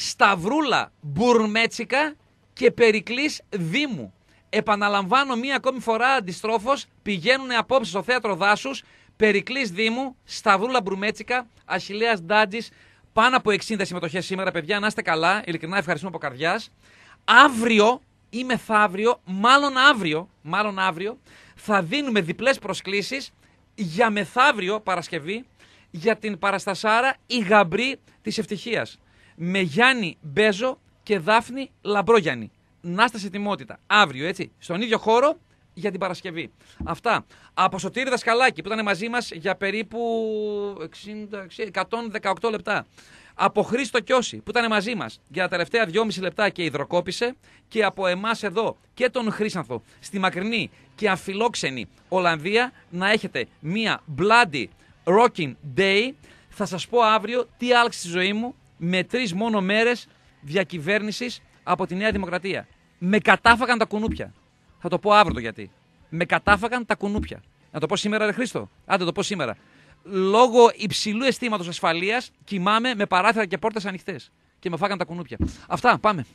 Σταυρούλα Μπουρμέτσικα και Περικλής Δήμου. Επαναλαμβάνω μία ακόμη φορά αντιστρόφως. Πηγαίνουν απόψε στο θέατρο Δάσους. Περικλής Δήμου, Σταυρούλα Μπουρμέτσικα, Ασιλέα Ντάτζης. Πάνω από 60 συμμετοχές σήμερα, παιδιά. Να είστε καλά. Ειλικρινά ευχαριστούμε από καρδιάς. Αύριο ή μεθαύριο, μάλλον αύριο, μάλλον αύριο, θα δίνουμε διπλές προσκλήσεις για μεθαύριο Παρασκευή για την Παραστασάρα η Γαμπρή της Ευτυχίας. Με Γιάννη Μπέζο και Δάφνη Λαμπρόγιαννη. Να είστε σε ετοιμότητα. Αύριο, έτσι, στον ίδιο χώρο για την Παρασκευή. Αυτά. Από Σωτήρη Δασκαλάκη που ήταν μαζί μας για περίπου 60, 118 λεπτά. Από Χρήστο Κιώση που ήταν μαζί μας για τα τελευταία 2,5 λεπτά και υδροκόπησε. Και από εμάς εδώ και τον Χρήσανθο στη μακρινή και αφιλόξενη Ολλανδία να έχετε μία bloody rocking day. Θα σας πω αύριο τι άλλαξε στη ζωή μου με τρεις μόνο μέρες διακυβέρνησης από τη Νέα Δημοκρατία. Με κατάφαγαν τα κουνούπια. Θα το πω αύριο το γιατί. Με κατάφαγαν τα κουνούπια. Να το πω σήμερα, ρε Χρήστο. Άντε το πω σήμερα. Λόγω υψηλού αισθήματος ασφαλείας κοιμάμαι με παράθυρα και πόρτες ανοιχτές. Και με φάγαν τα κουνούπια. Αυτά, πάμε.